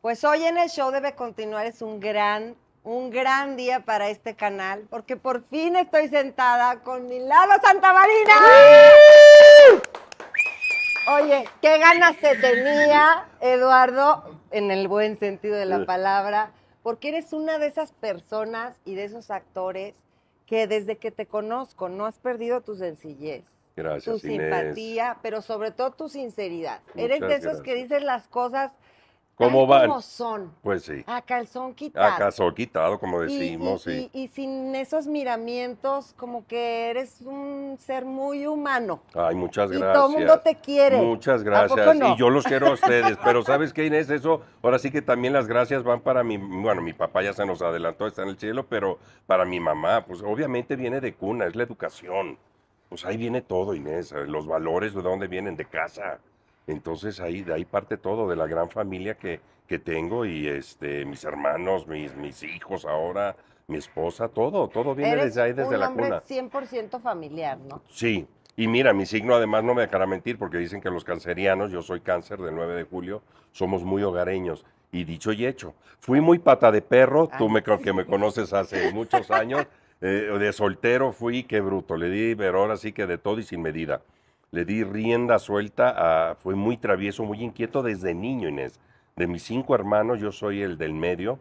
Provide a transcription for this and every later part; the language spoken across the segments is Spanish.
Pues hoy en el show debe continuar, es un gran, un gran día para este canal, porque por fin estoy sentada con mi Lalo Santamarina. Oye, qué ganas te tenía, Eduardo, en el buen sentido de la palabra, porque eres una de esas personas y de esos actores que desde que te conozco no has perdido tu sencillez. Gracias, tu Inés. simpatía, pero sobre todo tu sinceridad. Muchas Eres de esos que dicen las cosas ¿Cómo van? son, Pues sí. a calzón quitado. Acaso quitado, como Y- decimos, y, sí. y- y sin esos miramientos, como que eres un ser muy humano. Ay, muchas y gracias. todo el mundo te quiere. Muchas ¿A gracias. no? Y yo los quiero a ustedes. Pero ¿sabes qué, Inés? Eso, ahora sí que también las gracias van para mi, bueno, mi papá ya se nos adelantó, está en el cielo, pero para mi mamá, pues obviamente viene de cuna, es la educación. Pues ahí viene todo, Inés. eh, Los valores de dónde vienen, de casa. Entonces ahí, de ahí parte todo, de la gran familia que, que tengo y este, mis hermanos, mis, mis hijos ahora, mi esposa, todo, todo viene Eres desde ahí, desde un la cuna. 100% familiar, ¿no? Sí, y mira, mi signo además no me dejará mentir porque dicen que los cancerianos, yo soy cáncer del 9 de julio, somos muy hogareños. Y dicho y hecho, fui muy pata de perro, tú Ay, me, creo que me conoces hace muchos años, eh, de soltero fui, qué bruto, le di, pero ahora sí que de todo y sin medida. Le di rienda suelta, a, fui muy travieso, muy inquieto desde niño, Inés. De mis cinco hermanos, yo soy el del medio,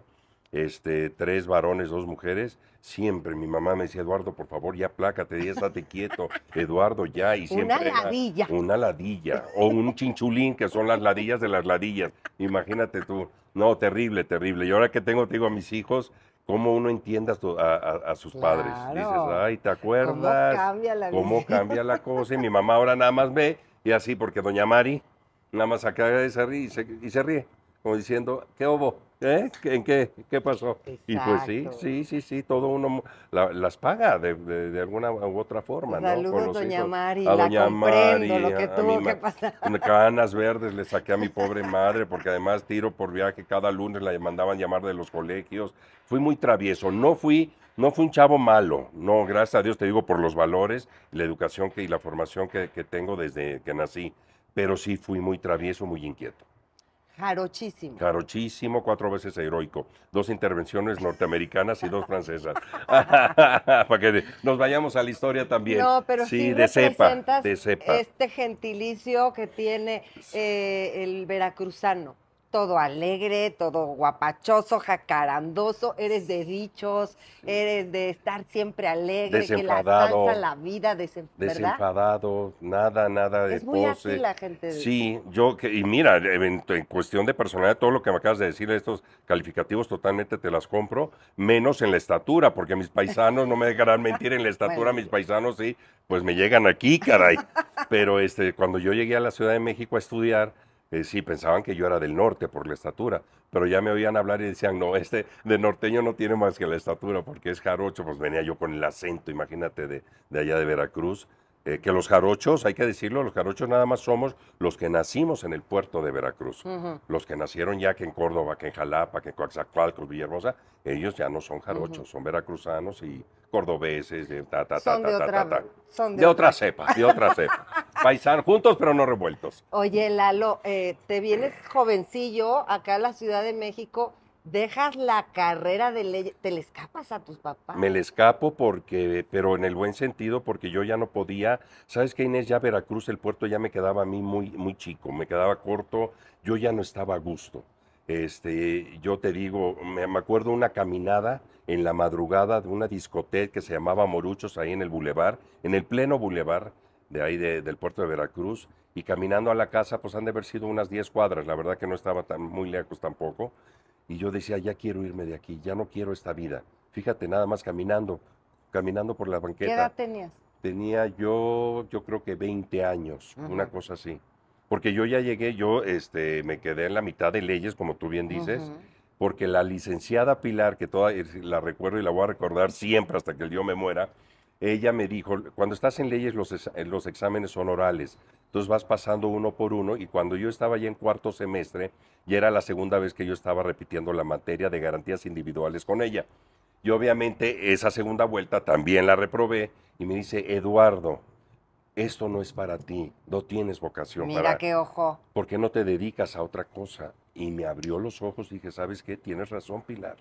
este, tres varones, dos mujeres. Siempre mi mamá me decía, Eduardo, por favor, ya plácate, ya estate quieto. Eduardo, ya. Y siempre Una ladilla. Una ladilla. O un chinchulín, que son las ladillas de las ladillas. Imagínate tú. No, terrible, terrible. Y ahora que tengo, te digo, a mis hijos, cómo uno entiende a, a- a- sus padres. Dices, ay, ¿te ¿Cómo acuerdas? cambia la cómo vida? cambia la cosa. Y mi mamá ahora nada más ve, y así, porque doña Mari nada más acá y se ríe, y se, y se ríe, como diciendo, ¿qué hubo? ¿Eh? ¿Qué- ¿En qué? ¿Qué pasó? Y pues sí, sí, sí, sí, todo uno la- las paga de, de- de alguna u otra forma, Saludos, doña hijos. Mari, A la doña Mari, lo que tuvo que pasar. Canas verdes le saqué a mi pobre madre, porque además tiro por viaje cada lunes, la mandaban llamar de los colegios. Fui muy travieso, no fui, no fui un chavo malo, no, gracias a Dios te digo por los valores, la educación que, y la formación que, que tengo desde que nací, pero sí fui muy travieso, muy inquieto. Jarochísimo. Carochísimo, cuatro veces heroico. Dos intervenciones norteamericanas y dos francesas. Para que nos vayamos a la historia también. No, pero sí, sí, de cepa, representas de cepa. este gentilicio que tiene eh, el veracruzano. Todo alegre, todo guapachoso, jacarandoso, eres de dichos, eres de estar siempre alegre, que la salsa, la vida. Desenfadado, nada, nada de Es muy así la gente. de- Sí, yo, que, y mira, en, en cuestión de personalidad, todo lo que me acabas de decir, estos calificativos totalmente te las compro, menos en la estatura, porque mis paisanos, no me dejarán mentir, en la estatura Bueno. mis paisanos sí, pues me llegan aquí, caray. Pero este, cuando yo llegué a la Ciudad de México a estudiar, eh, sí, pensaban que yo era del norte por la estatura, pero ya me oían hablar y decían, no, este de norteño no tiene más que la estatura, porque es jarocho, pues venía yo con el acento, imagínate, de, de allá de Veracruz. Eh, que los jarochos, hay que decirlo, los jarochos nada más somos los que nacimos en el puerto de Veracruz. Los que nacieron ya que en Córdoba, que en Jalapa, que en Coaxacualcos, Villahermosa, ellos ya no son jarochos, son veracruzanos y cordobeses, ta, ta, ta. son De otra cepa, de otra cepa. Paisanos, juntos pero no revueltos. Oye, Lalo, eh, te vienes jovencillo acá a la Ciudad de México, dejas la carrera de ley, te le escapas a tus papás. Me le escapo porque, pero en el buen sentido, porque yo ya no podía, ¿sabes qué, Inés? Ya Veracruz, el puerto ya me quedaba a mí muy, muy chico, me quedaba corto, yo ya no estaba a gusto. Este, yo te digo, me, me acuerdo una caminada en la madrugada de una discoteca que se llamaba Moruchos ahí en el bulevar, en el pleno bulevar de ahí de- del puerto de Veracruz, y caminando a la casa, pues han de haber sido unas 10 cuadras, la verdad que no estaba tan muy lejos tampoco. Y yo decía, ya quiero irme de aquí, ya no quiero esta vida. Fíjate, nada más caminando, caminando por la ¿Qué banqueta. edad tenías? Tenía yo, yo creo que 20 años, una cosa así. Porque yo ya llegué, yo este, me quedé en la mitad de leyes, como tú bien dices, porque la licenciada Pilar, que toda la recuerdo y la voy a recordar siempre hasta que el día me muera, ella me dijo, cuando estás en leyes los, ex- los exámenes son orales, entonces vas pasando uno por uno y cuando yo estaba ya en cuarto semestre, ya era la segunda vez que yo estaba repitiendo la materia de garantías individuales con ella. Y obviamente esa segunda vuelta también la reprobé y me dice, Eduardo, esto no es para ti, no tienes vocación Mira para... qué ojo. ¿Por qué no te dedicas a otra cosa? Y me abrió los ojos y dije, ¿sabes qué? Tienes razón, Pilar.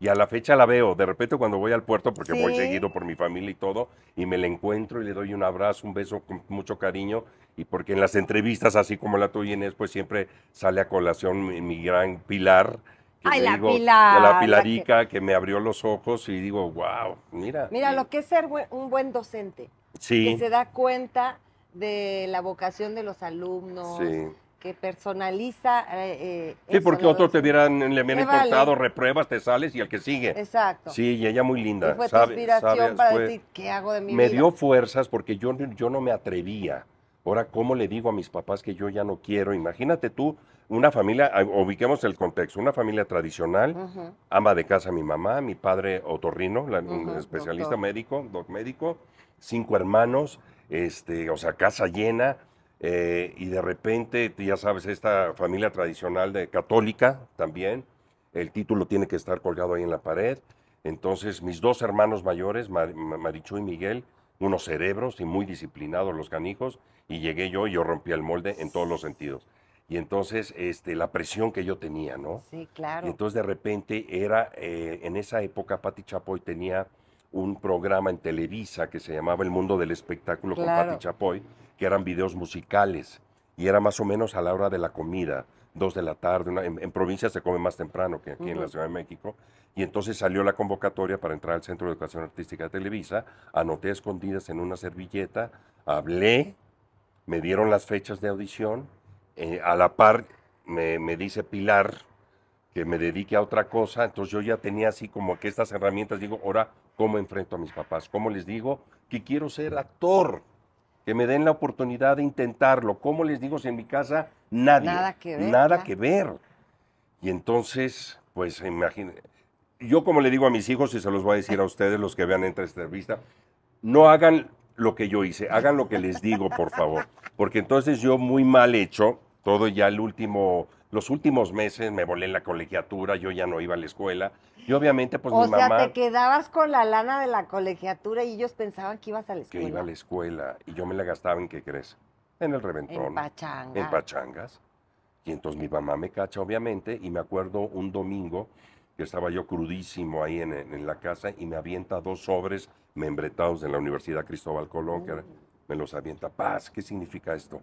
Y a la fecha la veo, de repente cuando voy al puerto, porque voy seguido por mi familia y todo, y me la encuentro y le doy un abrazo, un beso con mucho cariño, y porque en las entrevistas, así como la tuya, Inés, pues siempre sale a colación mi, mi gran Pilar. que Ay, la digo, Pilar, La la Pilarica, que... me abrió los ojos y digo, wow, mira. Mira, lo que es ser un buen docente, Sí, que se da cuenta de la vocación de los alumnos, sí. Que personaliza. eh, eh, Sí, eso, porque otros te hubieran, le hubieran Me vale. importado, repruebas, te sales y el que sigue. Exacto. Sí, y ella muy linda. Y fue tu sabe- inspiración sabe- para fue- decir, ¿qué hago de mi me vida? dio fuerzas porque yo, yo no me atrevía. Ahora, ¿cómo le digo a mis papás que yo ya no quiero? Imagínate tú, una familia, ubiquemos el contexto, una familia tradicional, ama de casa mi mamá, mi padre otorrino, la- un especialista doctor. médico, doc médico, cinco hermanos, este, o sea, casa llena, eh, y de repente, ya sabes, esta familia tradicional de católica también, el título tiene que estar colgado ahí en la pared. Entonces, mis dos hermanos mayores, Mar- Ma- Marichu y Miguel, unos cerebros y muy disciplinados los canijos, y llegué yo y yo rompí el molde en todos los sentidos. Y entonces, este, la presión que yo tenía, ¿no? Sí, claro. Y entonces de repente era, eh, en esa época Pati Chapoy tenía un programa en Televisa que se llamaba El Mundo del Espectáculo Claro. con Pati Chapoy, que eran videos musicales. Y era más o menos a la hora de la comida, dos de la tarde. una- en, en provincia se come más temprano que aquí en la. Ciudad de México. Y entonces salió la convocatoria para entrar al Centro de Educación Artística de Televisa. Anoté escondidas en una servilleta, hablé, me dieron las fechas de audición. eh, a la par me, me dice Pilar que me dedique a otra cosa. Entonces yo ya tenía así como que estas herramientas. Digo, ahora, ¿cómo enfrento a mis papás? ¿Cómo les digo que quiero ser actor? Que me den la oportunidad de intentarlo. ¿Cómo les digo si en mi casa nadie? Nada que ver, Nada que ver. Y entonces, pues imagínate. Yo como le digo a mis hijos y se los voy a decir a ustedes los que vean esta entrevista, no hagan lo que yo hice, hagan lo que les digo, por favor. Porque entonces yo muy mal hecho, todo ya el último, los últimos meses me volé en la colegiatura, yo ya no iba a la escuela. Y obviamente, pues o mi sea, mamá te quedabas con la lana de la colegiatura y ellos pensaban que ibas a la que escuela. iba a la escuela y yo me la gastaba en qué crees? En el reventón. en pachanga. en pachangas. Y entonces mi mamá me cacha, obviamente, y me acuerdo un domingo que estaba yo crudísimo ahí en, en la casa y me avienta dos sobres membretados de la Universidad Cristóbal Colón, que era- me los avienta. Paz, ¿qué significa esto?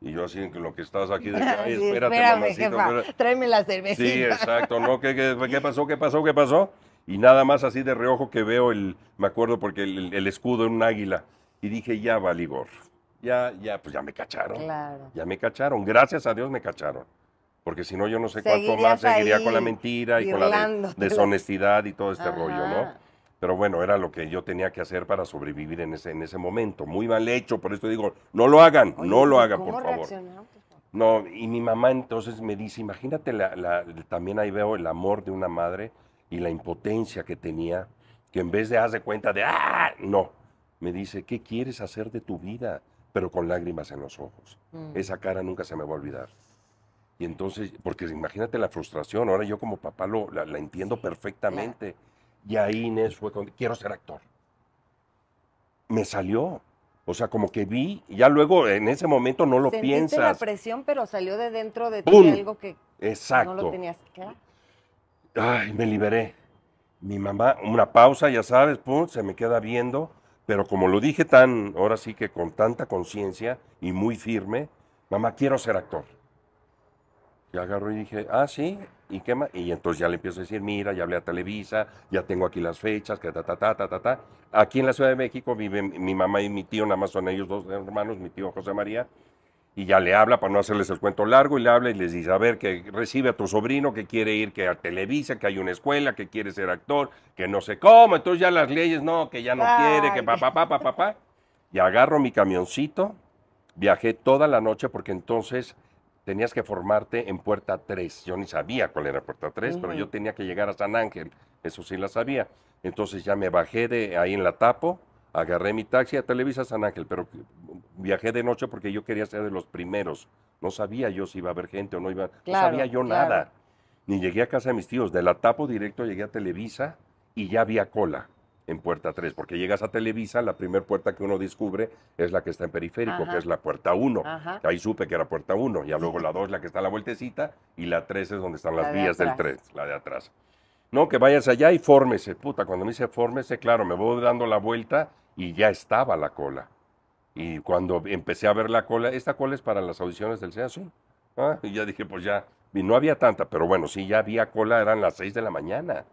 Y yo así, lo que estás aquí, de que, "Ay, Sí, espérate, espérame, mamacita, jefa, espérate". tráeme la cervecita. Sí, exacto, ¿no? ¿Qué, qué, qué pasó? ¿Qué pasó? ¿Qué pasó? Y nada más así de reojo que veo el, me acuerdo porque el, el escudo en un águila. Y dije, ya valigor. Ya, ya, pues ya me cacharon. Claro. Ya me cacharon. Gracias a Dios me cacharon. Porque si no, yo no sé cuánto más seguiría con la mentira y con la deshonestidad y todo este rollo, ¿no? Pero bueno, era lo que yo tenía que hacer para sobrevivir en ese, en ese momento. Muy mal hecho, por eso digo, no lo hagan, Oye, no lo ¿y hagan, por favor. No, y mi mamá entonces me dice, imagínate, la, la- también ahí veo el amor de una madre y la impotencia que tenía, que en vez de haz de cuenta de, ah, no, me dice, ¿qué quieres hacer de tu vida? Pero con lágrimas en los ojos. Mm. Esa cara nunca se me va a olvidar. Y entonces, porque imagínate la frustración, ahora yo como papá lo, la, la entiendo perfectamente. Y ahí Inés fue con, quiero ser actor. Me salió. O sea, como que vi, ya luego en ese momento no lo Sentiste la piensas. presión, pero salió de dentro de ti ¡Pum! algo que Exacto. no lo tenías. Ay, me liberé. Mi mamá, una pausa, ya sabes, pum, se me queda viendo, pero como lo dije tan, ahora sí que con tanta conciencia y muy firme, mamá, quiero ser actor. Y agarro y dije, ah, sí, ¿y qué más? Y entonces ya le empiezo a decir, mira, ya hablé a Televisa, ya tengo aquí las fechas, que ta, ta, ta, ta, ta, ta. Aquí en la Ciudad de México viven mi mamá y mi tío, nada más son ellos dos hermanos, mi tío José María, y ya le habla para no hacerles el cuento largo y le habla y les dice, a ver, que recibe a tu sobrino que quiere ir que a Televisa, que hay una escuela, que quiere ser actor, que no sé cómo, entonces ya las leyes, no, que ya no quiere, que papá, papá, papá, papá. Y agarro mi camioncito, viajé toda la noche porque entonces tenías que formarte en Puerta 3. Yo ni sabía cuál era Puerta 3, pero yo tenía que llegar a San Ángel, eso sí la sabía. Entonces ya me bajé de ahí en la Tapo, agarré mi taxi a Televisa San Ángel, pero viajé de noche porque yo quería ser de los primeros. No sabía yo si iba a haber gente o no iba. Claro, no sabía yo claro. nada. Ni llegué a casa de mis tíos. De la Tapo directo llegué a Televisa y ya había cola. En puerta 3, porque llegas a Televisa, la primera puerta que uno descubre es la que está en periférico, Ajá. que es la puerta 1. Ajá. Ahí supe que era puerta 1, ya luego la 2 la que está a la vueltecita y la 3 es donde están La las de vías del. 3, la de atrás. No, que vayas allá y fórmese. Puta, cuando me dice fórmese, claro, me voy dando la vuelta y ya estaba la cola. Y cuando empecé a ver la cola, esta cola es para las audiciones del CEA, sí. Ah, y ya dije, pues ya. Y no había tanta, pero bueno, sí, ya había cola, eran las 6 de la mañana.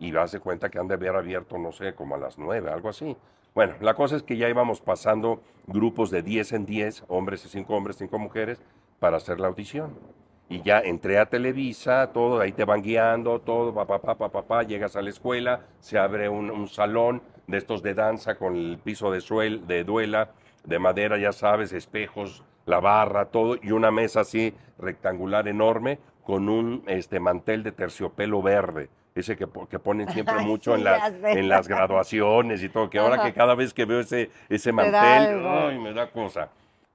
Y vas de cuenta que han de haber abierto, no sé, como a las 9, algo así. Bueno, la cosa es que ya íbamos pasando grupos de 10 en 10, hombres y 5 hombres, 5 mujeres, para hacer la audición. Y ya entré a Televisa, todo, ahí te van guiando, todo, papá, papá, papá, pa, llegas a la escuela, se abre un, un salón de estos de danza con el piso de, suel, de duela, de madera, ya sabes, espejos, la barra, todo, y una mesa así rectangular enorme con un este, mantel de terciopelo verde, ese que, que ponen siempre Ay, mucho sí, en, la- en las graduaciones y todo, que ahora que cada vez que veo ese, ese mantel, ay, me da cosa.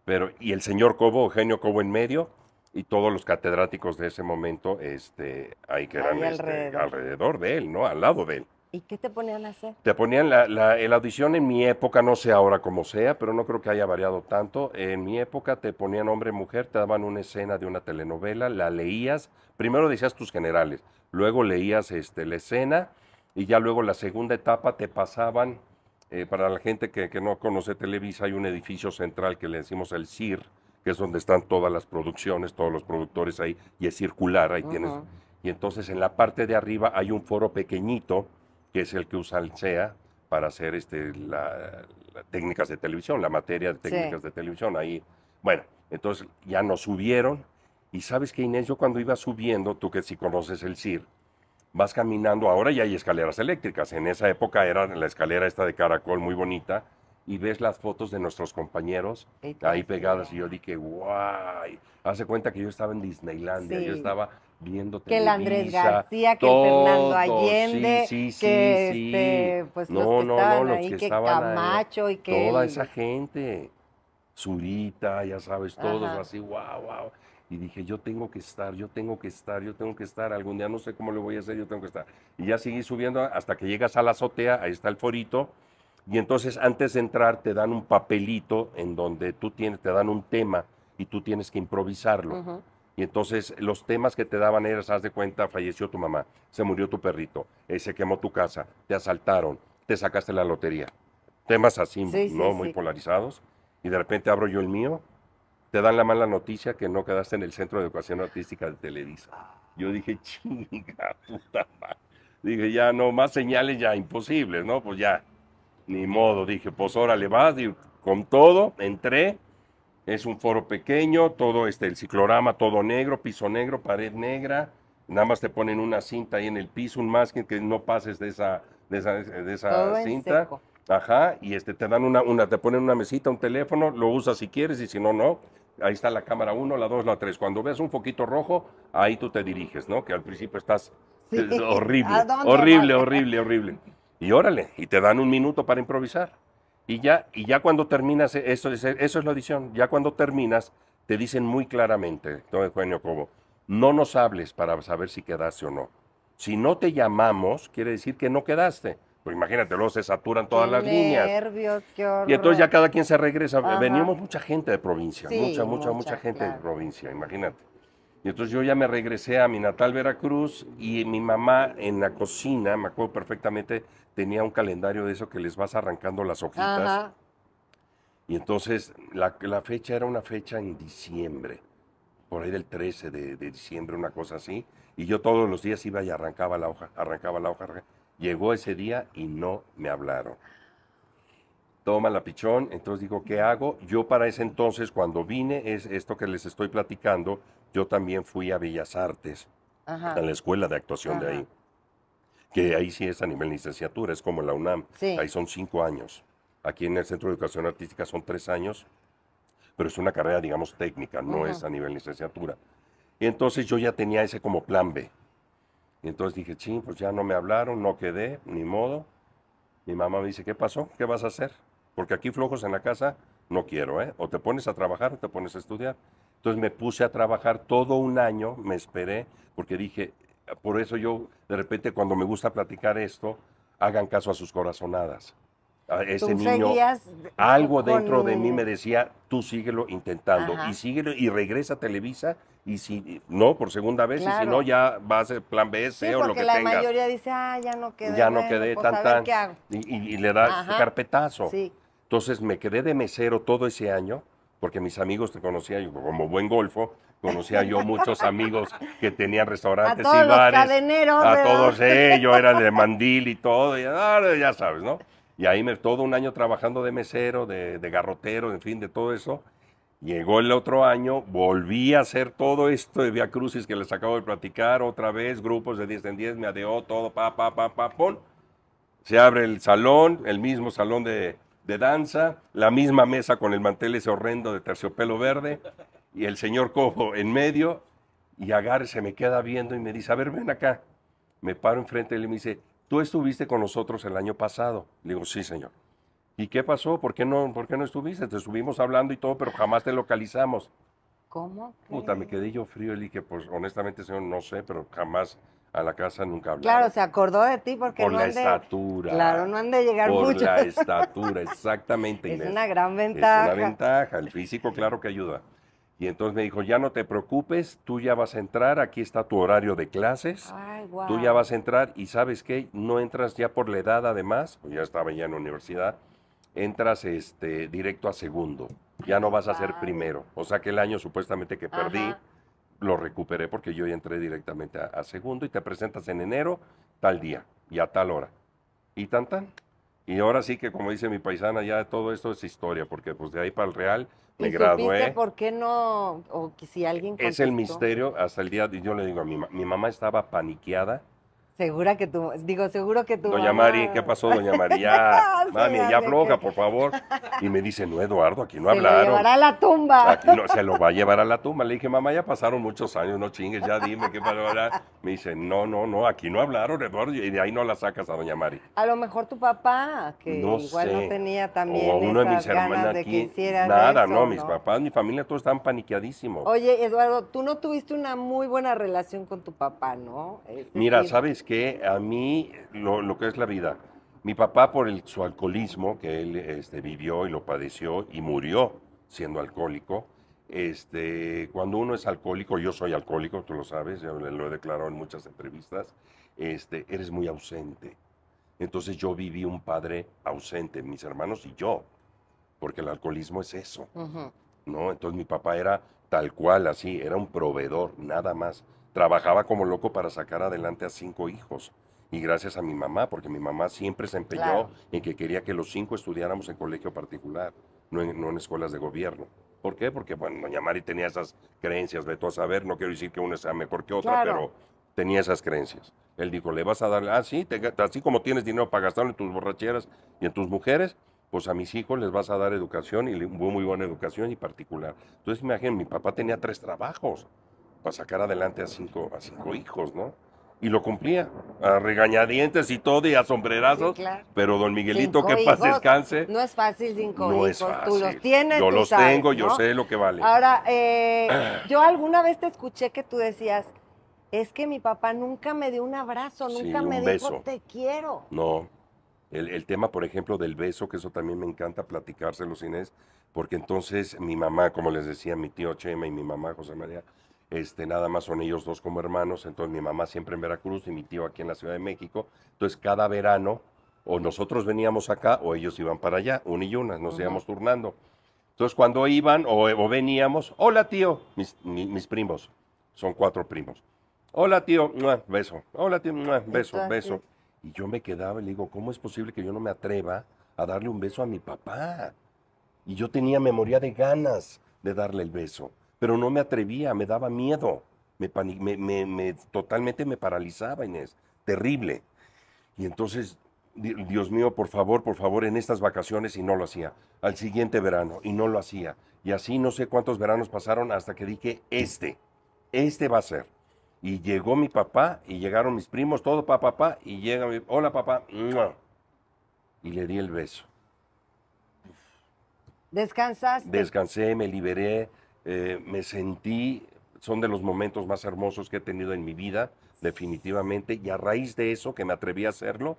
Pero, y el señor Cobo, Eugenio Cobo en medio, y todos los catedráticos de ese momento, este, ahí que eran este, alrededor. de él, ¿no? Al lado de él. ¿Y qué te ponían a hacer? Te ponían la, la, la audición en mi época, no sé ahora cómo sea, pero no creo que haya variado tanto. En mi época te ponían hombre y mujer, te daban una escena de una telenovela, la leías, primero decías tus generales, luego leías este, la escena y ya luego la segunda etapa te pasaban, eh, para la gente que, que no conoce Televisa, hay un edificio central que le decimos el CIR, que es donde están todas las producciones, todos los productores ahí, y es circular, ahí tienes y entonces en la parte de arriba hay un foro pequeñito, que es el que usa el CEA para hacer este, la, la técnicas de televisión, la materia de Sí. técnicas de televisión. Ahí, bueno, entonces ya nos subieron. Y sabes que Inés, yo cuando iba subiendo, tú que sí conoces el CIR, vas caminando, ahora ya hay escaleras eléctricas. En esa época era la escalera esta de caracol muy bonita. Y ves las fotos de nuestros compañeros ahí pegadas. Y yo dije, guay. Hace cuenta que yo estaba en Disneylandia. Yo estaba viendo Que el Andrés García, que el Fernando Allende, sí, sí, que este, pues No, los que no, no, estaban los ahí, que que ahí, Camacho y que Toda el- esa gente, Zurita, ya sabes, todos Ajá. así, wow, wow. Y dije, yo tengo que estar, yo tengo que estar, yo tengo que estar, algún día no sé cómo lo voy a hacer, yo tengo que estar. Y ya seguí subiendo hasta que llegas a la azotea, ahí está el forito, y entonces antes de entrar te dan un papelito en donde tú tienes, te dan un tema y tú tienes que improvisarlo. Y entonces los temas que te daban eran, haz de cuenta, falleció tu mamá, se murió tu perrito, eh, se quemó tu casa, te asaltaron, te sacaste la lotería. Temas así, Sí, sí, ¿no? Muy sí. polarizados. Y de repente abro yo el mío, te dan la mala noticia que no quedaste en el Centro de Educación Artística de Televisa. Yo dije, chinga, puta madre. Dije, ya no, más señales ya imposibles, ¿no? Pues ya, ni modo. Dije, pues órale, vas, y con todo, entré. Es un foro pequeño, todo este, el ciclorama, todo negro, piso negro, pared negra. Nada más te ponen una cinta ahí en el piso, un masking que no pases de esa, de esa, de esa Todo en cinta. seco. Ajá, y este te dan una, una, te ponen una mesita, un teléfono, lo usas si quieres y si no, no. Ahí está la cámara 1, la 2, la 3. Cuando ves un foquito rojo, ahí tú te diriges, ¿no? Que al principio estás Sí. es horrible, ¿A dónde horrible, horrible, horrible. Y órale, y te dan un minuto para improvisar. Y ya, y ya cuando terminas, eso es, eso es la audición, ya cuando terminas, te dicen muy claramente, don Eugenio Cobo, no nos hables para saber si quedaste o no. Si no te llamamos, quiere decir que no quedaste. Pues imagínate, luego se saturan todas Qué las líneas. nervios, qué horror. Y entonces ya cada quien se regresa. Ajá. Veníamos mucha gente de provincia, Sí, mucha, mucha, mucha, mucha, gente de provincia, imagínate. Y entonces yo ya me regresé a mi natal Veracruz y mi mamá en la cocina, me acuerdo perfectamente, tenía un calendario de eso que les vas arrancando las hojitas. Ajá. Y entonces la, la fecha era una fecha en diciembre, por ahí del 13 de, de diciembre, una cosa así. Y yo todos los días iba y arrancaba la hoja, arrancaba la hoja. arranca- Llegó ese día y no me hablaron. Toma la pichón, entonces digo, ¿qué hago? Yo para ese entonces, cuando vine, es esto que les estoy platicando, yo también fui a Bellas Artes, Ajá. a la escuela de actuación de ahí. Que ahí sí es a nivel licenciatura, es como la UNAM. Sí. Ahí son cinco años. Aquí en el Centro de Educación Artística son tres años, pero es una carrera, digamos, técnica, no es a nivel licenciatura. Y entonces yo ya tenía ese como plan B. Y entonces dije, sí, pues ya no me hablaron, no quedé, ni modo. Mi mamá me dice, ¿qué pasó? ¿Qué vas a hacer? Porque aquí flojos en la casa no quiero, ¿eh? O te pones a trabajar o te pones a estudiar. Entonces me puse a trabajar todo un año, me esperé, porque dije, por eso yo de repente cuando me gusta platicar esto, hagan caso a sus corazonadas. A ese Tú niño, algo con- dentro de mí me decía, tú síguelo intentando Ajá. y síguelo y regresa a Televisa y si no por segunda vez y si Claro. no ya va a ser plan B, Sí, C o lo porque que la tengas. mayoría dice, ah, ya no quedé. ya no bueno, quedé pues, tan a tan qué hago. y, y- y le da Ajá. carpetazo. Sí. Entonces me quedé de mesero todo ese año, porque mis amigos te conocía, yo como buen golfo, conocía yo muchos amigos que tenían A restaurantes todos y los bares. cadeneros. A ¿verdad? todos ellos, era de mandil y todo, y, ah, ya sabes, ¿no? Y ahí me todo un año trabajando de mesero, de, de garrotero, en fin, de todo eso. Llegó el otro año, volví a hacer todo esto de Via Crucis que les acabo de platicar, otra vez, grupos de 10 en 10, me adeó todo, pa, pa, pa, pa, pon. Se abre el salón, el mismo salón de, de danza, la misma mesa con el mantel ese horrendo de terciopelo verde, y el señor Cojo en medio, y Agar se me queda viendo y me dice, a ver, ven acá. Me paro enfrente de él y me dice, tú estuviste con nosotros el año pasado. Le digo, sí, señor. ¿Y qué pasó? ¿Por qué no, por qué no estuviste? Te estuvimos hablando y todo, pero jamás te localizamos. ¿Cómo? Puta, me quedé yo frío y le dije, pues honestamente, señor, no sé, pero jamás a la casa nunca hablaron. Claro, se acordó de ti porque por no la han de, estatura. Claro, no han de llegar por mucho. la estatura, exactamente. Es Inés. una gran Es ventaja. una ventaja, el físico claro que ayuda. Y entonces me dijo, ya no te preocupes, tú ya vas a entrar, aquí está tu horario de clases, Ay, guau. tú ya vas a entrar y sabes qué, no entras ya por la edad además, pues ya estaba ya en la universidad, entras este, directo a segundo, ya no vas a ser primero. O sea que el año supuestamente que perdí, Ajá. lo recuperé porque yo ya entré directamente a, a segundo y te presentas en enero, tal día y a tal hora. Y tan tan. Y ahora sí que como dice mi paisana, ya todo esto es historia, porque pues de ahí para el Real me ¿Y supiste gradué. por qué no? O que si alguien Es el misterio hasta el día, de- yo le digo a mi, mi mamá estaba paniqueada. Segura que tu, digo, seguro que tu Doña mamá- Mari, ¿qué pasó, doña Mari? Ya, Sí, mami, ya floja, que- por favor. Y me dice, no, Eduardo, aquí no Se lo hablaron. llevará a la tumba. Aquí no, se lo va a llevar a la tumba. Le dije, mamá, ya pasaron muchos años, no chingues, ya dime qué pasó. ahora?". Me dice, no, no, no, aquí no hablaron, Eduardo, y de ahí no la sacas a doña Mari. A lo mejor tu papá, que No igual sé. no tenía también o uno de mis hermanas aquí. Nada, eso, no, mis papás, mi familia, todos estaban paniqueadísimos. Oye, Eduardo, tú no tuviste una muy buena relación con tu papá, ¿no? Es Mira, decir, ¿sabes qué? A mí, lo, lo que es la vida, mi papá por el, su alcoholismo, que él este, vivió y lo padeció y murió siendo alcohólico, este, cuando uno es alcohólico, yo soy alcohólico, tú lo sabes, yo lo he declarado en muchas entrevistas, este, eres muy ausente. Entonces yo viví un padre ausente, mis hermanos y yo, porque el alcoholismo es eso. ¿no? Entonces mi papá era tal cual, así, era un proveedor, nada más. Trabajaba como loco para sacar adelante a cinco hijos. Y gracias a mi mamá, porque mi mamá siempre se empeñó Claro. en que quería que los cinco estudiáramos en colegio particular, no en, no en escuelas de gobierno. ¿Por qué? Porque, bueno, doña Mari tenía esas creencias, de todo saber, no quiero decir que una sea mejor que otra, Claro. pero tenía esas creencias. Él dijo, le vas a dar, ah, sí, te así como tienes dinero para gastarlo en tus borracheras y en tus mujeres, pues a mis hijos les vas a dar educación y muy, muy buena educación y particular. Entonces, imagínate, mi papá tenía tres trabajos para sacar adelante a cinco, a cinco hijos, ¿no? Y lo cumplía, a regañadientes y todo, y a sombrerazos. Sí, claro. Pero don Miguelito, Cinco que paz hijos, descanse, No es fácil cinco no hijos. es fácil. Tú los tienes, Yo tú los sabes, tengo, yo sé lo que vale. Ahora, eh, yo alguna vez te escuché que tú decías, es que mi papá nunca me dio un abrazo, Sí, nunca me un dijo beso. te quiero. No. El, el tema, por ejemplo, del beso, que eso también me encanta platicárselos, Inés, porque entonces mi mamá, como les decía, mi tío Chema y mi mamá José María, este, nada más son ellos dos como hermanos, entonces mi mamá siempre en Veracruz y mi tío aquí en la Ciudad de México, entonces cada verano o nosotros veníamos acá o ellos iban para allá, una y una, nos Ujú. íbamos turnando. Entonces cuando iban o, o veníamos, hola tío, mis, mi- mis primos, son cuatro primos. Hola tío, ¡mua! beso. Hola tío, ¡mua! beso, beso. Y yo me quedaba y le digo, ¿cómo es posible que yo no me atreva a darle un beso a mi papá? Y yo tenía memoria de ganas de darle el beso, pero no me atrevía, me daba miedo, me, me- me- me- totalmente me paralizaba, Inés, terrible. Y entonces, di- Dios mío, por favor, por favor, en estas vacaciones, y no lo hacía. Al siguiente verano, y no lo hacía. Y así no sé cuántos veranos pasaron hasta que dije, este, este va a ser. Y llegó mi papá, y llegaron mis primos, todo papá, papá, y llega mi, hola papá, y le di el beso. ¿Descansaste? Descansé, me liberé, eh, me sentí, son de los momentos más hermosos que he tenido en mi vida, definitivamente, y a raíz de eso, que me atreví a hacerlo,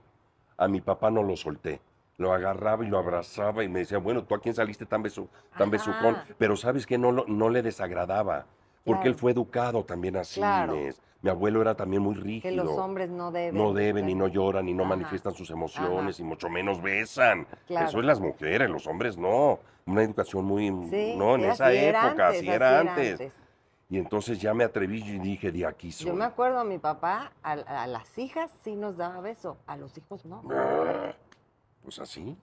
a mi papá no lo solté. Lo agarraba y lo abrazaba y me decía, bueno, ¿tú a quién saliste tan, besu tan besucón? Pero sabes que no, no le desagradaba, porque él fue educado también así. Claro. Inés. Mi abuelo era también muy Que rígido. los hombres no deben. No deben y no lloran y no Ajá. manifiestan sus emociones Ajá. y mucho menos besan. Claro. Eso es las mujeres, los hombres no. Una educación muy... Sí, no, en esa época, así era antes. antes. Y entonces ya me atreví y dije, de aquí soy. Yo me acuerdo a mi papá, a, a las hijas sí nos daba beso, a los hijos no. Ah, Pues así.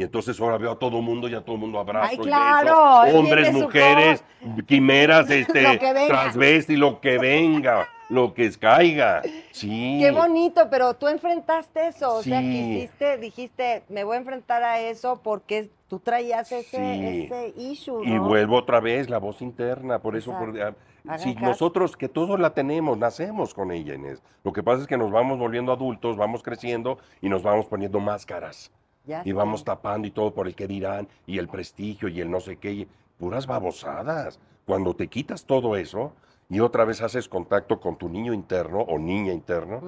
Y entonces ahora veo a todo mundo y a todo mundo abrazo Ay, y claro, beso. Hombres, mujeres, quimeras, este, que transvesti, lo que venga, lo que caiga. Sí. Qué bonito, pero tú enfrentaste eso, o sea, Sí. quisiste, dijiste, me voy a enfrentar a eso porque tú traías ese, Sí. ese issue, Y ¿no? vuelvo otra vez, la voz interna, por eso, por- ah, si caso. nosotros, que todos la tenemos, nacemos con ella, Inés. Lo que pasa es que nos vamos volviendo adultos, vamos creciendo y nos vamos poniendo máscaras. Ya Y sé. vamos tapando y todo por el que dirán, y el prestigio, y el no sé qué, y puras babosadas. Cuando te quitas todo eso y otra vez haces contacto con tu niño interno o niña interno,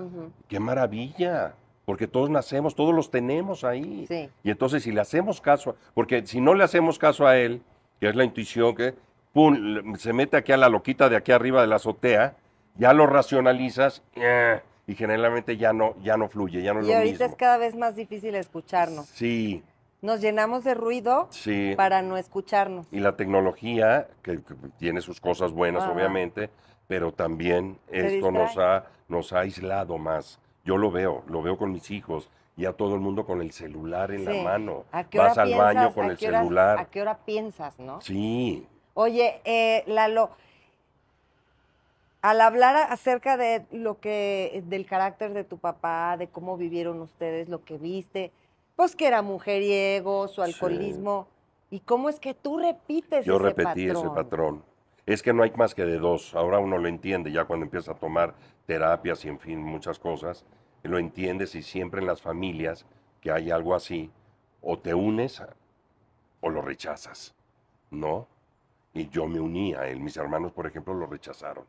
qué maravilla. Porque todos nacemos, todos los tenemos ahí. Sí. Y entonces si le hacemos caso, porque si no le hacemos caso a él, que es la intuición que, pum, se mete aquí a la loquita de aquí arriba de la azotea, ya lo racionalizas eh, y generalmente ya no, ya no fluye, ya no es Y lo ahorita mismo. es cada vez más difícil escucharnos. Sí, Nos llenamos de ruido sí. para no escucharnos. Y la tecnología, que, que tiene sus cosas buenas, Ajá. obviamente, pero también esto nos ha, nos ha aislado más. Yo lo veo, lo veo con mis hijos, ya todo el mundo con el celular en Sí. la mano. ¿A qué Vas hora al piensas? baño con ¿A el horas- celular. ¿A qué hora piensas, no? Sí, Oye, eh, Lalo, al hablar acerca de lo que, del carácter de tu papá, de cómo vivieron ustedes, lo que viste, pues que era mujeriego, su Sí. alcoholismo, y cómo es que tú repites yo ese repetí ese patrón? patrón. Es que no hay más que de dos. Ahora uno lo entiende ya cuando empieza a tomar terapias y en fin, muchas cosas. Lo entiendes y siempre en las familias que hay algo así, o te unes o lo rechazas, ¿no? Y yo me uní a él. Mis hermanos, por ejemplo, lo rechazaron.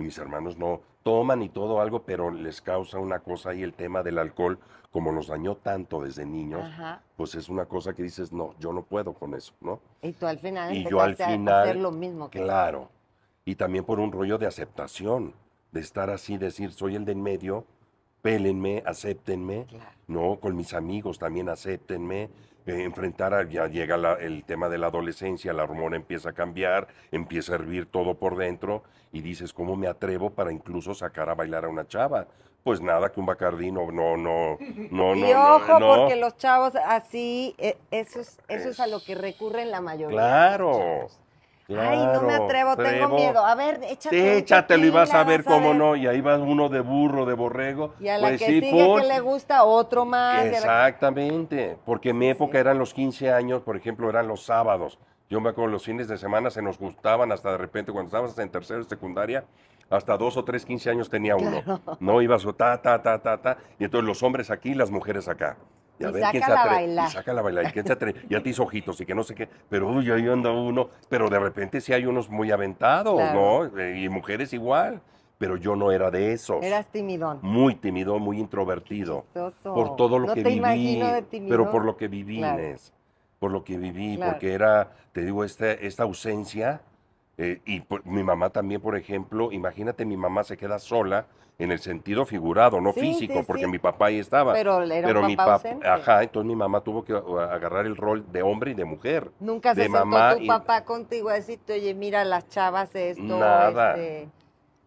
Y mis hermanos no toman y todo algo, pero les causa una cosa ahí el tema del alcohol, como nos dañó tanto desde niños, Ajá. pues es una cosa que dices, no, yo no puedo con eso, ¿no? Y tú al final Y yo al a final, hacer lo mismo que Claro. Y también por un rollo de aceptación, de estar así, decir, soy el de en medio, pélenme, acéptenme, Claro. ¿no? Con mis amigos también acéptenme, eh, enfrentar, a- ya llega la- el tema de la adolescencia, la hormona empieza a cambiar, empieza a hervir todo por dentro y dices, ¿cómo me atrevo para incluso sacar a bailar a una chava? Pues nada, que un bacardí no, no, no, no, Y no, ojo, no. porque los chavos así, eh, eso es, eso es a lo que recurren la mayoría. de los Claro. Ay, no me atrevo, tengo miedo. A ver, échate. Échatelo y vas a ver vas a cómo no. Y ahí va uno de burro, de borrego. Y a la pues que sí, sigue que le gusta otro más. y Exactamente. Porque en mi época Sí. eran los 15 años, por ejemplo, eran los sábados. Yo me acuerdo los fines de semana se nos gustaban hasta de repente cuando estábamos en tercero secundaria. Hasta dos o tres, 15 años tenía uno. No ibas ta, ta, ta, ta, ta. Y entonces los hombres aquí, las mujeres acá. Y a Y ver quién se sácala a atreve. bailar. Y sácala a bailar. ¿Y quién se atreve? Y a ti ojitos y que no sé qué. Pero uy, ahí anda uno. Pero de repente sí hay unos muy aventados, Claro. ¿no? Eh, Y mujeres igual. Pero yo no era de esos. Eras timidón. Muy tímido, muy introvertido. Chistoso. Por todo lo no que te viví. imagino de Pero por timidón. lo que viví, Claro. Inés. Por lo que viví. Claro. Porque era, te digo, esta, esta ausencia. eh, y por- mi mamá también, por ejemplo, imagínate, mi mamá se queda sola en el sentido figurado, no Sí, físico, sí, porque sí. mi papá ahí estaba. Pero era Pero un mi papá ajá, entonces mi mamá tuvo que agarrar el rol de hombre y de mujer. Nunca se de sentó mamá tu y- papá contigo a decirte, oye, mira las chavas esto, Nada. este,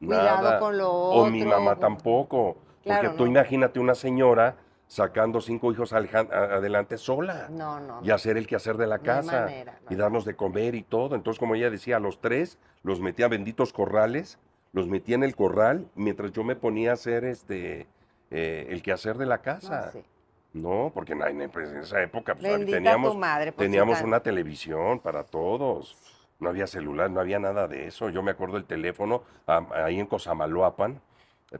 cuidado con lo O mi otro. mamá tampoco. Claro, porque tú imagínate una señora sacando cinco hijos adelante sola. No, no. y hacer el quehacer de la casa manera, no y darnos de comer y todo. Entonces, como ella decía, a los tres los metía a benditos corrales, los metía en el corral mientras yo me ponía a hacer este eh, el quehacer de la casa. sí. No, porque en pues, en esa época pues, teníamos, madre. si teníamos una televisión para todos. No había celular, no había nada de eso. Yo me acuerdo el teléfono ahí en Cosamaloapan.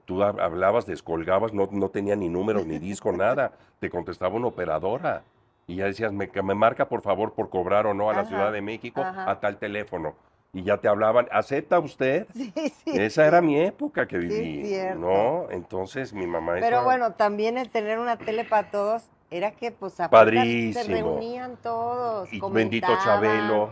Tú hab- hablabas, descolgabas, no, no tenía ni números, ni disco, nada. Te contestaba una operadora. Y ya decías, me, me marca por favor por cobrar o no a la Ciudad de México ajá. a tal teléfono. Y ya te hablaban, ¿acepta usted? Sí, sí. Esa era mi época que viví, cierto. ¿no? Entonces mi mamá Pero bueno, también el tener una tele para todos era que pues a fuerzas se Padrísimo. reunían todos. y bendito Chabelo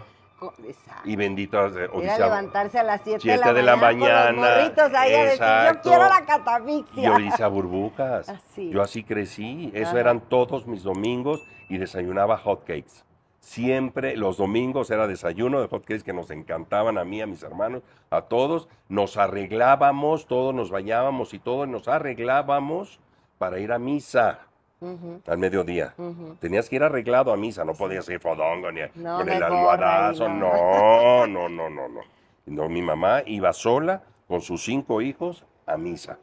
Exacto. y bendito eh, Era levantarse a las 7 Siete de la mañana, con los mañana, morritos ahí a decir, yo quiero la y catafixia. Odisea Burbujas. Así. Yo así crecí. Eso Ajá. eran todos mis domingos y desayunaba hotcakes. Siempre los domingos era desayuno de hotcakes que nos encantaban a mí, a mis hermanos, a todos. Nos arreglábamos, todos nos bañábamos y todos nos arreglábamos para ir a misa al mediodía. Tenías que ir arreglado a misa, no podías ir fodongo ni No, con el almohadazo. no. No, no, no, no, no. No, mi mamá iba sola con sus cinco hijos a misa.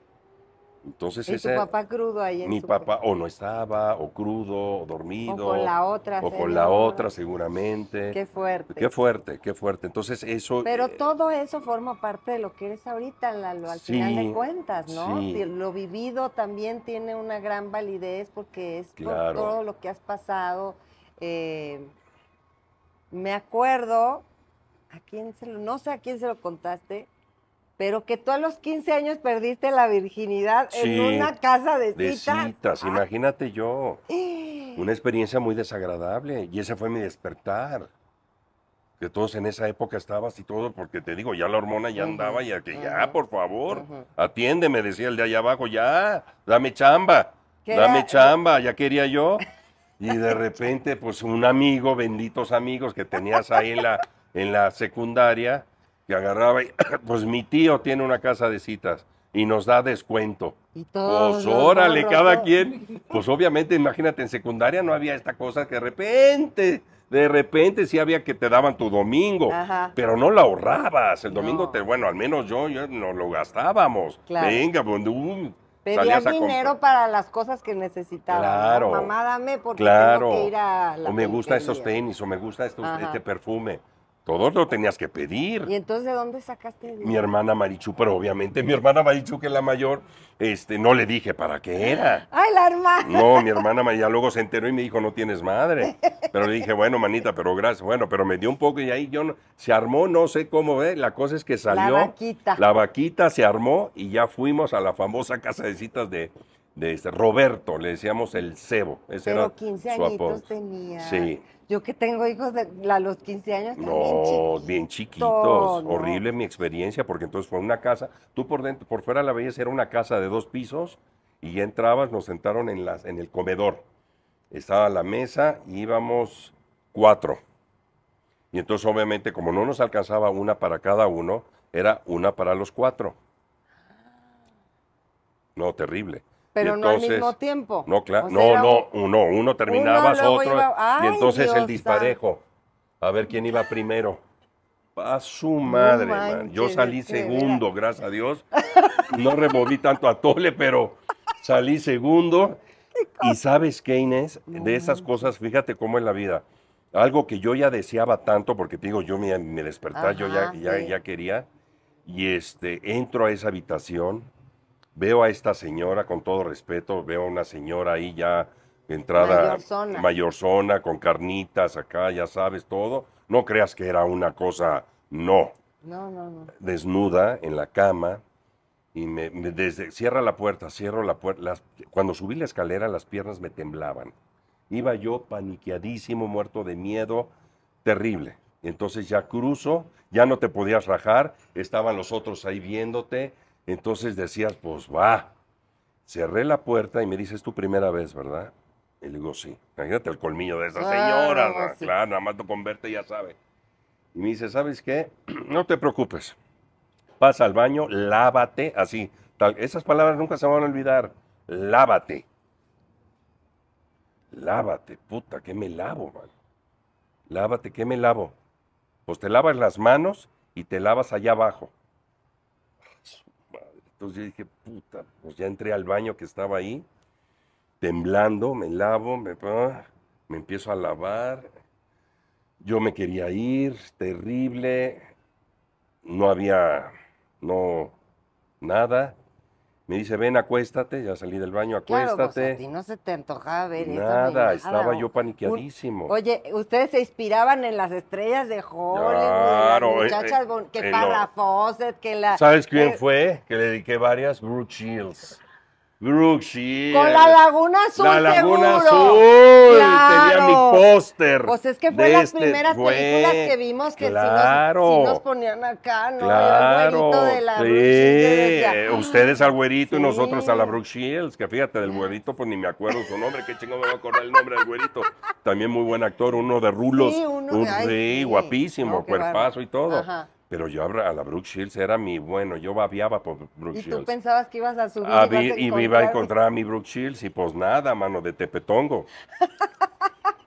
Entonces Y tu papá crudo ahí en mi su- papá o no estaba, o crudo, o dormido. O con la otra O con la otra seguramente. Qué fuerte. Qué fuerte, qué fuerte. Entonces eso... Pero eh, todo eso forma parte de lo que eres ahorita, Lalo, al final de cuentas, ¿no? sí. Lo vivido también tiene una gran validez porque es por Claro. todo lo que has pasado. Eh, me acuerdo, a quién se lo, no sé a quién se lo contaste, pero que tú a los 15 años perdiste la virginidad en una casa de de citas. citas, Ah, imagínate yo. Una experiencia muy desagradable. Y ese fue mi despertar. Que todos en esa época estabas y todo, porque te digo, ya la hormona ya andaba y que ya, por favor, ujú. atiéndeme, decía el de allá abajo, ya, dame chamba, dame era- chamba, ya quería yo. Y de repente, pues un amigo, benditos amigos que tenías ahí en la, en la secundaria, que agarraba y, pues mi tío tiene una casa de citas y nos da descuento. Y todos Pues órale, cada quien. Pues obviamente, imagínate, en secundaria no había esta cosa que de repente, de repente sí había que te daban tu domingo, Ajá. pero no la ahorrabas. El domingo, te, bueno, al menos yo, yo no lo gastábamos. Claro. Venga, pues, Pedías dinero para las cosas que necesitabas. ¿no? Claro. Mamá, dame porque Claro. tengo que ir a la O me gustan estos peluquería". tenis, o me gusta estos- este perfume. Todo lo tenías que pedir. ¿Y entonces de dónde sacaste el mi dinero? hermana Marichu, pero obviamente mi hermana Marichu, que es la mayor, este, no le dije para qué era. ¡Ay, la hermana! No, mi hermana María luego se enteró y me dijo, no tienes madre. Pero le dije, bueno, manita, pero gracias. Bueno, pero me dio un poco y ahí yo no, se armó, no sé cómo ve. La cosa es que salió. La vaquita. La vaquita se armó y ya fuimos a la famosa casa de citas de, de este Roberto, le decíamos el cebo. Ese Pero era 15 su añitos tenía. Sí. Yo que tengo hijos de a los 15 años No, bien chiquitos. ¿no? Horrible mi experiencia, porque entonces fue una casa. Tú por dentro, por fuera la veías, era una casa de dos pisos, y ya entrabas, nos sentaron en, las, en el comedor. Estaba la mesa y íbamos cuatro. Y entonces, obviamente, como no nos alcanzaba una para cada uno, era una para los cuatro. No, terrible. Y Pero no al entonces- mismo tiempo. No, claro. O sea, No, no, un- uno, uno terminabas, luego otro. iba- y ¡Ay, entonces el Dios disparejo. A ver quién iba primero. A su madre, man. Yo manches, salí de veras. segundo, gracias a Dios. No removí tanto a Tole, pero salí segundo. Y sabes qué, Inés, de esas cosas, fíjate cómo es la vida. Algo que yo ya deseaba tanto, porque te digo, yo me, me despertar, yo ya, sí. ya quería. Y este, entro a esa habitación, veo a esta señora, con todo respeto, veo a una señora ahí ya entrada Mayorzona. mayorzona, con carnitas acá, ya sabes todo. No creas que era una cosa, no, No, no, no. desnuda en la cama y me, me- desde cierra la puerta, cierro la puerta. cuando subí la escalera las piernas me temblaban. Iba yo paniqueadísimo, muerto de miedo, terrible. Entonces ya cruzo, ya no te podías rajar, estaban los otros ahí viéndote, entonces decías, pues va. Cerré la puerta y me dices tu primera vez, ¿verdad? Y le digo, sí. Imagínate el colmillo de esa señora, ¿no? sí. claro, nada más con verte ya sabe. Y me dice, ¿sabes qué? No te preocupes. Pasa al baño, lávate, así. Tal, esas palabras nunca se van a olvidar. Lávate. Lávate, puta, ¿qué me lavo, man? Lávate, ¿qué me lavo? Pues te lavas las manos y te lavas allá abajo. Entonces yo dije, puta, pues ya entré al baño que estaba ahí, temblando, me lavo, me, ah, me empiezo a lavar. Yo me quería ir, terrible, no había, no, nada. Me dice, ven, acuéstate. Ya salí del baño, Claro, pues a acuéstate. ti no se te antojaba ver eso. ni nada, estaba o- yo paniqueadísimo. Oye, ustedes se inspiraban en las estrellas de Hollywood, Claro, las eh, muchachas, eh, que Fawcett, que la... ¿Sabes quién eh, fue? Que le dediqué varias. Brooke Shields. Brooke Shields. Con la Laguna Azul, La Laguna seguro. Azul. Claro. Tenía mi póster. Pues es que fue las este- primeras películas que vimos que sí nos- ponían acá, ¿no? Claro, el de la sí, decía, eh, ustedes al güerito y nosotros a la Brooke Shields, que fíjate, del güerito, pues ni me acuerdo su nombre, qué chingo me voy a acordar el nombre del güerito. También muy buen actor, uno de rulos, Sí, uno un de- ay, sí, sí. guapísimo, No, cuerpazo y todo. Ajá. Pero yo a la Brooke Shields era mi, bueno, yo babiaba por Brooke Y tú Shields. pensabas que ibas a subir Ah, y, ibas vi- a y iba a encontrar- encontrar a mi Brooke Shields y pues nada, mano, de tepetongo.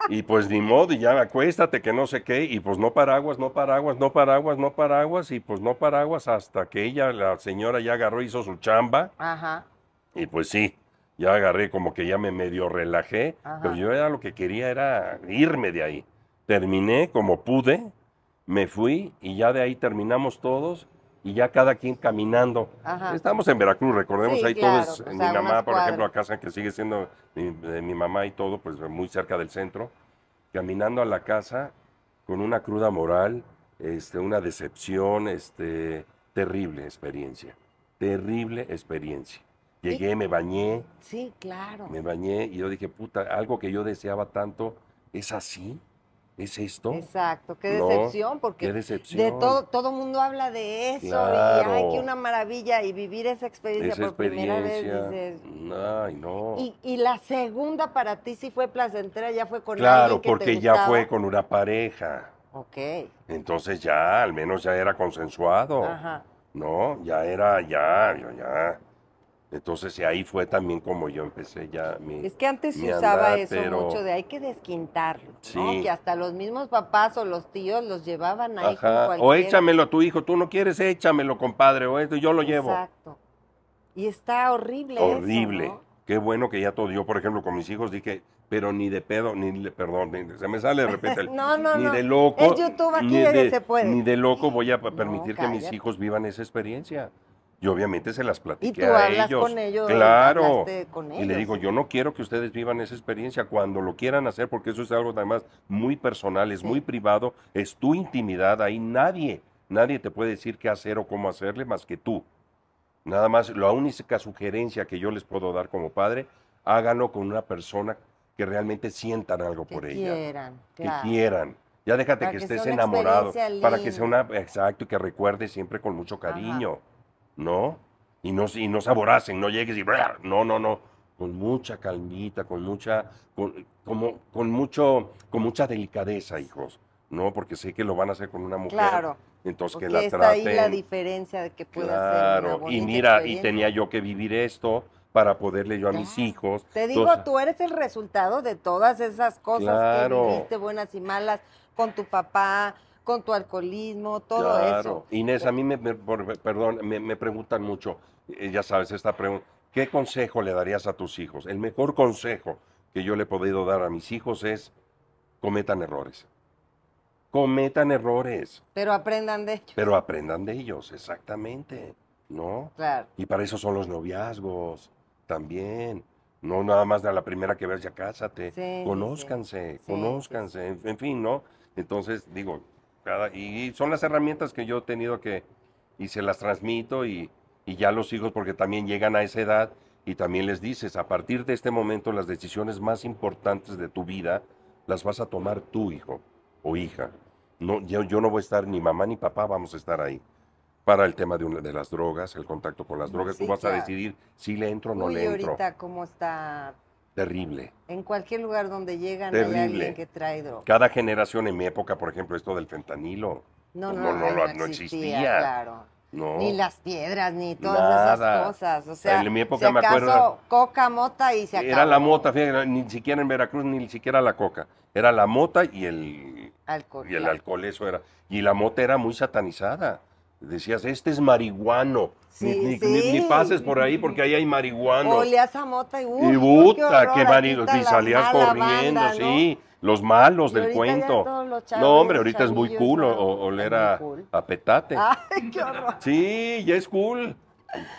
Y pues ni modo, y ya acuéstate, que no sé qué, y pues no paraguas, no paraguas, no paraguas, no paraguas, y pues no paraguas hasta que ella, la señora ya agarró, hizo su chamba, Ajá. y pues sí, ya agarré, como que ya me medio relajé, Ajá. pero yo ya lo que quería era irme de ahí. Terminé como pude, me fui, y ya de ahí terminamos todos, y ya cada quien caminando. Ajá. Estamos en Veracruz, recordemos Sí, ahí claro, todos, pues, mi a mamá, unas por ejemplo, a casa que sigue siendo mi, de mi mamá y todo, pues muy cerca del centro, caminando a la casa con una cruda moral, este, una decepción, este, terrible experiencia, terrible experiencia. Llegué, me bañé, Sí, claro. me bañé y yo dije, puta, algo que yo deseaba tanto, ¿es así? ¿Es esto? Exacto, qué No, decepción, porque qué decepción. de todo, todo mundo habla de eso y ay, que una maravilla y vivir esa experiencia Esa por primera vez experiencia, dices. ay, no. Y, y la segunda para ti sí fue placentera, ya fue con Claro, que te porque ya fue con una pareja. Ok, Entonces ya, al menos ya era consensuado. ajá. No, ya era, ya, ya, ya. Entonces y ahí fue también como yo empecé ya mi... Es que antes se usaba andar, eso pero- mucho de hay que desquintarlo, ¿no? Sí. Que hasta los mismos papás o los tíos los llevaban ahí con Ajá. O échamelo a tu hijo, tú no quieres, échamelo, compadre, o esto, yo lo llevo. Exacto. Y está horrible eso, Horrible. ¿no? Qué bueno que ya todo. Yo, por ejemplo, con mis hijos dije, pero ni de pedo, ni de, perdón, ni- se me sale de repente. el- No, no, ni no. de loco. Es YouTube, aquí ni de- se puede. Ni de loco voy a permitir que mis hijos vivan esa experiencia. Y obviamente se las Y platiqué tú a hablas ellos. con ellos, Claro. Y le digo, yo no quiero que ustedes vivan esa experiencia cuando lo quieran hacer, porque eso es algo además muy personal, es Sí. muy privado, es tu intimidad, ahí nadie, nadie te puede decir qué hacer o cómo hacerle más que tú. Nada más, la única sugerencia que yo les puedo dar como padre, háganlo con una persona que realmente sientan algo que por ella, quieran, que claro. quieran. Ya déjate Para que que estés enamorado, para que sea una, exacto, y que recuerdes siempre con mucho cariño, ¿no? Y no, y no saboracen, no llegues y, no, no, no, con mucha calmita, con mucha, con, como, con mucho, con mucha delicadeza, hijos, ¿no? Porque sé que lo van a hacer con una mujer, Claro, entonces que la está ahí la diferencia de que pueda ser una Claro, y mira, y tenía yo que vivir esto para poderle yo a mis Claro. hijos. Te digo, Entonces, tú eres el resultado de todas esas cosas Claro. que viviste, buenas y malas, con tu papá, con tu alcoholismo, todo claro. eso. Inés, a mí me, perdón, me, me preguntan mucho, eh, ya sabes, esta pregunta, ¿qué consejo le darías a tus hijos? El mejor consejo que yo le he podido dar a mis hijos es cometan errores. Cometan errores, Pero aprendan de ellos. pero aprendan de ellos, exactamente, ¿no? Claro. Y para eso son los noviazgos también. No nada más de la primera que veas ya cásate. Sí, conózcanse, sí. Conózcanse, en fin, ¿no? Entonces, digo, cada, y son las herramientas que yo he tenido que, y se las transmito y, y ya los hijos, porque también llegan a esa edad y también les dices, a partir de este momento las decisiones más importantes de tu vida las vas a tomar tú, hijo o hija. No, yo, yo no voy a estar, ni mamá ni papá vamos a estar ahí para el tema de, una- de las drogas, el contacto con las drogas. Sí, Tú vas claro. a decidir si le entro o no Uy, le entro. ahorita cómo está, Terrible. en cualquier lugar donde llegan hay Terrible. alguien que trae droga. Cada generación en mi época, por ejemplo, esto del fentanilo. No, no, No, no, no, no existía. claro. No. Ni las piedras, ni todas Nada. esas cosas. O sea, En mi época si me acuerdo- acaso, coca, mota y se acabó. Era la mota, fíjate, ni siquiera en Veracruz, ni siquiera la coca. Era la mota y el, Alcohol. y el alcohol, eso era. Y la mota era muy satanizada. Decías, este es marihuano. Ni- Sí, ni, sí. ni- ni pases por ahí porque ahí hay marihuano. Olías a mota y uy, y uy, qué marido. Y salías corriendo, banda, ¿no? sí. Los malos Y del cuento. No, hombre, ahorita es muy cool o- no, oler a, cool. a petate. Ay, qué horror. Sí, ya es cool.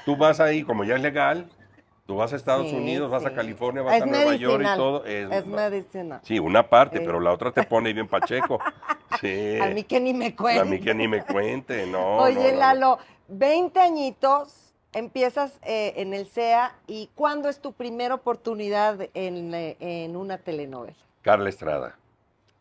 Tú vas ahí, como ya es legal, tú vas a Estados Sí, Unidos, vas a. California, vas Es a Nueva York y todo. Es medicinal. Sí, una parte, Sí. pero la otra te pone bien pacheco. Sí. A mí que ni me cuente. A mí que ni me cuente, no. Oye, no. Lalo, 20 añitos, empiezas eh, en el CEA y ¿cuándo es tu primera oportunidad en, eh, en una telenovela? Carla Estrada.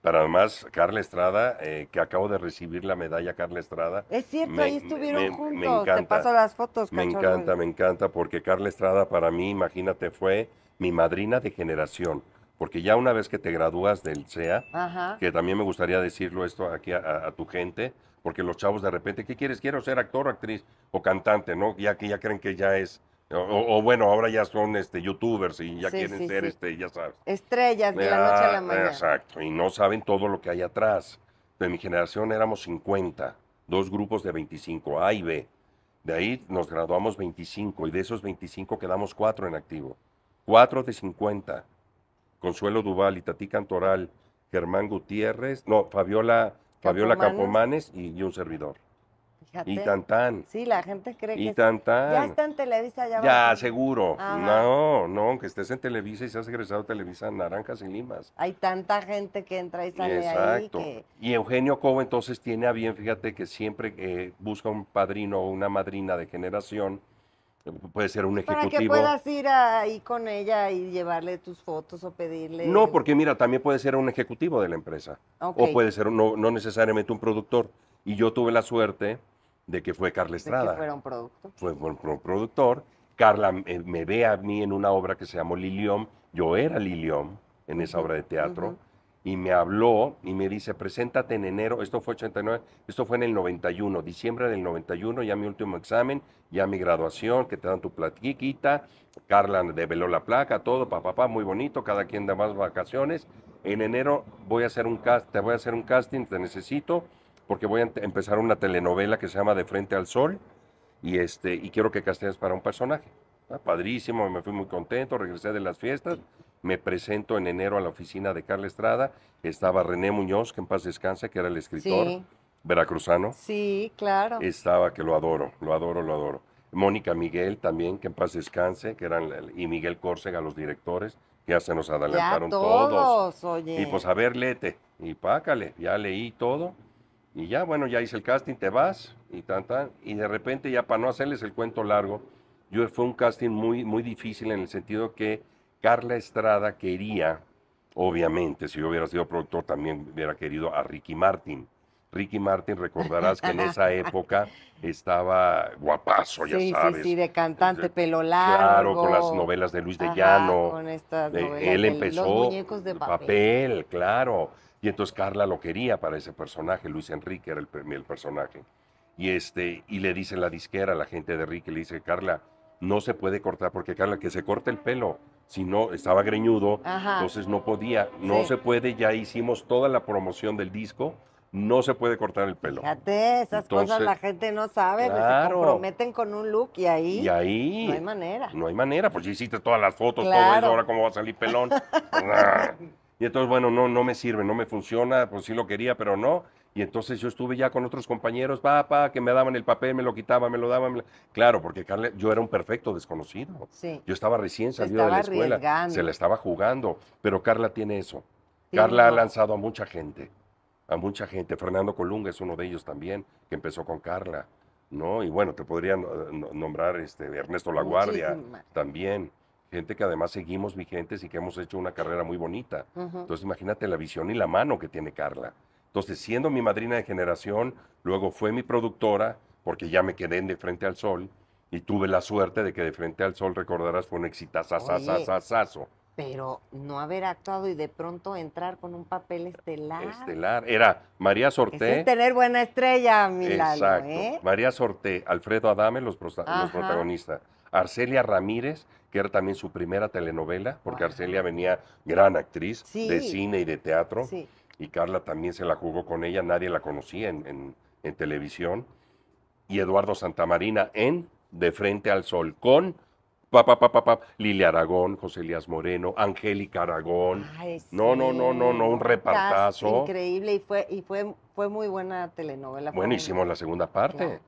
Pero además, Carla Estrada, eh, que acabo de recibir la medalla Carla Estrada. Es cierto, Me- ahí estuvieron me- me juntos. Te encanta. paso las fotos, Me cachorro. encanta, me encanta, porque Carla Estrada para mí, imagínate, fue mi madrina de generación. Porque ya una vez que te gradúas del CEA, Ajá. que también me gustaría decirlo esto aquí a, a- a tu gente, porque los chavos de repente, ¿qué quieres? Quiero ser actor, actriz o cantante, ¿no? Ya que ya creen que ya es, o, bueno, ahora ya son este, youtubers y ya Sí, quieren sí, ser, sí. este, ya sabes. Estrellas de la noche a la Ah, mañana. Exacto, y no saben todo lo que hay atrás. De mi generación éramos 50, dos grupos de 25, A y B. De ahí nos graduamos 25 y de esos 25 quedamos cuatro en activo. Cuatro de 50. Consuelo Duval y Tati Cantoral, Germán Gutiérrez, no, Fabiola, Fabiola Campomanes. Campomanes y, y un servidor. Fíjate. Y tan tan, Sí, la gente cree y que tan ya tan. está en Televisa, ya Ya, a- seguro. Ajá. No, no, que estés en Televisa y seas egresado de Televisa, naranjas y limas. Hay tanta gente que entra y sale Exacto. ahí que... Y Eugenio Cobo entonces tiene a bien, fíjate que siempre eh, busca un padrino o una madrina de generación, puede ser un Para que ejecutivo. puedas ir ahí con ella y llevarle tus fotos o pedirle... No, porque mira, también puede ser un ejecutivo de la empresa o puede ser no, no necesariamente un productor. Y yo tuve la suerte de que fue Carla de que Estrada. fuera un producto. fue pro- productor. Carla eh, me ve a mí en una obra que se llamó Liliom. Yo era Liliom en esa obra de teatro. Y me habló y me dice, preséntate en enero. Esto fue 89, esto fue en el 91, diciembre del 91, ya mi último examen, ya mi graduación, que te dan tu platiquita. Carla develó la placa, todo, papá, papá, muy bonito, cada quien da más vacaciones. En enero voy a hacer un cast, te voy a hacer un casting, te necesito, porque voy a empezar una telenovela que se llama De Frente al Sol y este y quiero que castees para un personaje. Ah, padrísimo, me fui muy contento, regresé de las fiestas, me presento en enero a la oficina de Carla Estrada, estaba René Muñoz, que en paz descanse, que era el escritor Sí, veracruzano, sí, claro. estaba que lo adoro, lo adoro, lo adoro. Mónica Miguel también, que en paz descanse, que eran y Miguel Córcega, los directores, que ya se nos ya adelantaron todos, oye. y pues a ver, léete. Y pácale, ya leí todo. Y ya, bueno, ya hice el casting, te vas y tan, tan. Y de repente, ya para no hacerles el cuento largo, yo fue un casting muy, muy difícil en el sentido que Carla Estrada quería, obviamente, si yo hubiera sido productor, también hubiera querido a Ricky Martin. Ricky Martin, recordarás que en esa época estaba guapazo, ya sí, sabes. sí, sí, de cantante, pelo largo. Claro, con las novelas de Luis de Llano. Con estas novelas él de empezó Los muñecos de papel. papel, claro. Y entonces Carla lo quería para ese personaje, Luis Enrique era el, el personaje. Y este y le dice la disquera, la gente de Enrique, le dice, "Carla, no se puede cortar porque Carla que se corte el pelo, si no estaba greñudo, Ajá. entonces no podía, no Sí. se puede, ya hicimos toda la promoción del disco, no se puede cortar el pelo." Fíjate, esas cosas Entonces, la gente no sabe, pues, se claro. comprometen con un look y ahí, Y ahí no hay manera. No hay manera, pues ya hiciste todas las fotos, todo eso, ahora cómo va a salir pelón. Y entonces, bueno, no, no me sirve, no me funciona, pues sí lo quería, pero no. Y entonces yo estuve ya con otros compañeros, papá, que me daban el papel, me lo quitaban, me lo daban. me lo- Claro, porque Carla, yo era un perfecto desconocido. Sí. Yo estaba recién salido de la escuela, arriesgando. se la estaba jugando, pero Carla tiene eso. Carla ha lanzado a mucha gente, a mucha gente. Fernando Colunga es uno de ellos también, que empezó con Carla, ¿no? Y bueno, te podría no- no- nombrar este Ernesto La Guardia Muchísimas. también. Gente que además seguimos vigentes y que hemos hecho una carrera muy bonita. Entonces imagínate la visión y la mano que tiene Carla. Entonces, siendo mi madrina de generación, luego fue mi productora, porque ya me quedé en De Frente al Sol, y tuve la suerte de que De Frente al Sol, recordarás, fue un exitazazazazazo. Pero no haber actuado y de pronto entrar con un papel estelar. Estelar. Era María Sorté. es tener buena estrella, mi Lalo, Exacto. ¿eh? María Sorté, Alfredo Adame, los, protagonistas. Arcelia Ramírez, que era también su primera telenovela, porque Wow. Arcelia venía gran actriz Sí. de cine y de teatro. Sí. y Carla también se la jugó con ella, nadie la conocía en, en- en televisión. Y Eduardo Santamarina en De Frente al Sol, con pa, pa, pa, pa, pa, Lilia Aragón, José Elías Moreno, Angélica Aragón. Ay, No, no, no, no, no, un repartazo. Increíble y fue y fue fue muy buena telenovela. Buenísimo muy- la segunda parte. Claro.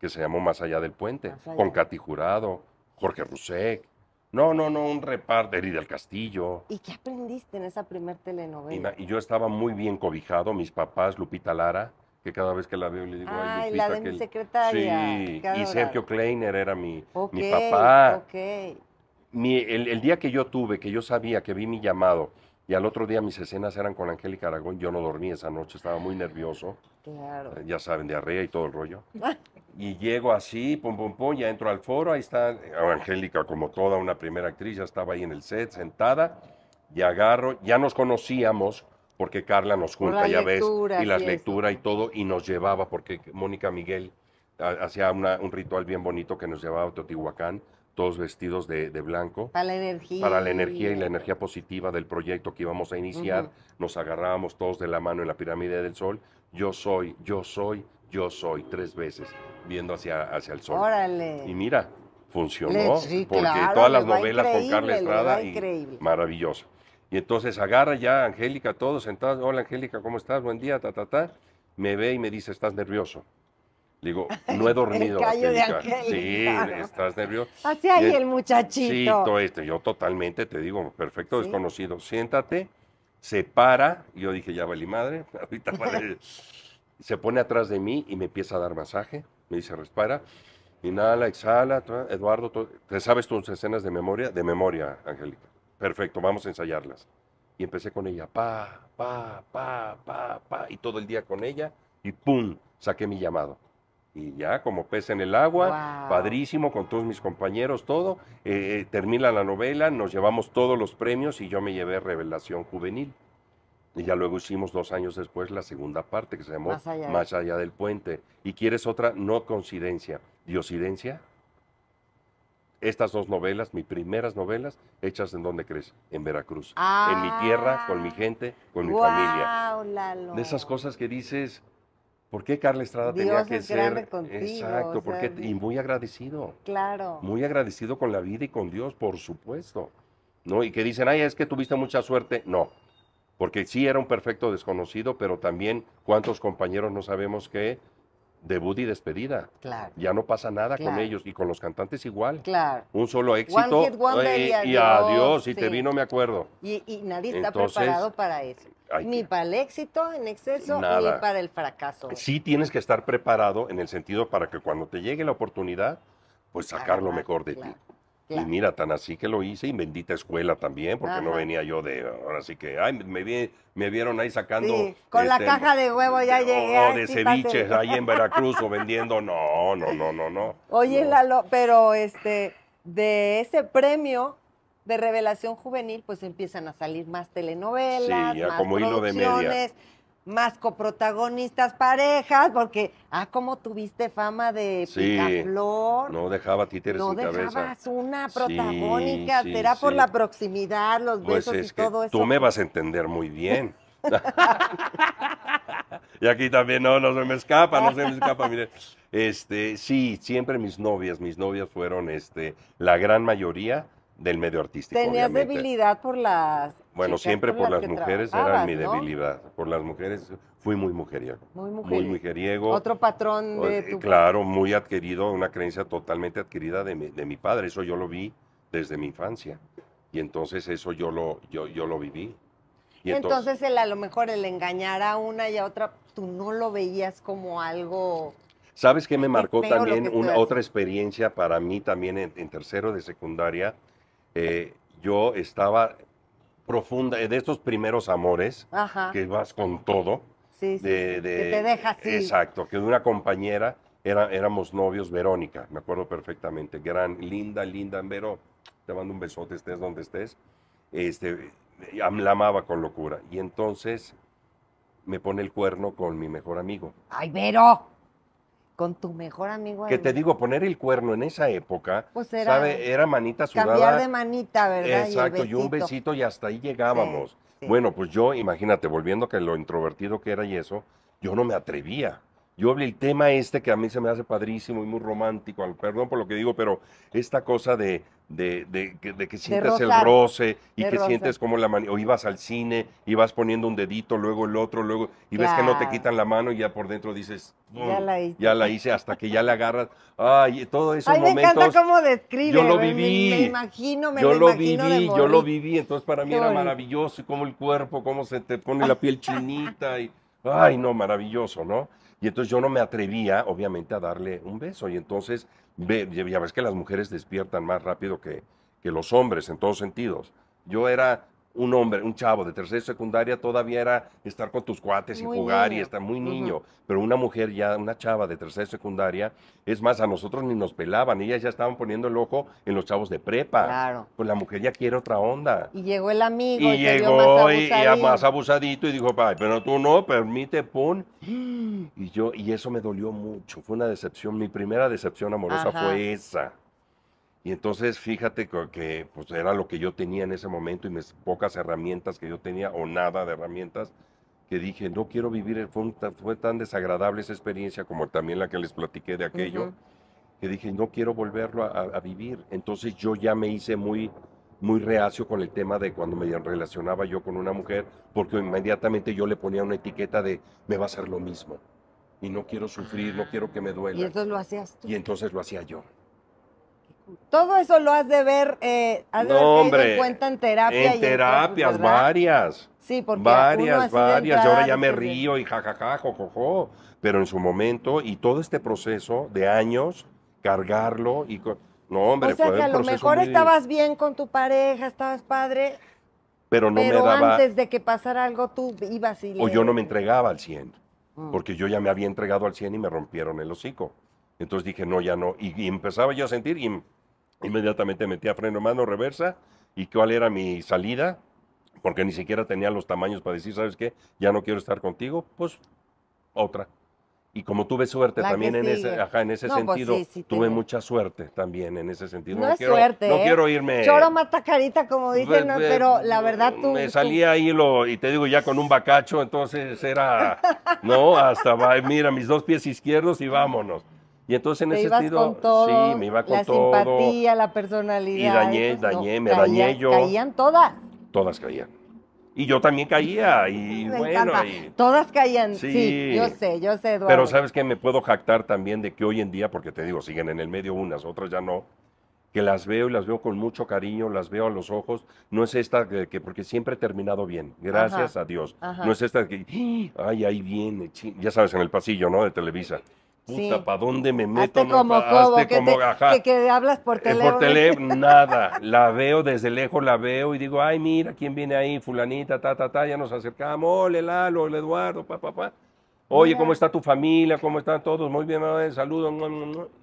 Que se llamó Más allá del puente, allá. con Katy Jurado, Jorge Rusek. No, no, no, un reparto, Eri del Castillo. ¿Y qué aprendiste en esa primer telenovela? y yo estaba muy bien cobijado, mis papás, Lupita Lara, que cada vez que la veo le digo, ay, Ay, Lupita, la de que mi el-". secretaria. Sí, y. Sergio Kleiner era mi, mi papá. Ok. Mi- el, el día que yo tuve, que yo sabía que vi mi llamado, y al otro día mis escenas eran con Angélica Aragón, yo no dormí esa noche, estaba muy nervioso, Claro. eh, ya saben, diarrea y todo el rollo. Y llego así, pum, pum, pum, ya entro al foro, ahí está eh, Angélica como toda una primera actriz, ya estaba ahí en el set, sentada, y agarro, ya nos conocíamos, porque Carla nos junta, ya ves, y las lecturas y todo, y nos llevaba, porque Mónica Miguel ha- hacía un ritual bien bonito que nos llevaba a Teotihuacán, todos vestidos de, de blanco, Para la energía. para la energía y la energía positiva del proyecto que íbamos a iniciar. Nos agarrábamos todos de la mano en la pirámide del sol. Yo soy, yo soy, yo soy, tres veces, viendo hacia, hacia el sol. Órale. Y mira, funcionó, Le- sí, porque claro, todas las novelas con Carla Estrada, y maravilloso. Y entonces agarra ya a Angélica, todos sentados, hola Angélica, ¿cómo estás? Buen día, ta, ta, ta. Me ve y me dice, ¿estás nervioso? Digo, no he dormido, callo de Angélica. Angélica. Sí, ¿estás nervioso? Así ahí el muchachito. Sí, todo esto, yo totalmente te digo, perfecto Sí. desconocido. Siéntate, se para, y yo dije, ya valí madre, ahorita vale. Se pone atrás de mí y me empieza a dar masaje, me dice, respira, inhala, exhala, Eduardo, ¿te sabes tus escenas de memoria? De memoria, Angélica. Perfecto, vamos a ensayarlas. Y empecé con ella, pa, pa, pa, pa, pa, y todo el día con ella, y pum, saqué mi llamado. Y ya, como pez en el agua, padrísimo, con todos mis compañeros, todo. Eh, eh, termina la novela, nos llevamos todos los premios y yo me llevé Revelación Juvenil. Y ya luego hicimos dos años después la segunda parte que se llamó Más allá de- Más allá del puente. ¿Y quieres otra? No coincidencia, diosidencia. Estas dos novelas, mis primeras novelas, hechas en donde crees, en Veracruz. En mi tierra, con mi Ah. gente, con mi familia. Lalo. De esas cosas que dices, ¿por qué Carla Estrada tenía que es ser? contigo, Exacto, o ¿por sea, qué? y muy agradecido. Claro. Muy agradecido con la vida y con Dios, por supuesto. ¿No? Y que dicen, ay, es que tuviste mucha suerte. No, porque sí era un perfecto desconocido, pero también cuántos compañeros no sabemos que debut y despedida. Claro. Ya no pasa nada con ellos y con los cantantes igual. Claro. Un solo éxito hit wonder eh, y y adiós, y te sí. vi, no me acuerdo. Y, y nadie está Entonces, preparado para eso. Ni que- para el éxito en exceso, Nada. ni para el fracaso. Sí tienes que estar preparado en el sentido para que cuando te llegue la oportunidad, pues sacar lo mejor de claro, ti. Claro. Y mira, tan así que lo hice y bendita escuela también, porque no venía yo de, ahora sí que, ay, me, vi- me vieron ahí sacando... Sí, con la este, caja de huevo ya llegué, O de sí, ceviches ahí en Veracruz o vendiendo, no, no, no, no, no. Oye, no. Lalo, pero este, de ese premio de revelación juvenil, pues empiezan a salir más telenovelas, Sí, ya más como hilo de media. Más coprotagonistas, parejas, porque, ah, como tuviste fama de Sí, picaflor. No dejaba títeres No sin cabeza. dejabas una protagónica, sí, será por la proximidad, los Pues besos es y que todo eso. tú me vas a entender muy bien. y aquí también, no, no se me escapa, no se me escapa. Mire, este, sí, siempre mis novias, mis novias fueron, este, la gran mayoría del medio artístico. Tenías obviamente. debilidad por las. Bueno, chicas siempre por las que mujeres trabajabas, mi ¿no? debilidad. Por las mujeres fui muy mujeriego. Muy Muy mujeriego. mujeriego. Otro patrón de Eh, tu. Claro, muy adquirido, una creencia totalmente adquirida de mi, de mi padre. Eso yo lo vi desde mi infancia. Y entonces eso yo lo, yo, yo lo viví. Y entonces, el, a lo mejor el engañar a una y a otra, tú no lo veías como algo. ¿Sabes qué me marcó también una otra experiencia para mí también en, en tercero de secundaria? Eh, yo estaba profunda, de estos primeros amores, Ajá. que vas con todo. sí, sí, De, sí, de- que te deja así. Exacto, que de una compañera era, éramos novios, Verónica, me acuerdo perfectamente, gran, linda, linda, Vero, te mando un besote, estés donde estés. Este, la amaba con locura. Y entonces me pone el cuerno con mi mejor amigo. Ay, Vero. Con tu mejor amigo. Que te digo, poner el cuerno en esa época, Pues era ¿sabe? Era manita sudada. cambiar de manita, ¿verdad? Exacto, y, y, un besito y hasta ahí llegábamos. sí. Bueno, pues yo, imagínate, volviendo que lo introvertido que era y eso, yo no me atrevía. Yo el tema este que a mí se me hace padrísimo y muy romántico, perdón por lo que digo, pero esta cosa de, de, de que- de que sientes el roce y que sientes como la mano, o ibas al cine y vas poniendo un dedito, luego el otro, luego, y ves que no te quitan la mano y ya por dentro dices, Ya "Mm, la hice". ya la hice, hasta que ya la agarras. Ay, todos esos Ay, me momentos. encanta cómo describe. yo lo me- me- viví. Me, imagino, me yo lo, lo imagino de viví, yo lo viví, entonces para mí Qué era maravilloso y como el cuerpo, cómo se te pone la piel chinita y, ay, no, maravilloso, ¿no? Y entonces yo no me atrevía, obviamente, a darle un beso y entonces, ve, ya ves que las mujeres despiertan más rápido que, que los hombres en todos sentidos. Yo era un hombre, un chavo de tercera y secundaria, todavía era estar con tus cuates y jugar y estar muy niño, pero una mujer ya, una chava de tercera y secundaria, es más, a nosotros ni nos pelaban, ellas ya estaban poniendo el ojo en los chavos de prepa. Claro. Pues la mujer ya quiere otra onda. Y llegó el amigo Y y, llegó y, y a abusadín. más abusadito y dijo, "Ay, pero tú no, permite, pon. Y yo, y eso me dolió mucho, fue una decepción, mi primera decepción amorosa Ajá. fue esa. Y entonces fíjate que pues era lo que yo tenía en ese momento y mis pocas herramientas que yo tenía o nada de herramientas que dije, no quiero vivir, fue, un fue tan desagradable esa experiencia como también la que les platiqué de aquello, que dije, no quiero volverlo a, vivir. Entonces yo ya me hice muy, muy reacio con el tema de cuando me relacionaba yo con una mujer, porque inmediatamente yo le ponía una etiqueta de, me va a hacer lo mismo. Y no quiero sufrir, no quiero que me Y duela. entonces lo hacías tú. Y entonces lo hacía yo. Todo eso lo has de ver, eh, has de No, haber caído hombre, en cuenta en terapia. En terapias, varias. Sí, porque Varias, de varias. Y ahora ya me río y jajaja, jojojo. Pero en su momento, y todo este proceso de años, cargarlo y... No, hombre, O sea fue que a lo mejor muy- estabas bien con tu pareja, estabas padre, Pero no pero me daba... antes de que pasara algo tú ibas y O le- yo no me entregaba al 100. Mm. Porque yo ya me había entregado al 100 y me rompieron el hocico. Entonces dije, no, ya no. Y, y empezaba yo a sentir y inmediatamente metía freno mano, reversa. ¿Y cuál era mi salida? Porque ni siquiera tenía los tamaños para decir, ¿sabes qué? Ya no quiero estar contigo. Pues otra. Y como tuve suerte La también en ese, ajá, en ese No, pues sentido, sí, sí tuve mucha suerte también en ese sentido. No es quiero, suerte, No ¿eh? quiero irme... Choro mata carita, como Pues, dicen, ¿no? pues, pero la verdad tú... Me tú- salía ahí lo, y te digo ya con un bacacho, entonces era, no, hasta va, mira, mis dos pies izquierdos y vámonos. Y entonces en te ese ibas sentido, con todo, sí, me iba con la todo, simpatía, la personalidad. Y dañé, pues, no, dañé, me caía- dañé yo. Caían todas. todas caían. Y yo también caía, y Me bueno, y- Todas caían. Sí. Sí. yo sé, yo sé, Eduardo. pero sabes que me puedo jactar también de que hoy en día, porque te digo, siguen en el medio unas, otras ya no, que las veo y las veo con mucho cariño, las veo a los ojos. No es esta que, que- porque siempre he terminado bien, gracias Ajá, a Dios. ajá. No es esta que, ay, ahí viene, chi-". ya sabes, en el pasillo, ¿no? De Televisa. Sí. Puta, ¿para dónde me meto? Hazte como Pa- Cobo, hazte que, como, te- ajá. que, que hablas por Eh, teléfono. Por teléfono, nada. La veo desde lejos, la veo y digo, ay, mira, ¿quién viene ahí? Fulanita, ta, ta, ta. Ya nos acercamos. Ole, Lalo, el Eduardo, pa, pa, pa. Oye. ¿cómo está tu familia? ¿Cómo están todos? Muy bien, saludos.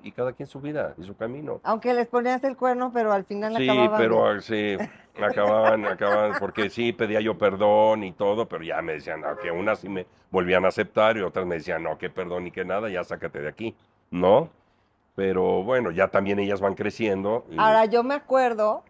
Y cada quien su vida y su camino. Aunque les ponías el cuerno, pero al final Sí, acababan pero sí, acababan, acababan, porque sí, pedía yo perdón y todo, pero ya me decían, no, que unas sí me volvían a aceptar y otras me decían, no, que perdón y que nada, ya sácate de aquí, ¿no? Pero bueno, ya también ellas van creciendo. y- Ahora, yo me acuerdo,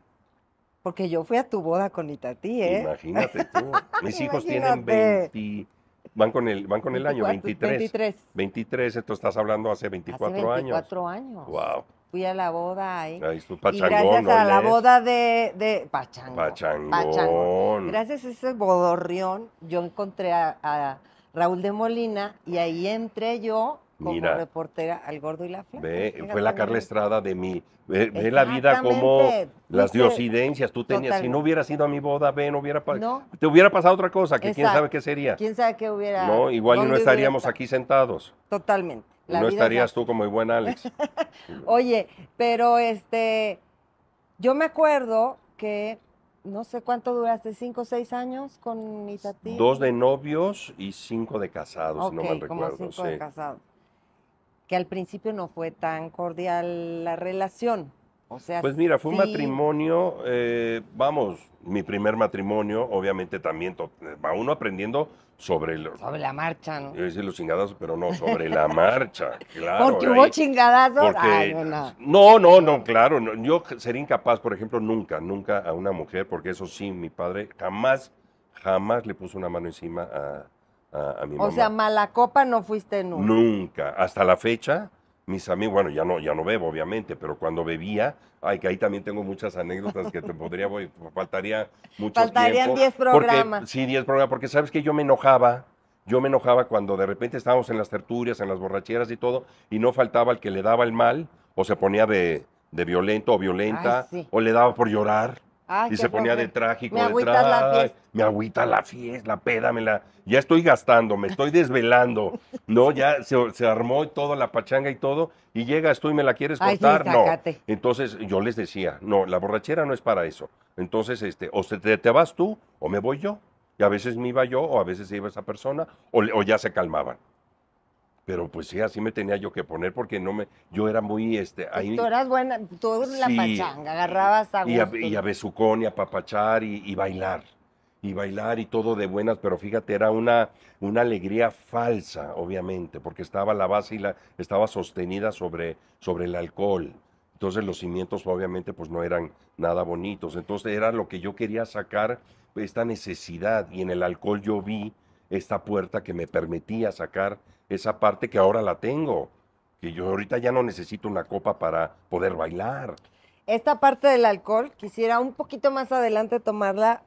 porque yo fui a tu boda con Itatí, ¿eh? Imagínate tú. Mis hijos tienen Imagínate. 20, van con el, van con el año 24, 23. 23. 23, entonces estás hablando hace 24, Hace 24 años. años. Wow. Fui a la boda ahí. Ahí estuvo y pachangón, gracias a la boda de, de Pachango. Pachangón. Pachangón. Gracias a ese bodorrión, yo encontré a, a Raúl de Molina y ahí entré yo como Mira. reportera al Gordo y la Flaca. Ve, fue la Carla. Estrada de mi. Ve, ve la vida como las diosidencias. Tú tenías, si no hubieras ido a mi boda, ve, no hubiera No. te hubiera pasado otra cosa, que quién sabe qué sería. ¿Quién sabe qué hubiera? No, igual y no hubiera estaríamos aquí sentados. Totalmente. La no estarías así. tú como el buen Alex. Oye, pero este, yo me acuerdo que no sé cuánto duraste, cinco o seis años con Itatí. Dos de novios y cinco de casados, si no como recuerdo. cinco de casados. Que al principio no fue tan cordial la relación. O sea, Pues mira, fue un matrimonio, eh, vamos, mi primer matrimonio, obviamente también va uno aprendiendo sobre el, Sobre la marcha, ¿no? a decir los chingados, pero no, sobre la marcha, claro. Porque hubo ahí- chingadazos. porque- Ay, no, no. no, no, no, claro, no, yo sería incapaz, por ejemplo, nunca, nunca a una mujer, porque eso sí, mi padre jamás, jamás le puso una mano encima a, a, a mi O sea, mala copa no fuiste nunca. Nunca. Hasta la fecha, mis amigos, bueno, ya no, ya no bebo, obviamente, pero cuando bebía, ay, que ahí también tengo muchas anécdotas que te podría, voy, faltaría mucho Faltarían tiempo. 10 Porque- programas. sí, 10 programas, porque sabes que yo me enojaba, yo me enojaba cuando de repente estábamos en las tertulias, en las borracheras y todo, y no faltaba el que le daba el mal, o se ponía de, de violento o violenta, Ay, sí. o le daba por llorar, Ay, y se ponía de trágico, Me de agüitas la. Me agüita la fiesta, la peda, me la... Ya estoy gastando, me estoy desvelando. No, ya se, se armó y todo, la pachanga y todo, y llegas tú y me la quieres Ay, sí, cortar. no. Entonces yo les decía, no, la borrachera no es para eso. Entonces, este, o se- te, te vas tú o me voy yo. Y a veces me iba yo, o a veces se iba esa persona, o ya se calmaban. Pero pues sí, así me tenía yo que poner porque no me, yo era muy, este, ahí, Tú eras buena, tú la Sí. pachanga, agarrabas a y a, y a besucón y a papachar y, y bailar. Y bailar y todo de buenas, pero fíjate, era una, una alegría falsa, obviamente, porque estaba la base y la, estaba sostenida sobre, sobre el alcohol. Entonces los cimientos obviamente pues no eran nada bonitos. Entonces era lo que yo quería sacar, esta necesidad. Y en el alcohol yo vi esta puerta que me permitía sacar esa parte que ahora la tengo. Que yo ahorita ya no necesito una copa para poder bailar. Esta parte del alcohol quisiera un poquito más adelante tomarla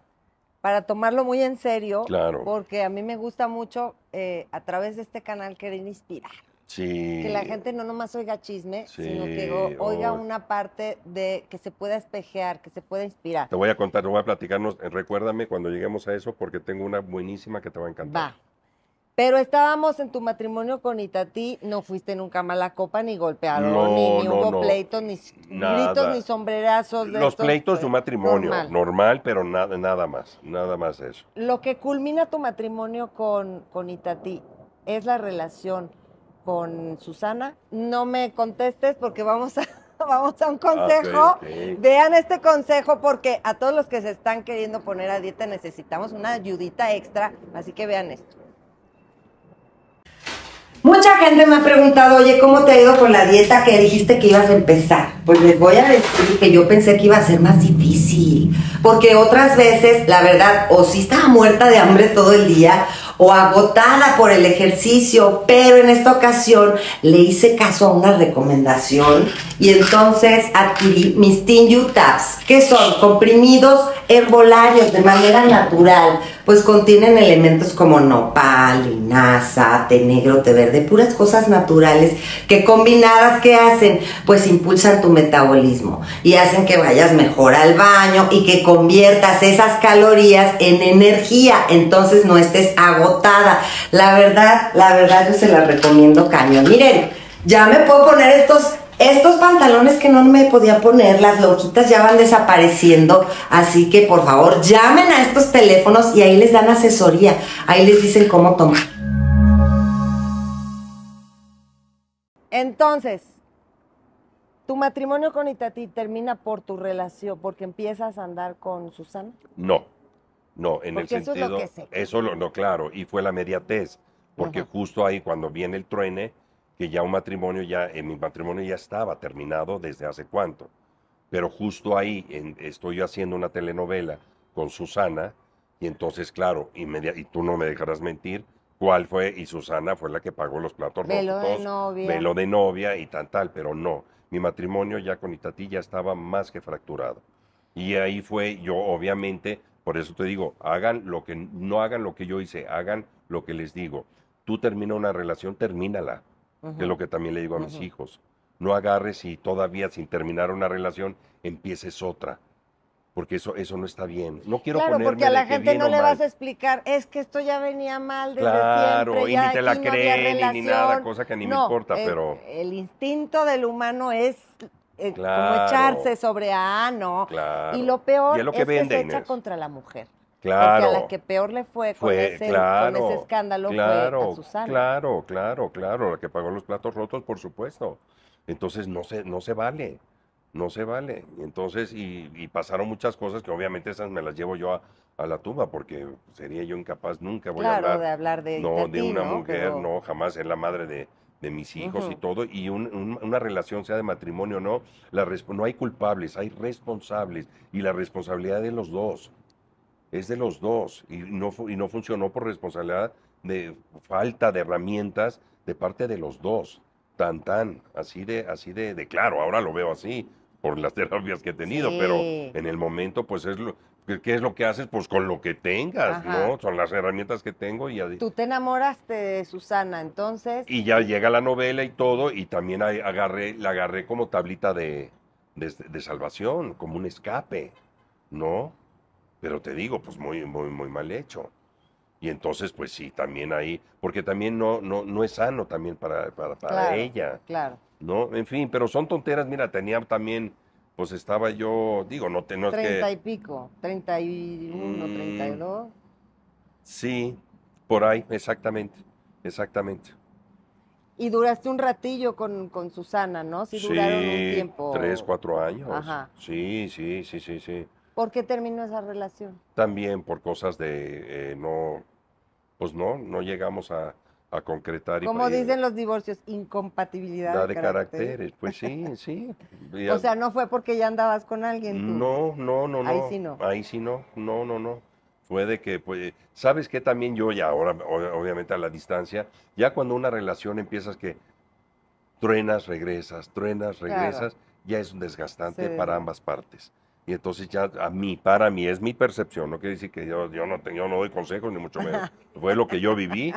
para tomarlo muy en serio. Claro. Porque a mí me gusta mucho eh, a través de este canal querer inspirar. Sí. Que la gente no nomás oiga chisme, sino que oiga una parte de que se pueda espejear, que se pueda inspirar. Te voy a contar, te voy a platicarnos. eh, Recuérdame cuando lleguemos a eso porque tengo una buenísima que te va a encantar. Va. Pero estábamos en tu matrimonio con Itatí, no fuiste nunca mala copa, ni golpeador, No, ni, ni no, hubo no. pleitos, ni Nada. gritos, ni sombrerazos. de Los estos, pleitos de un matrimonio, normal. normal, pero nada, nada más, nada más eso. Lo que culmina tu matrimonio con, con Itatí es la relación con Susana. No me contestes porque vamos a, vamos a un consejo. Vean este consejo porque a todos los que se están queriendo poner a dieta necesitamos una ayudita extra, así que vean esto. Mucha gente me ha preguntado, oye, ¿cómo te ha ido con la dieta que dijiste que ibas a empezar? Pues les voy a decir que yo pensé que iba a ser más difícil, porque otras veces, la verdad, o sí estaba muerta de hambre todo el día, o agotada por el ejercicio, pero en esta ocasión le hice caso a una recomendación y entonces adquirí mis Tabs, que son comprimidos herbolarios de manera natural, pues contienen elementos como nopal, linaza, té negro, té verde, puras cosas naturales que combinadas que hacen, pues impulsan tu metabolismo y hacen que vayas mejor al baño y que conviertas esas calorías en energía, entonces no estés agotada. La verdad, la verdad yo se las recomiendo cañón. Miren, ya me puedo poner estos estos pantalones que no me podía poner, las lonjitas ya van desapareciendo, así que por favor llamen a estos teléfonos y ahí les dan asesoría, ahí les dicen cómo tomar. Entonces, ¿tu matrimonio con Itati termina por tu relación, porque empiezas a andar con Susana? No, no, en Porque el eso es lo sentido, que sé. eso lo, no, claro, y fue la mediatez, porque Ajá. justo ahí cuando viene el truene, que ya un matrimonio, ya, en mi matrimonio ya estaba terminado desde hace cuánto, pero justo ahí en- estoy haciendo una telenovela con Susana, y entonces, claro, inmedia- y tú no me dejarás mentir, ¿cuál fue? Y Susana fue la que pagó los platos Velo de novia. velo de novia y tal, tal, pero no, mi matrimonio ya con Itatí ya estaba más que fracturado. Y ahí fue, yo obviamente, por eso te digo, hagan lo que, no hagan lo que yo hice, hagan lo que les digo. Tú termina una relación, termínala, que es lo que también le digo a mis hijos. No agarres y todavía sin terminar una relación empieces otra, porque eso, eso no está bien. No quiero claro, porque a la gente no le mal. vas a explicar, es que esto ya venía mal desde Claro, siempre. y ya ni te la no creen, ni nada, relación". cosa que ni me No, importa, el- pero El instinto del humano es eh, como Claro. echarse sobre, ah, no. claro. Y lo peor Y es lo que es que se echa contra la mujer. Claro. Porque a la que peor le fue con, Fue, ese, claro, con ese escándalo claro, fue a Susana. Claro, claro, claro, la que pagó los platos rotos, por supuesto. Entonces no se, no se vale, no se vale. Entonces, y, y pasaron muchas cosas que obviamente esas me las llevo yo a, a la tumba, porque sería yo incapaz, nunca voy claro, a hablar de hablar de, no, de ti, una ¿no? mujer, Pero- no, jamás es la madre de, de mis hijos y todo, y un- un- una relación, sea de matrimonio o no, la no hay culpables, hay responsables, y la responsabilidad es de los dos, es de los dos, y no, y no funcionó por responsabilidad de falta de herramientas de parte de los dos. Tan, tan, así de, así de, de claro, ahora lo veo así por las terapias que he tenido, pero en el momento, pues es lo, ¿qué es lo que haces? Pues con lo que tengas, Ajá. ¿no? Son las herramientas que tengo y, adi- Tú te enamoraste de Susana, entonces. y ya llega la novela y todo, y también agarré, la agarré como tablita de, de, de salvación, como un escape, ¿no? Pero te digo, pues muy, muy, muy mal hecho. Y entonces, pues sí, también ahí, porque también no, no, no es sano también para, para, para Claro. ella, Claro. ¿no? En fin, pero son tonteras, mira, tenía también, pues estaba yo, digo, no, te, no que... Treinta y pico. Treinta y uno, Mm. treinta y dos. Sí, por ahí, exactamente, exactamente. Y duraste un ratillo con, con Susana, ¿no? Sí, duraron un Sí, tiempo. tres, cuatro años. Ajá. Sí, sí, sí, sí, sí. ¿Por qué terminó esa relación? También por cosas de eh, no, pues no, no llegamos a, a concretar. Como dicen los divorcios, incompatibilidad de, de caracteres, pues sí, sí. O sea, no fue porque ya andabas con alguien tú. no, no, no, no. Ahí sí no. Ahí sí no, no, no, no. Fue de que, pues, ¿sabes qué? También yo ya ahora, obviamente a la distancia, ya cuando una relación empiezas que truenas, regresas, truenas, Claro. regresas, ya es un desgastante para ambas partes. Y entonces ya a mí, para mí, es mi percepción, no quiere decir que yo, yo, no, yo no doy consejos, ni mucho menos. Fue lo que yo viví.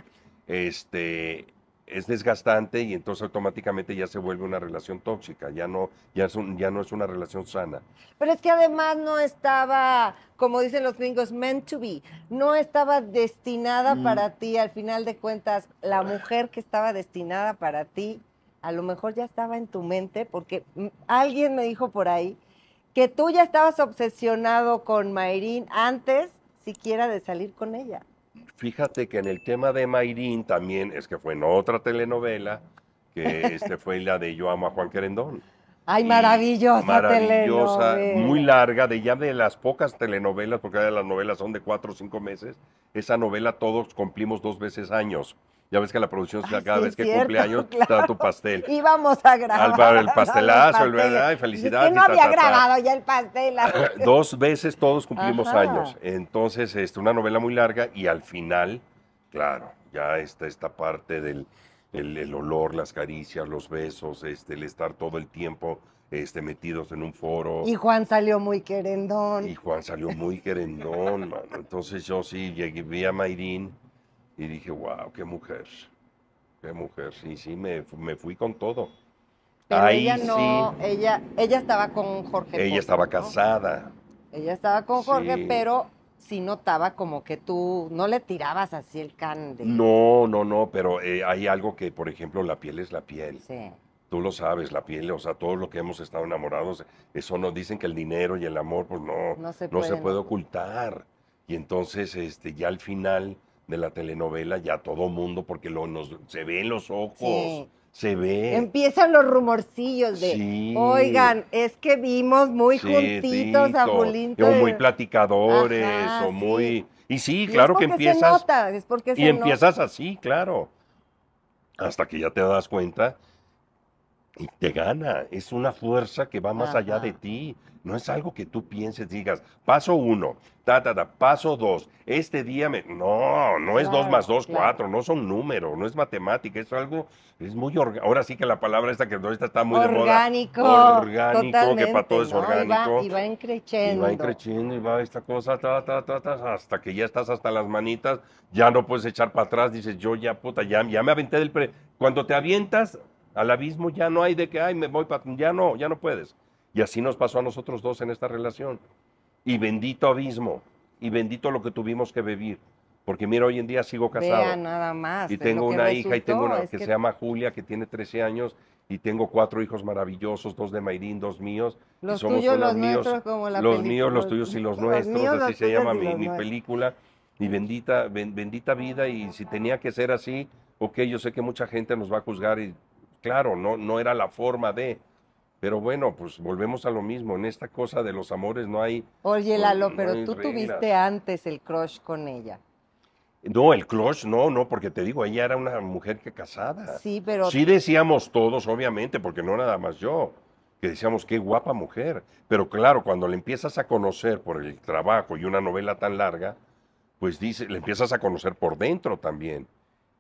Este, es desgastante y entonces automáticamente ya se vuelve una relación tóxica, ya no, ya es un- ya no es una relación sana. Pero es que además no estaba, como dicen los gringos, meant to be. No estaba destinada Mm. para ti. Al final de cuentas, la mujer que estaba destinada para ti, a lo mejor ya estaba en tu mente, porque alguien me dijo por ahí que tú ya estabas obsesionado con Mayrin antes siquiera de salir con ella. Fíjate que en el tema de Mayrín también, es que fue en otra telenovela, que este fue la de Yo amo a Juan Querendón. Ay, maravillosa, maravillosa, telenovela. muy larga, de ya de las pocas telenovelas, porque ahora las novelas son de cuatro o cinco meses, esa novela todos cumplimos dos veces años. Ya ves que la producción, cada sí, vez que cierto, cumple años, te da claro. tu pastel. Íbamos a grabar. Álvaro, el pastelazo, el verdad, y Es felicidades, que no y ta, había ta, ta. grabado ya el pastel. Dos veces todos cumplimos Ajá. años. Entonces, este, una novela muy larga y al final, claro, ya está esta parte del el, el olor, las caricias, los besos, este, el estar todo el tiempo este, metidos en un foro. Y Juan salió muy querendón. Y Juan salió muy querendón, mano. Entonces yo sí llegué, vi a Mayrín y dije, wow, qué mujer. Qué mujer. Sí, sí, me, me fui con todo. Pero Ahí ella no, ella, ella estaba con Jorge. Ella estaba ¿no? casada. Ella estaba con Jorge, Sí. pero sí notaba como que tú no le tirabas así el can de. No, no, no, pero eh, hay algo que, por ejemplo, la piel es la piel. Sí. Tú lo sabes, la piel, o sea, todo lo que hemos estado enamorados, eso nos dicen que el dinero y el amor, pues no, No se no se puede ocultar. ocultar. Y entonces, este, ya al final de la telenovela, ya todo mundo, porque lo, nos, se ve en los ojos, Sí. se ve. Empiezan los rumorcillos de, Sí. oigan, es que vimos muy Sí, juntitos a Julinto. O muy platicadores, Ajá, o muy... Y sí, Y es claro que porque se empiezas... nota, es porque se Y nota. empiezas así, claro. Hasta que ya te das cuenta y te gana. Es una fuerza que va más allá de ti. No es algo que tú pienses, digas, paso uno, ta, ta, ta, paso dos. Este día me. No, no es dos más dos, claro. cuatro. No son números, no es matemática. Es algo. Es muy orgánico. Ahora sí que la palabra esta que ahorita está muy de moda. orgánico. Orgánico, que para todo es ¿no? Y va- orgánico. Y va, Y increciendo. va creciendo y va esta cosa, ta, ta, ta, ta, hasta que ya estás hasta las manitas, ya no puedes echar para atrás, dices, yo ya, puta, ya, ya me aventé del pre... Cuando te avientas al abismo, ya no hay de que, ay, me voy para... Ya no, ya no puedes. Y así nos pasó a nosotros dos en esta relación. Y bendito abismo, y bendito lo que tuvimos que vivir. Porque mira, hoy en día sigo casado. Vea nada más. Y tengo que una hija y tengo una es que, se llama Julia, que tiene 13 años, y tengo cuatro hijos maravillosos, dos de Mayrín, dos míos. y Los somos tuyos, los míos, nuestros, como la los película. míos, los tuyos y los, nuestros, míos, así los se llama mi, película. Y bendita, ben- bendita vida, y si tenía que ser así, ok, yo sé que mucha gente nos va a juzgar, y claro, no, no era la forma de, pero bueno, pues volvemos a lo mismo, en esta cosa de los amores no hay, Oye, Lalo, no pero tú tuviste antes el crush con ella. no, el crush, no, no, porque te digo, ella era una mujer que casada. Sí, pero Sí decíamos todos, obviamente, porque no nada más yo, que decíamos qué guapa mujer. Pero claro, cuando le empiezas a conocer por el trabajo y una novela tan larga, pues dice, le empiezas a conocer por dentro también.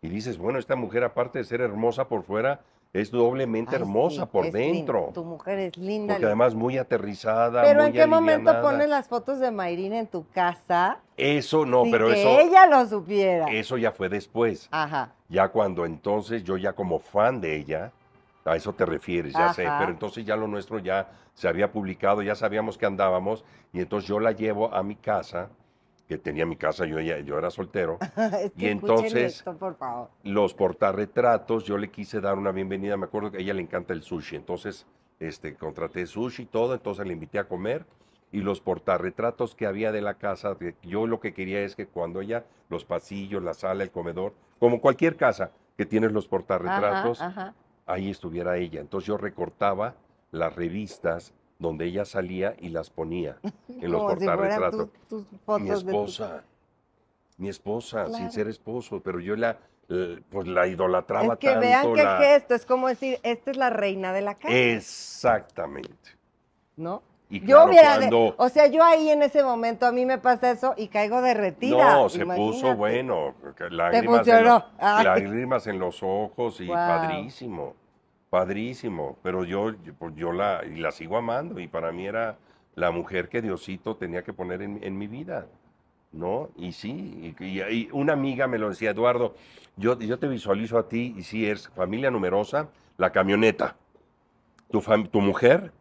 Y dices, bueno, esta mujer aparte de ser hermosa por fuera, es doblemente Ay, hermosa sí, por dentro. Tu mujer es linda. Porque además muy aterrizada, Pero muy ¿en qué momento pones las fotos de Mayrin en tu casa? Eso no, sin pero que eso, ella lo supiera. eso ya fue después. Ajá. Ya cuando entonces yo ya como fan de ella, a eso te refieres, ya sé, pero entonces ya lo nuestro ya se había publicado, ya sabíamos que andábamos y entonces yo la llevo a mi casa, que tenía mi casa, yo, ya- yo era soltero, Es que Y entonces- esto, por favor. los portarretratos, yo le quise dar una bienvenida, me acuerdo que a ella le encanta el sushi, entonces este, contraté sushi y todo, entonces le invité a comer y los portarretratos que había de la casa, yo lo que quería es que cuando ella, los pasillos, la sala, el comedor, como cualquier casa que tienes los portarretratos, Ajá, ajá. ahí estuviera ella. Entonces yo recortaba las revistas donde ella salía y las ponía en los si portarretratos. fotos Mi tu- esposa, mi esposa, sin Claro. ser esposo, pero yo la, eh, pues la idolatraba Es que tanto. vean qué la- gesto, es como decir, esta es la reina de la casa, Exactamente. ¿no? Y yo claro, hubiera, de- cuando- o sea, yo ahí en ese momento a mí me pasa eso y caigo derretida. No, se imagínate. puso bueno. Lágrimas, en los, lágrimas en los ojos y Guau. padrísimo, padrísimo. Pero yo, yo, pues, yo la, y la sigo amando y para mí era la mujer que Diosito tenía que poner en, en mi vida, ¿no? Y sí, y, y- y una amiga me lo decía, Eduardo, yo, yo te visualizo a ti y sí, es familia numerosa, la camioneta. Tu, fam- tu mujer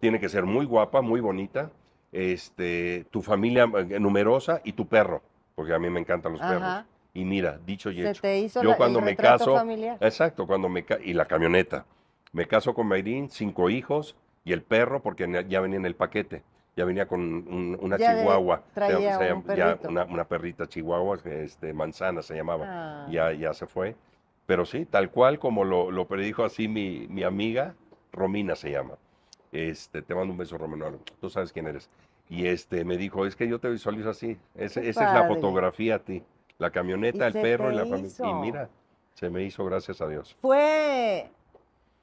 tiene que ser muy guapa, muy bonita, este, tu familia eh, numerosa y tu perro, porque a mí me encantan los Ajá. perros. Y mira, dicho y Se hecho. te hizo Yo la- cuando el me caso, familiar. exacto, cuando me y la camioneta. Me caso con Mayrín, cinco hijos y el perro, porque ya venía en el paquete. Ya venía con un- una Ya chihuahua, traía se un ya una, una perrita chihuahua, este, manzana se llamaba Ah. ya, ya se fue. Pero sí, tal cual como lo, lo predijo así mi, mi amiga, Romina se llama. Este, te mando un beso, Romina. Tú sabes quién eres. Y este me dijo, es que yo te visualizo así. Qué esa es la fotografía a ti. La camioneta, el perro y la familia. Y mira, se me hizo, gracias a Dios. Fue,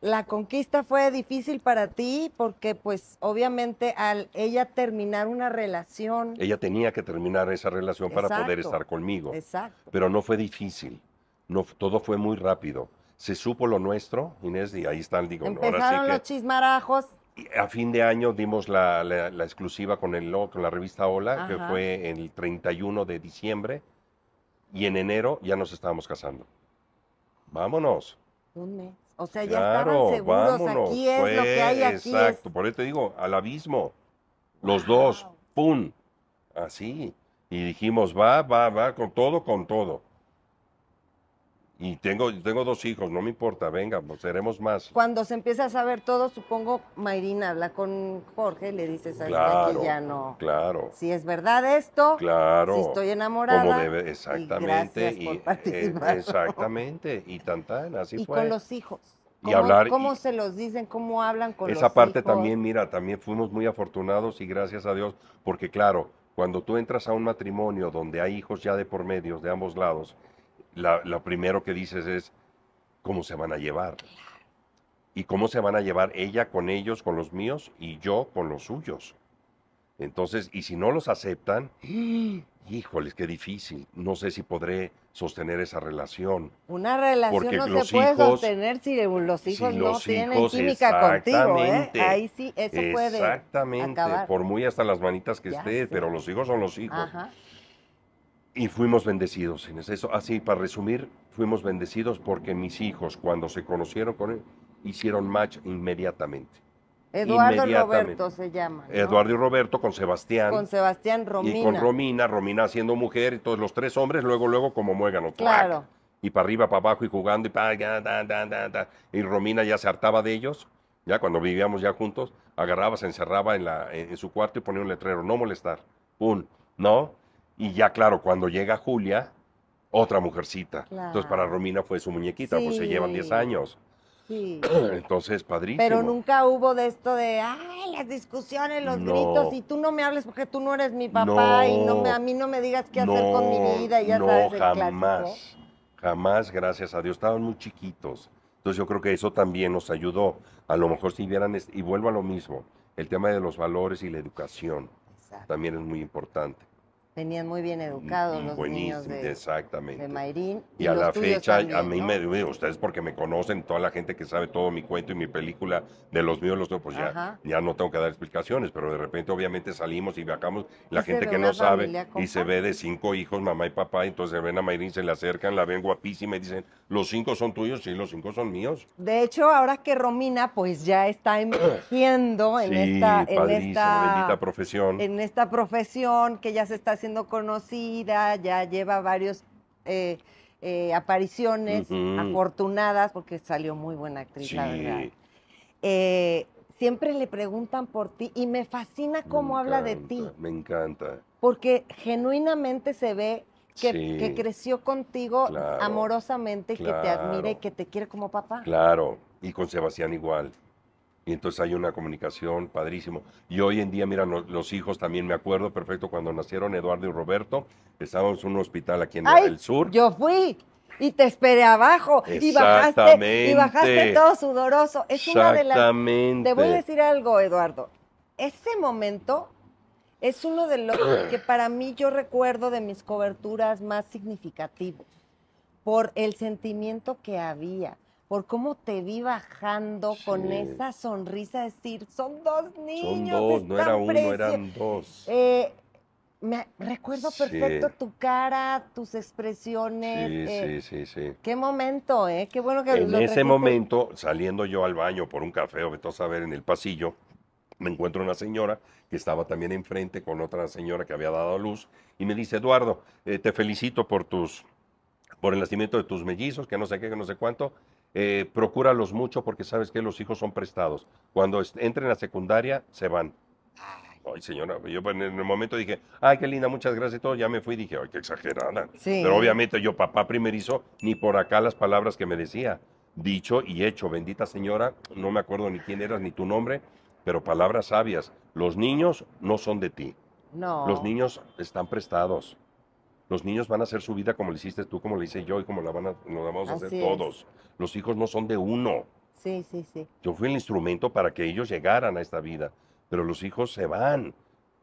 la conquista fue difícil para ti porque pues obviamente al ella terminar una relación, Ella tenía que terminar esa relación para poder estar conmigo. exacto, Pero no fue difícil. No, todo fue muy rápido. Se supo lo nuestro, Inés, y ahí están, digo, ahora sí empezaron que... los chismarajos, A fin de año dimos la, la- la exclusiva con, el, con la revista Hola, que fue el 31 de diciembre, y en enero ya nos estábamos casando. Vámonos. un mes, o sea, ya Claro, estaban seguros, vámonos. aquí es lo que hay, aquí Exacto, es. por eso te digo, al abismo. Los Wow. dos, ¡pum! Así. Y dijimos, va, va, va, con todo, con todo. Y tengo, tengo dos hijos, no me importa, venga, pues seremos más. Cuando se empieza a saber todo, supongo, Mayrina habla con Jorge, le dice, ¿sabes qué? Claro, Aquí ya no. claro. Si es verdad esto, Claro. si estoy enamorada. Como debe, y exactamente. gracias por y, eh, participar. exactamente. Y tan tan, así y fue. con los hijos. Y ¿Cómo, hablar- ¿Cómo y- se los dicen? ¿Cómo hablan con los Esa parte hijos? también, mira, también fuimos muy afortunados y gracias a Dios, porque claro, cuando tú entras a un matrimonio donde hay hijos ya de por medio, de ambos lados, la- lo primero que dices es cómo se van a llevar. Y cómo se van a llevar ella con ellos, con los míos, y yo con los suyos. Entonces, y si no los aceptan, híjoles, qué difícil. No sé si podré sostener esa relación. Una relación Porque no los se puede hijos- sostener si los hijos si no tienen hijos, química contigo, ¿eh? exactamente. Ahí sí, eso puede Exactamente, acabar. por muy hasta las manitas que esté, pero los hijos son los hijos. Ajá. Y fuimos bendecidos en eso. Así, para resumir, fuimos bendecidos porque mis hijos, cuando se conocieron con él, hicieron match inmediatamente. Eduardo Inmediatamente. Roberto se llama. ¿no? Eduardo y Roberto con Sebastián. Con Sebastián Romina. Y con Romina, Romina siendo mujer, y todos los tres hombres, luego, luego como muégano. Claro. Y para arriba, para abajo, y jugando, y pa, da, da, da, da. Y Romina ya se hartaba de ellos, ya cuando vivíamos ya juntos, agarraba, se encerraba en, la, en, en su cuarto y ponía un letrero, no molestar, pum, ¿no? Y ya claro, cuando llega Julia, otra mujercita. Entonces para Claro. Romina fue su muñequita, pues se llevan 10 Sí. años. Sí. Entonces, padrísimo. Pero nunca hubo de esto de, ay, las discusiones, los No. gritos, y tú no me hables porque tú no eres mi papá, y no me, a mí no me digas qué hacer con mi vida, y ya no, sabes el jamás, clásico. jamás, gracias a Dios, estaban muy chiquitos. Entonces yo creo que eso también nos ayudó. A lo mejor si vieran, y vuelvo a lo mismo, el tema de los valores y la educación Exacto. también es muy importante. Venían muy bien educados los niños de, exactamente. de Mayrín. Y a la fecha, a mí ¿no? me, ustedes porque me conocen, toda la gente que sabe todo mi cuento y mi película, de los míos, los pues ya, ya no tengo que dar explicaciones, pero de repente obviamente salimos y viajamos, la Y gente que no sabe, y se ve de cinco hijos, mamá y papá, entonces ven a Mayrín, se le acercan, la ven guapísima y dicen, los cinco son tuyos, sí, los cinco son míos. De hecho, ahora que Romina pues ya está emergiendo en sí, esta, en padrísimo, esta, bendita profesión. en esta profesión que ya se está haciendo conocida, ya lleva varios eh, eh, apariciones afortunadas, porque salió muy buena actriz, la verdad. Eh, siempre le preguntan por ti y me fascina cómo Me habla de ti, Me encanta. porque genuinamente se ve que, Sí. que creció contigo Claro, amorosamente, que te admira y que te quiere como papá. Claro, y con Sebastián igual. Y entonces hay una comunicación padrísimo. Y hoy en día, mira, no- los hijos también, me acuerdo perfecto cuando nacieron Eduardo y Roberto, estábamos en un hospital aquí en Ay, el sur. Yo fui y te esperé abajo y bajaste, y bajaste Exactamente. todo sudoroso. Es una de las. Exactamente. Te voy a decir algo, Eduardo. Ese momento es uno de los que para mí yo recuerdo de mis coberturas más significativos. Por el sentimiento que había, por cómo te vi bajando con Sí. esa sonrisa, decir, son dos Son niños. dos, no era uno, precios". eran dos. Eh, me recuerdo Sí. perfecto tu cara, tus expresiones. Sí, eh, sí, sí, sí. Qué momento, ¿eh? Qué bueno que En lo ese momento, saliendo yo al baño por un café, o vete a saber, en el pasillo, me encuentro una señora que estaba también enfrente con otra señora que había dado a luz y me dice, Eduardo, eh, te felicito por tus, por el nacimiento de tus mellizos, que no sé qué, que no sé cuánto. Eh, procúralos mucho porque sabes que los hijos son prestados. Cuando entren a secundaria, se van. Ay, señora, yo en el momento dije, ay, qué linda, muchas gracias y todo, ya me fui y dije, ay, qué exagerada. Sí. Pero obviamente yo, papá primerizo, ni por acá las palabras que me decía. Dicho y hecho, bendita señora, no me acuerdo ni quién eras ni tu nombre, pero palabras sabias. Los niños no son de ti. No. Los niños están prestados. Los niños van a hacer su vida como le hiciste tú, como le hice yo y como la van a, nos la vamos a hacer es. todos. Los hijos no son de uno. Sí, sí, sí. Yo fui el instrumento para que ellos llegaran a esta vida, pero los hijos se van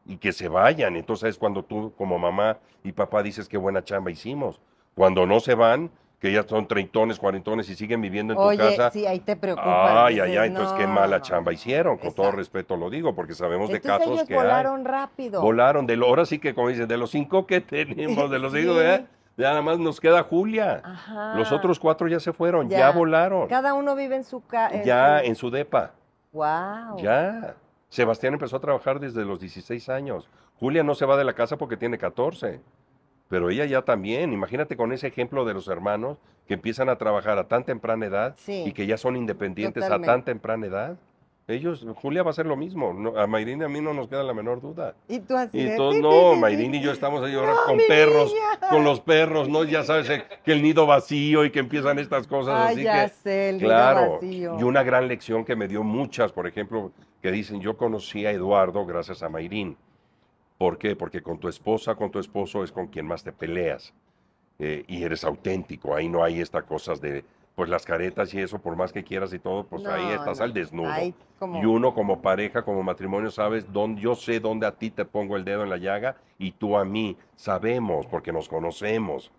y que se vayan. Entonces es cuando tú como mamá y papá dices qué buena chamba hicimos. Cuando no se van, que ya son treintones, cuarentones y siguen viviendo en tu Oye, casa. sí, ahí te preocupa. Ay, ay, ay, entonces qué mala chamba hicieron. Con todo respeto lo digo, porque sabemos de casos ellos que hay. volaron rápido. Volaron, de lo, ahora sí que como dicen, de los cinco que tenemos, de los Sí. hijos, ¿eh? ya nada más nos queda Julia. Ajá. Los otros cuatro ya se fueron, ya, Ya. volaron. Cada uno vive en su casa. ya en su depa. Wow. Ya. Sebastián empezó a trabajar desde los 16 años. Julia no se va de la casa porque tiene 14. Pero ella ya también. Imagínate con ese ejemplo de los hermanos que empiezan a trabajar a tan temprana edad Sí. y que ya son independientes a tan temprana edad. Ellos, Julia va a hacer lo mismo. No, a Mayrín y a mí no nos queda la menor duda. Y tú así Y todos, "Pi, pi, no, Mayrín pi". y yo estamos ahí ahora No, con perros, niña. con los perros, ¿no? Ya sabes eh, que el nido vacío y que empiezan estas cosas Ay, así ya que... sé, el nido Claro, vacío. y una gran lección que me dio muchas, por ejemplo, que dicen, yo conocí a Eduardo gracias a Mayrín. ¿Por qué? Porque con tu esposa, con tu esposo es con quien más te peleas eh, y eres auténtico. Ahí no hay estas cosas de, pues las caretas y eso, por más que quieras y todo, pues ahí No, estás no. al desnudo. Ahí como- Y uno como pareja, como matrimonio, sabes dónde, yo sé dónde a ti te pongo el dedo en la llaga y tú a mí. Sabemos porque nos conocemos.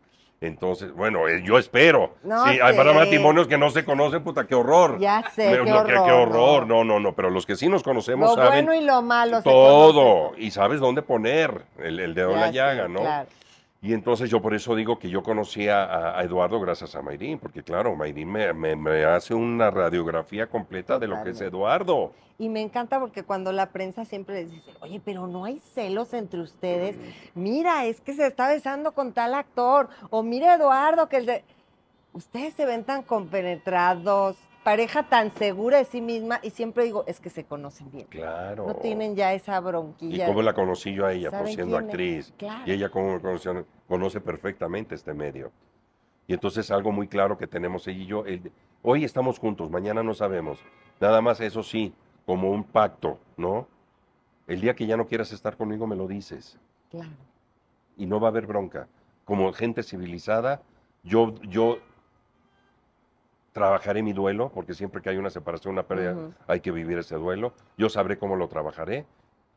Entonces, bueno, eh, yo espero. No sí, hay para sé. matrimonios que no se conocen, puta, qué horror. Ya sé, qué no, que- horror. qué horror. No, no, no, pero los que sí nos conocemos Lo saben bueno y lo malo. todo y sabes dónde poner el, el dedo en la sé, llaga, ¿no? claro. Y entonces yo por eso digo que yo conocí a, a Eduardo gracias a Mayrín, porque claro, Mayrín me, me- me hace una radiografía completa de lo que es. Eduardo. Y me encanta porque cuando la prensa siempre les dice, oye, pero no hay celos entre ustedes. Mira, es que se está besando con tal actor. O mira, Eduardo, que el de... Ustedes se ven tan compenetrados, pareja tan segura de sí misma. Y siempre digo, es que se conocen bien. Claro. No tienen ya esa ¿Y bronquilla. cómo la conocí yo a ella? Por ¿Saben siendo actriz. Claro. Y ella cómo me conoció, conoce perfectamente este medio. Y entonces algo muy claro que tenemos ella y yo, el- hoy estamos juntos, mañana no sabemos. Nada más eso sí, como un pacto, ¿no? El día que ya no quieras estar conmigo me lo dices Claro. y no va a haber bronca. Como gente civilizada, yo, yo trabajaré mi duelo, porque siempre que hay una separación, una pérdida, hay que vivir ese duelo. Yo sabré cómo lo trabajaré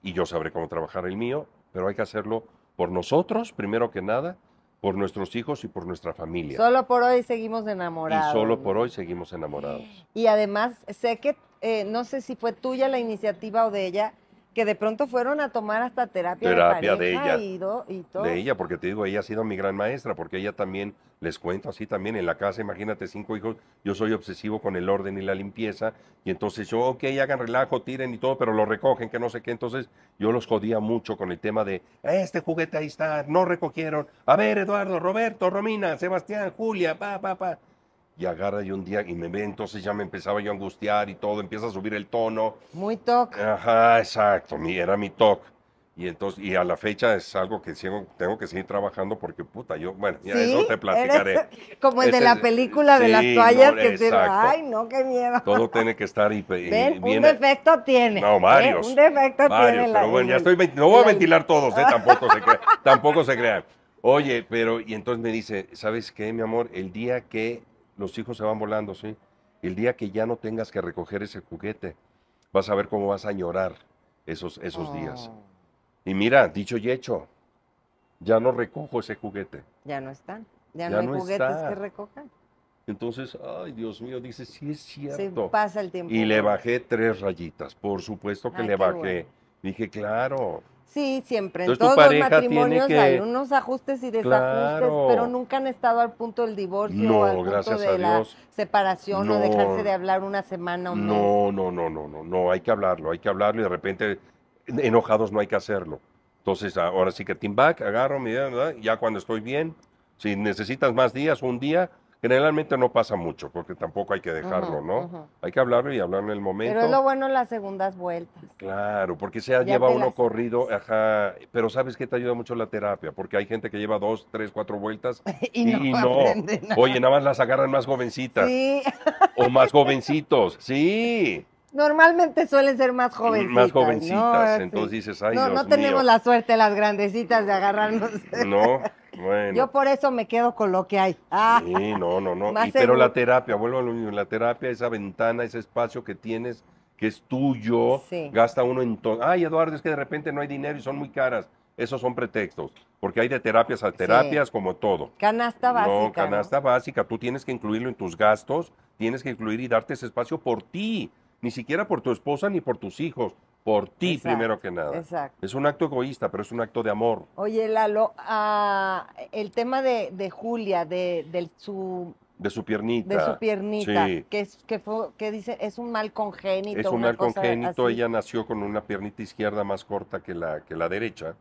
y yo sabré cómo trabajar el mío, pero hay que hacerlo por nosotros, primero que nada, por nuestros hijos y por nuestra familia. Solo por hoy seguimos y enamorados. solo por hoy seguimos enamorados. Y además, sé que, eh, no sé si fue tuya la iniciativa o de ella, que de pronto fueron a tomar hasta terapia, Terapia de, de ella. Y, do- y todo. De ella, porque te digo, ella ha sido mi gran maestra, porque ella también, les cuento así también, en la casa, imagínate, cinco hijos, yo soy obsesivo con el orden y la limpieza, y entonces yo, ok, hagan relajo, tiren y todo, pero lo recogen, que no sé qué, entonces yo los jodía mucho con el tema de, este juguete ahí está, no recogieron, a ver, Eduardo, Roberto, Romina, Sebastián, Julia, pa, pa, pa. Y agarra y un día, y me ve, entonces ya me empezaba yo a angustiar y todo, empieza a subir el tono, Muy toc. Ajá, exacto, mi, era mi talk. Y entonces, y a la fecha es algo que sigo- tengo que seguir trabajando porque puta, yo, bueno, ya ¿Sí? eso te platicaré. Eres como el de la película de las sí, toallas no, que te exacto. ay no, qué miedo. Todo tiene que estar y, y Ven, un viene- defecto tiene. No, ¿eh? varios. Un defecto varios, tiene la pero bueno, ya estoy, no voy a la- ventilar todos, ¿eh? tampoco se crean, tampoco se crean. Oye, pero, y entonces me dice, ¿sabes qué, mi amor? El día que los hijos se van volando, ¿sí? El día que ya no tengas que recoger ese juguete, vas a ver cómo vas a llorar esos, esos días. Oh, Y mira, dicho y hecho, ya no recojo ese juguete. ya no están. Ya, Ya no hay no juguetes está. que recojan. Entonces, ay, Dios mío, dice, sí es Se cierto. pasa el tiempo. y le bajé tres rayitas, por supuesto que Ay, le bajé. bueno. Dije, claro, Sí, siempre. En Entonces, todos los matrimonios que- hay unos ajustes y desajustes, Claro. pero nunca han estado al punto del divorcio No, o al punto gracias de a la Dios. separación o No. dejarse de hablar una semana o un mes. no, no, no, no, no, no, hay que hablarlo, hay que hablarlo y de repente enojados no hay que hacerlo. Entonces, ahora sí que team back, agarro, mi ya cuando estoy bien, si necesitas más días, un día, generalmente no pasa mucho, porque tampoco hay que dejarlo, ¿no? Hay que hablarlo y hablarlo en el momento. Pero es lo bueno las segundas vueltas. Claro, porque se lleva uno las corrido, ajá, pero ¿sabes qué te ayuda mucho la terapia? Porque hay gente que lleva dos, tres, cuatro vueltas Y no, y, nada. Oye, nada más las agarran más jovencitas Sí, o más jovencitos, sí, normalmente suelen ser más jovencitas. más ¿no? jovencitas. Sí. Entonces dices, ay, no, Dios no tenemos mío. la suerte las grandecitas de agarrarnos. No, bueno. Yo por eso me quedo con lo que hay. Ah, Sí, no, no, no. Y- pero la terapia, vuelvo a lo mismo, la terapia, esa ventana, ese espacio que tienes, que es tuyo, Sí. gasta uno en todo. Ay, Eduardo, es que de repente no hay dinero y son muy caras. Esos son pretextos, porque hay de terapias a terapias como todo. canasta básica. no, ¿no? canasta básica, tú tienes que incluirlo en tus gastos, tienes que incluir y darte ese espacio por ti, ni siquiera por tu esposa ni por tus hijos, por ti Exacto, primero que nada. Exacto. Es un acto egoísta, pero es un acto de amor. Oye, Lalo, ah, el tema de, de Julia, de, de su, De su piernita. de su piernita, Sí. que, es, que, fue, que dice, es un mal congénito. Es un mal congénito, ella nació con una piernita izquierda más corta que la, que la derecha.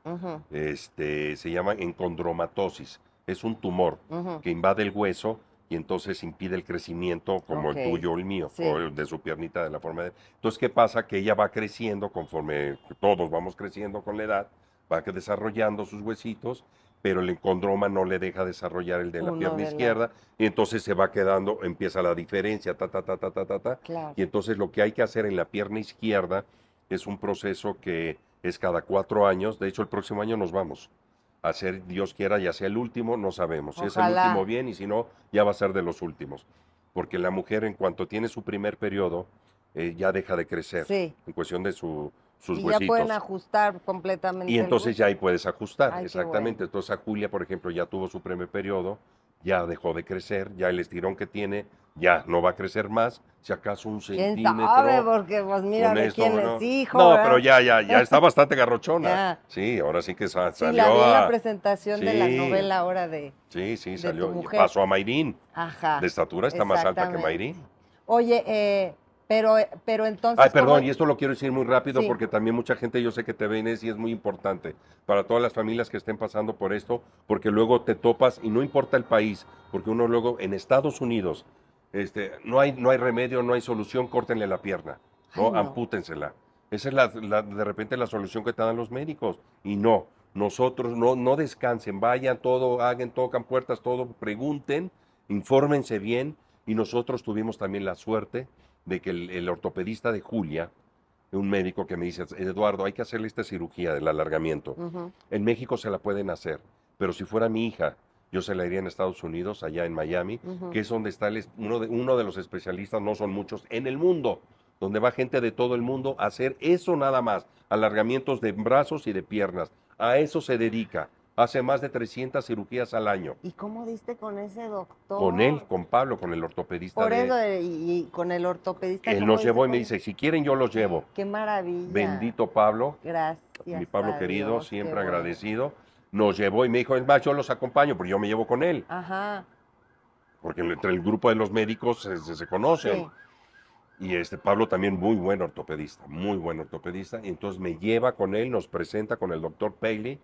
Este, se llama encondromatosis. Es un tumor que invade el hueso y entonces impide el crecimiento como el tuyo o el mío, Sí. o el de su piernita de la forma de... Entonces, ¿qué pasa? Que ella va creciendo conforme todos vamos creciendo con la edad, va que desarrollando sus huesitos, pero el encondroma no le deja desarrollar el de la Uno pierna de la- izquierda y entonces se va quedando, empieza la diferencia, ta, ta, ta, ta, ta, ta, ta, Claro. y entonces lo que hay que hacer en la pierna izquierda es un proceso que es cada cuatro años. De hecho, el próximo año nos vamos hacer, Dios quiera, ya sea el último, no sabemos. Si es el último, bien, y si no, ya va a ser de los últimos. Porque la mujer, en cuanto tiene su primer periodo, eh, ya deja de crecer Sí. en cuestión de su, sus Y ya huesitos. pueden ajustar completamente. Y entonces ya ahí puedes ajustar, Ay, exactamente. Entonces a Julia, por ejemplo, ya tuvo su primer periodo, ya dejó de crecer, ya el estirón que tiene ya no va a crecer más, si acaso un ¿Quién centímetro. sabe? Porque pues mira de esto, quién ¿no? es hijo. No, ¿verdad? pero ya, ya, ya está bastante garrochona. Sí, ahora sí que sa- Sí, salió la vi la presentación de la novela ahora de... Sí, sí, de salió. y. Pasó a Mayrín. Ajá. De estatura está más alta que. Mayrín. Oye, eh, pero, pero entonces... Ay, perdón, ¿cómo- y esto lo quiero decir muy rápido Sí. porque también mucha gente yo sé que te ven y es muy importante para todas las familias que estén pasando por esto, porque luego te topas y no importa el país, porque uno luego en Estados Unidos este, no, hay, no hay remedio, no hay solución, córtenle la pierna, ¿no? Ay, no. Ampútensela. Esa es la, la- de repente la solución que te dan los médicos. Y no, nosotros no, no descansen, vayan todo, hagan, tocan puertas, todo, pregunten, infórmense bien. Y nosotros tuvimos también la suerte de que el, el ortopedista de Julia, un médico que me dice, Eduardo, hay que hacerle esta cirugía del alargamiento. En México se la pueden hacer, pero si fuera mi hija, yo se la haría en Estados Unidos, allá en Miami, que es donde está el uno, de, uno de los especialistas, no son muchos, en el mundo, donde va gente de todo el mundo a hacer eso nada más, alargamientos de brazos y de piernas. A eso se dedica. hace más de 300 cirugías al año. ¿Y cómo diste con ese doctor? Con él, con Pablo, con el ortopedista. Por eso, eh, y, y con el ortopedista. él ¿cómo nos llevó y me dice, si quieren yo los llevo. Qué maravilla. Bendito Pablo, Gracias. mi Pablo querido, Dios, siempre bueno. Nos llevó y me dijo, es más, yo los acompaño, pero yo me llevo con él, Ajá. porque entre el grupo de los médicos se, se- se conocen. Sí. Y este Pablo también muy buen ortopedista, muy buen ortopedista. Y entonces me lleva con él, nos presenta con el doctor Paley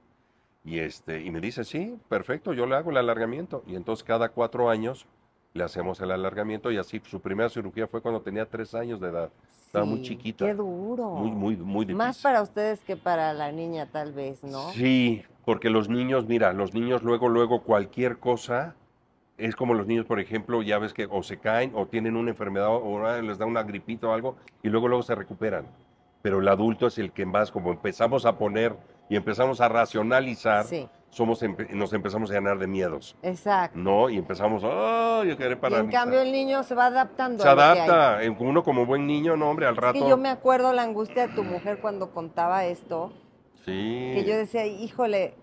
y, este, y me dice, sí, perfecto, yo le hago el alargamiento. Y entonces cada cuatro años le hacemos el alargamiento y así su primera cirugía fue cuando tenía tres años de edad. Estaba muy Sí, chiquita. Qué duro. Muy, muy, muy difícil. Más para ustedes que para la niña, tal vez, ¿no? Sí, porque los niños, mira, los niños luego, luego cualquier cosa, es como los niños, por ejemplo, ya ves que o se caen o tienen una enfermedad o ah, les da una gripita o algo y luego, luego se recuperan. Pero el adulto es el que más, como empezamos a poner y empezamos a racionalizar, Sí, somos, nos empezamos a llenar de miedos, exacto. ¿no? Y empezamos, ¡ay, yo querer Y parar! en cambio el niño se va adaptando. se a lo que hay. adapta, uno como buen niño, no, hombre, al Es rato. que yo me acuerdo la angustia de tu mujer cuando contaba esto, Sí. que yo decía, híjole,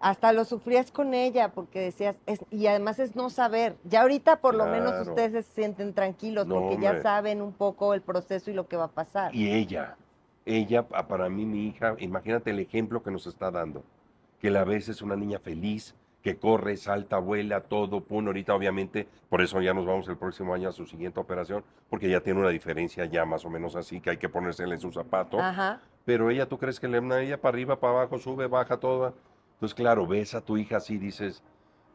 hasta lo sufrías con ella, porque decías, es- y además es no saber. Ya ahorita por lo menos ustedes se sienten tranquilos, No, porque ya saben un poco el proceso y lo que va a pasar. Y ella, ella, pa- para mí, mi hija, imagínate el ejemplo que nos está dando. Que la ves es una niña feliz, que corre, salta, vuela, todo, pum, ahorita obviamente, por eso ya nos vamos el próximo año a su siguiente operación, porque ya tiene una diferencia ya más o menos así, que hay que ponérsela en su zapato. Ajá. Pero ella, ¿tú crees que le ella para arriba, para abajo, sube, baja, toda? Entonces, claro, ves a tu hija así, dices,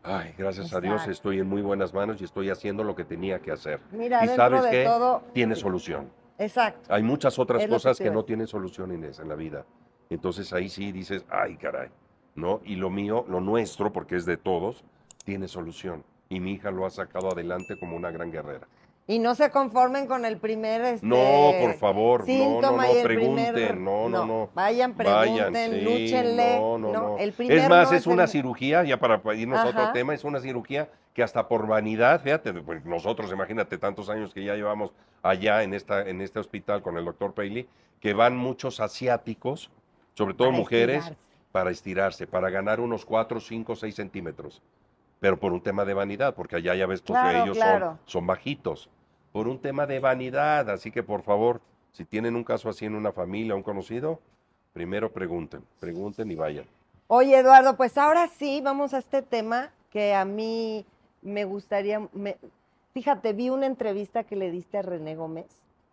ay, gracias a Dios, estoy en muy buenas manos y estoy haciendo lo que tenía que hacer. Mira, y sabes qué, todo, tiene solución. exacto. Hay muchas otras Es que cosas que, no tienen solución, Inés, en la vida. Entonces ahí sí dices, ay, caray, ¿no? Y lo mío, lo nuestro, porque es de todos, tiene solución. Y mi hija lo ha sacado adelante como una gran guerrera. Y no se conformen con el primer este, No, por favor, no, no, síntoma no, y el pregunten, primer- no, no, no. Vayan, pregunten, Vayan, sí, lúchenle. no, no, no. El es más, no es una el- cirugía, ya para irnos a otro tema, es una cirugía que hasta por vanidad, fíjate, pues nosotros, imagínate tantos años que ya llevamos allá en, esta, en este hospital con el doctor Paley, que van muchos asiáticos, sobre todo para mujeres, estirarse. Para estirarse, para ganar unos 4, 5, 6 centímetros. Pero por un tema de vanidad, porque allá ya ves que Claro, ellos claro. son, son bajitos. Por un tema de vanidad. Así que por favor, si tienen un caso así en una familia, un conocido, primero pregunten, pregunten y vayan. Oye, Eduardo, pues ahora sí, vamos a este tema que a mí me gustaría. me- Fíjate, vi una entrevista que le diste a René Gómez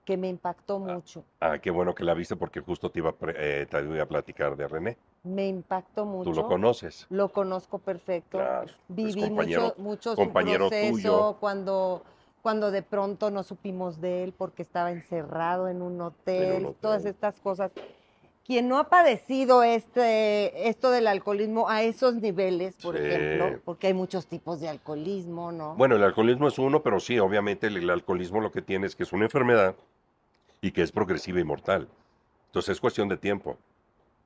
que me impactó mucho. Ah, qué bueno que la viste porque justo te iba eh, te iba a platicar de René. Me impactó mucho. Tú lo conoces. Lo conozco perfecto. Claro, Viví compañero- mucho, mucho su compañero proceso tuyo. cuando cuando de pronto no supimos de él porque estaba encerrado en un hotel, todas hotel. estas cosas. Quien no ha padecido este esto del alcoholismo a esos niveles, por Sí. ejemplo, porque hay muchos tipos de alcoholismo, ¿no? Bueno, el alcoholismo es uno, pero sí, obviamente el, el alcoholismo lo que tiene es que es una enfermedad y que es progresiva y mortal. Entonces es cuestión de tiempo.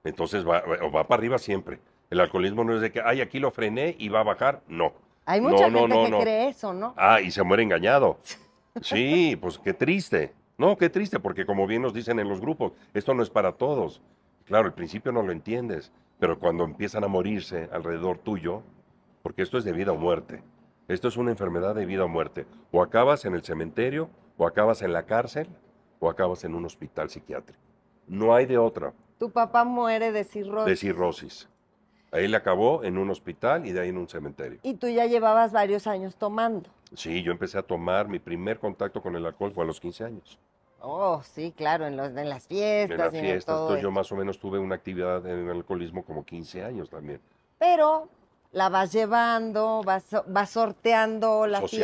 Entonces va, va para arriba siempre. El alcoholismo no es de que, ay, aquí lo frené y va a bajar. No. hay mucha no, gente no, que cree eso, ¿no? Ah, y se muere engañado. Sí, pues qué triste. No, qué triste, porque como bien nos dicen en los grupos, esto no es para todos. Claro, al principio no lo entiendes, pero cuando empiezan a morirse alrededor tuyo, porque esto es de vida o muerte. Esto es una enfermedad de vida o muerte. O acabas en el cementerio, o acabas en la cárcel, o acabas en un hospital psiquiátrico. No hay de otra, Tu papá muere de cirrosis. de cirrosis. Ahí le acabó en un hospital y de ahí en un cementerio. Y tú ya llevabas varios años tomando. Sí, yo empecé a tomar, mi primer contacto con el alcohol fue a los 15 años. Oh, sí, claro, en, los, en las fiestas. En las y en fiestas, todo entonces yo más o menos tuve una actividad en el alcoholismo como 15 años también. pero la vas llevando, vas, vas sorteando la fiesta,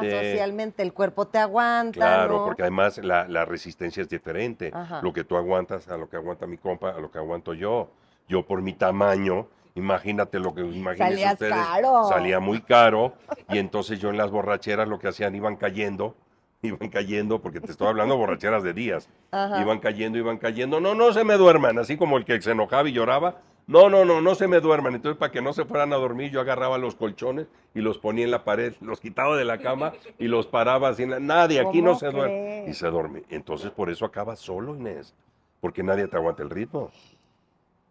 Socialmente. socialmente, el cuerpo te aguanta, Claro, ¿no? porque además la, la resistencia es diferente. Ajá. Lo que tú aguantas a lo que aguanta mi compa, a lo que aguanto yo. Yo por mi tamaño, imagínate lo que imagínense ustedes. caro. Salía muy caro y entonces yo en las borracheras lo que hacían iban cayendo, iban cayendo, porque te estoy hablando borracheras de días. Ajá. Iban cayendo, iban cayendo. No, no se me duerman, así como el que se enojaba y lloraba. No, no, no, no se me duerman. Entonces, para que no se fueran a dormir, yo agarraba los colchones y los ponía en la pared, los quitaba de la cama y los paraba así. la- Nadie, aquí no ¿Cómo se duerme. Y se duerme. Entonces, por eso acaba solo, Inés. Porque nadie te aguanta el ritmo.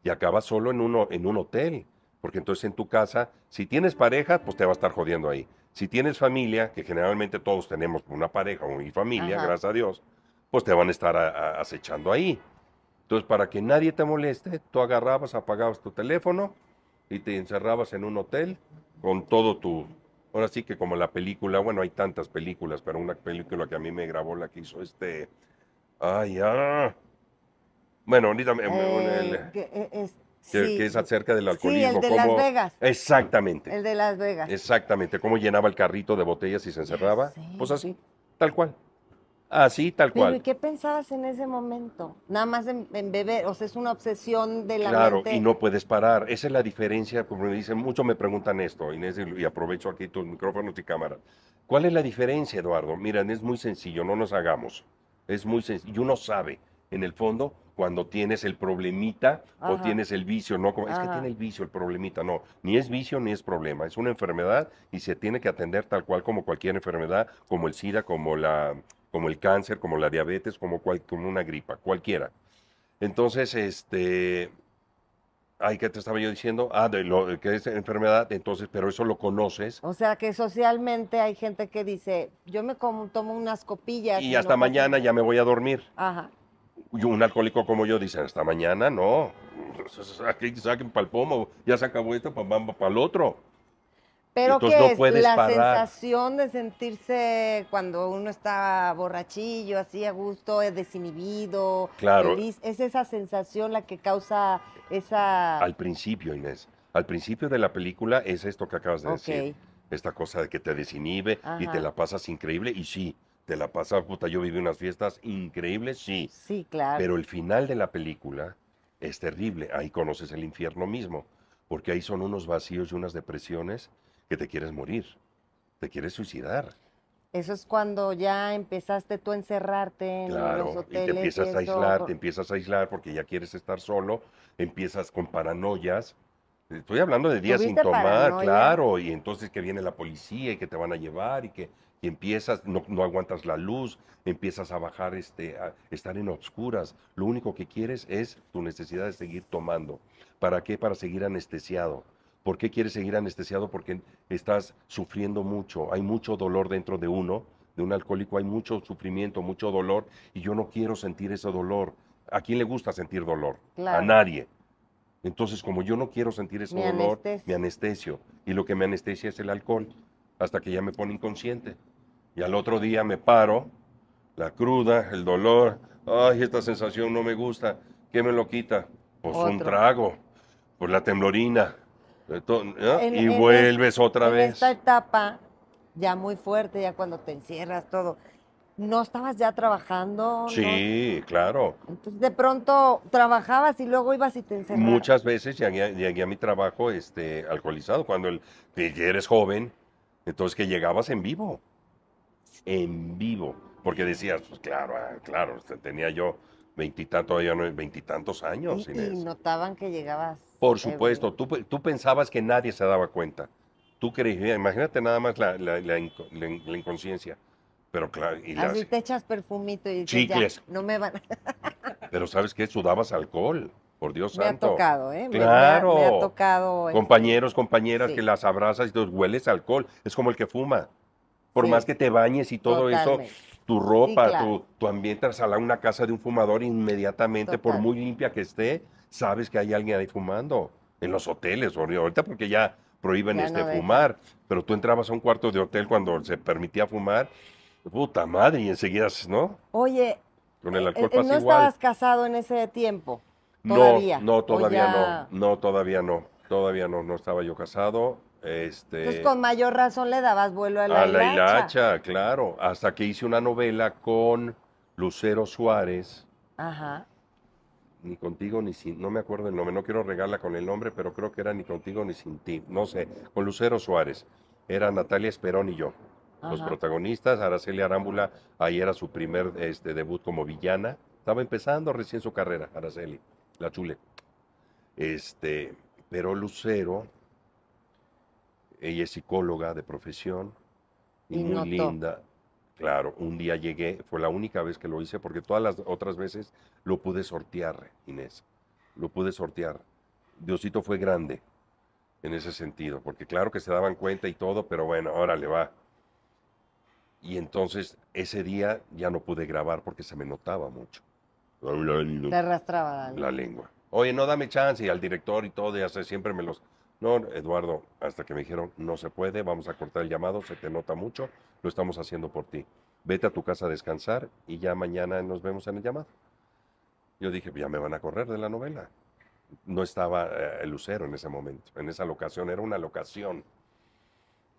Y acaba solo en, uno, en un hotel. Porque entonces en tu casa, si tienes pareja, pues te va a estar jodiendo ahí. Si tienes familia, que generalmente todos tenemos una pareja o mi familia, Ajá. gracias a Dios, pues te van a estar a- a- acechando ahí. Entonces, para que nadie te moleste, tú agarrabas, apagabas tu teléfono y te encerrabas en un hotel con todo tu... Ahora sí que como la película, bueno, hay tantas películas, pero una película que a mí me grabó la que hizo este... Ay, ah. Bueno, ahorita me- el- Eh, que, eh, es, que, sí. que es acerca del Sí, alcoholismo. el de Las Vegas. Exactamente. El de Las Vegas. Exactamente, cómo llenaba el carrito de botellas y se encerraba. Pues así, tal cual. Así, tal Pero ¿y cual. qué pensabas en ese momento? Nada más en, en beber, o sea, es una obsesión de la Claro, mente. y no puedes parar. Esa es la diferencia, como me dicen, muchos me preguntan esto, Inés, y aprovecho aquí tus micrófonos y cámara. ¿Cuál es la diferencia, Eduardo? Miren, es muy sencillo, no nos hagamos. Es muy sencillo. Y uno sabe, en el fondo, cuando tienes el problemita o tienes el vicio, no como, es que tiene el vicio, el problemita, no. Ni es vicio ni es problema, es una enfermedad y se tiene que atender tal cual como cualquier enfermedad, como el SIDA, como, la, como el cáncer, como la diabetes, como, cual- como una gripa, cualquiera. Entonces, este, ay, ¿qué te estaba yo diciendo? Ah, de lo que es enfermedad, entonces, pero eso lo conoces O sea, que socialmente hay gente que dice, yo me como, tomo unas copillas. y hasta mañana nada". ya me voy a dormir. Ajá. Y un alcohólico como yo dice, hasta mañana no. Aquí saquen para el pomo, ya se acabó esto, pues vamos para el otro. Pero ¿qué no puedes la parar. sensación de sentirse cuando uno está borrachillo, así a gusto, eh, desinhibido, Claro. feliz. Es esa sensación la que causa esa... Al principio, Inés. Al principio de la película es esto que acabas de Ok. decir. Esta cosa de que te desinhibe y te la pasas increíble. Y sí, te la pasas, puta, yo viví unas fiestas increíbles, sí. Sí, claro. Pero el final de la película es terrible. Ahí conoces el infierno mismo. Porque ahí son unos vacíos y unas depresiones que te quieres morir. Te quieres suicidar. Eso es cuando ya empezaste tú a encerrarte en los Claro, y hoteles. te empiezas a eso. aislar, te empiezas a aislar porque ya quieres estar solo, empiezas con paranoias. Estoy hablando de días sin ¿Tuviste tomar, paranoia? claro, y entonces que viene la policía y que te van a llevar y que y empiezas, no, no aguantas la luz, empiezas a bajar, este, a estar en obscuras. Lo único que quieres es tu necesidad de seguir tomando. ¿Para qué? Para seguir anestesiado. ¿Por qué quieres seguir anestesiado? Porque estás sufriendo mucho, hay mucho dolor dentro de uno, de un alcohólico hay mucho sufrimiento, mucho dolor, y yo no quiero sentir ese dolor. ¿A quién le gusta sentir dolor? A nadie. Entonces, como yo no quiero sentir ese dolor, anestesio. me anestesio. Y lo que me anestesia es el alcohol, hasta que ya me pone inconsciente. Y al otro día me paro, la cruda, el dolor, ay, esta sensación no me gusta, ¿qué me lo quita? Pues un trago, pues la temblorina, y en es- vuelves otra en vez. esta etapa, ya muy fuerte, ya cuando te encierras, todo. ¿No estabas ya trabajando? ¿No? Sí, claro. Entonces, de pronto trabajabas y luego ibas y te encerrabas. Muchas veces llegué, llegué a mi trabajo este, alcoholizado, cuando el, que eres joven, entonces que llegabas en vivo, en vivo, porque decías, pues claro, ah, claro, tenía yo veintitantos, todavía no veintitantos años, Y, y notaban que llegabas. Por supuesto, tú, tú pensabas que nadie se daba cuenta. Tú creías, imagínate nada más la, la- la la in- la inconsciencia. Pero claro, y las- Así te echas perfumito y dices, ya, Chicles. no me van. pero ¿sabes qué? Sudabas alcohol, por Dios me ha santo. tocado, ¿eh? Me- me ha- Me, ha Claro. tocado. este, Compañeros, compañeras sí. que las abrazas y te hueles alcohol. Es como el que fuma. Por Sí. más que te bañes y todo Totalmente. eso, tu ropa, claro. tu, tu ambiente, a una casa de un fumador, inmediatamente, por muy limpia que esté, sabes que hay alguien ahí fumando. En los hoteles, ahori- ahorita porque ya prohíben Ya este no fumar, pero tú entrabas a un cuarto de hotel cuando se permitía fumar, puta madre, y enseguida, ¿no? Oye, Con el eh, alcohol eh, pasa ¿no igual. estabas casado en ese tiempo? No, todavía, no, o todavía ya- no, no, todavía no, todavía no, no estaba yo casado, este, Entonces, con mayor razón le dabas vuelo a la, a la hilacha. claro, hasta que hice una novela con Lucero Suárez, Ajá. ni contigo ni sin, no me acuerdo el nombre, no quiero regarla con el nombre, pero creo que era ni contigo ni sin ti, no sé, con Lucero Suárez, era Natalia Esperón y yo, los protagonistas, Araceli Arámbula, ahí era su primer este, debut como villana, estaba empezando recién su carrera, Araceli, la chule. Este, pero Lucero, ella es psicóloga de profesión y, Y muy notó. linda. Claro, un día llegué, fue la única vez que lo hice, porque todas las otras veces lo pude sortear, Inés. Lo pude sortear. Diosito fue grande. en ese sentido, porque claro que se daban cuenta y todo, pero bueno, ahora le va. Y entonces ese día ya no pude grabar porque se me notaba mucho. Te arrastraba la lengua. Oye, no dame chance y al director y todo, y hace siempre me los... No, Eduardo, hasta que me dijeron, no se puede, vamos a cortar el llamado, se te nota mucho, lo estamos haciendo por ti. Vete a tu casa a descansar y ya mañana nos vemos en el llamado. Yo dije, ya me van a correr de la novela. No estaba eh, el lucero en ese momento, en esa locación, era una locación.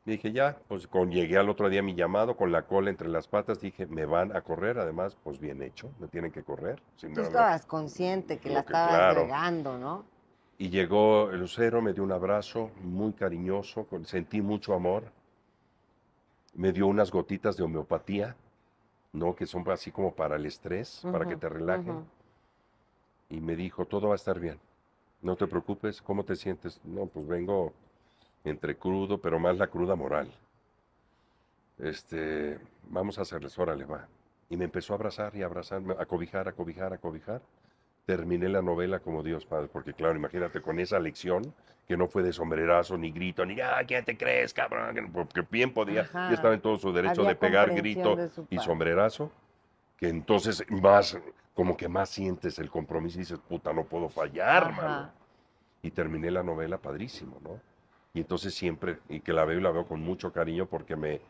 dije, ya, pues con, llegué al otro día mi llamado con la cola entre las patas, dije, me van a correr, además, pues bien hecho, me tienen que correr. Tú estabas consciente que la estabas regando, ¿no? Y llegó el lucero, me dio un abrazo muy cariñoso, sentí mucho amor. Me dio unas gotitas de homeopatía, ¿no? Que son así como para el estrés, para que te relajen. Y me dijo, todo va a estar bien. No te preocupes, ¿cómo te sientes? No, pues vengo entre crudo, pero más la cruda moral. Este, vamos a hacerles, órale, va. Y me empezó a abrazar y a abrazarme, a cobijar, a cobijar, a cobijar terminé la novela como Dios Padre, porque claro, imagínate con esa lección que no fue de sombrerazo, ni grito, ni, ah, ¿quién te crees, cabrón? Porque bien podía, y estaba en todo su derecho de pegar grito y sombrerazo, que entonces más, como que más sientes el compromiso y dices, puta, no puedo fallar, mano. Y terminé la novela padrísimo, ¿no? Y entonces siempre, y que la veo y la veo con mucho cariño porque me,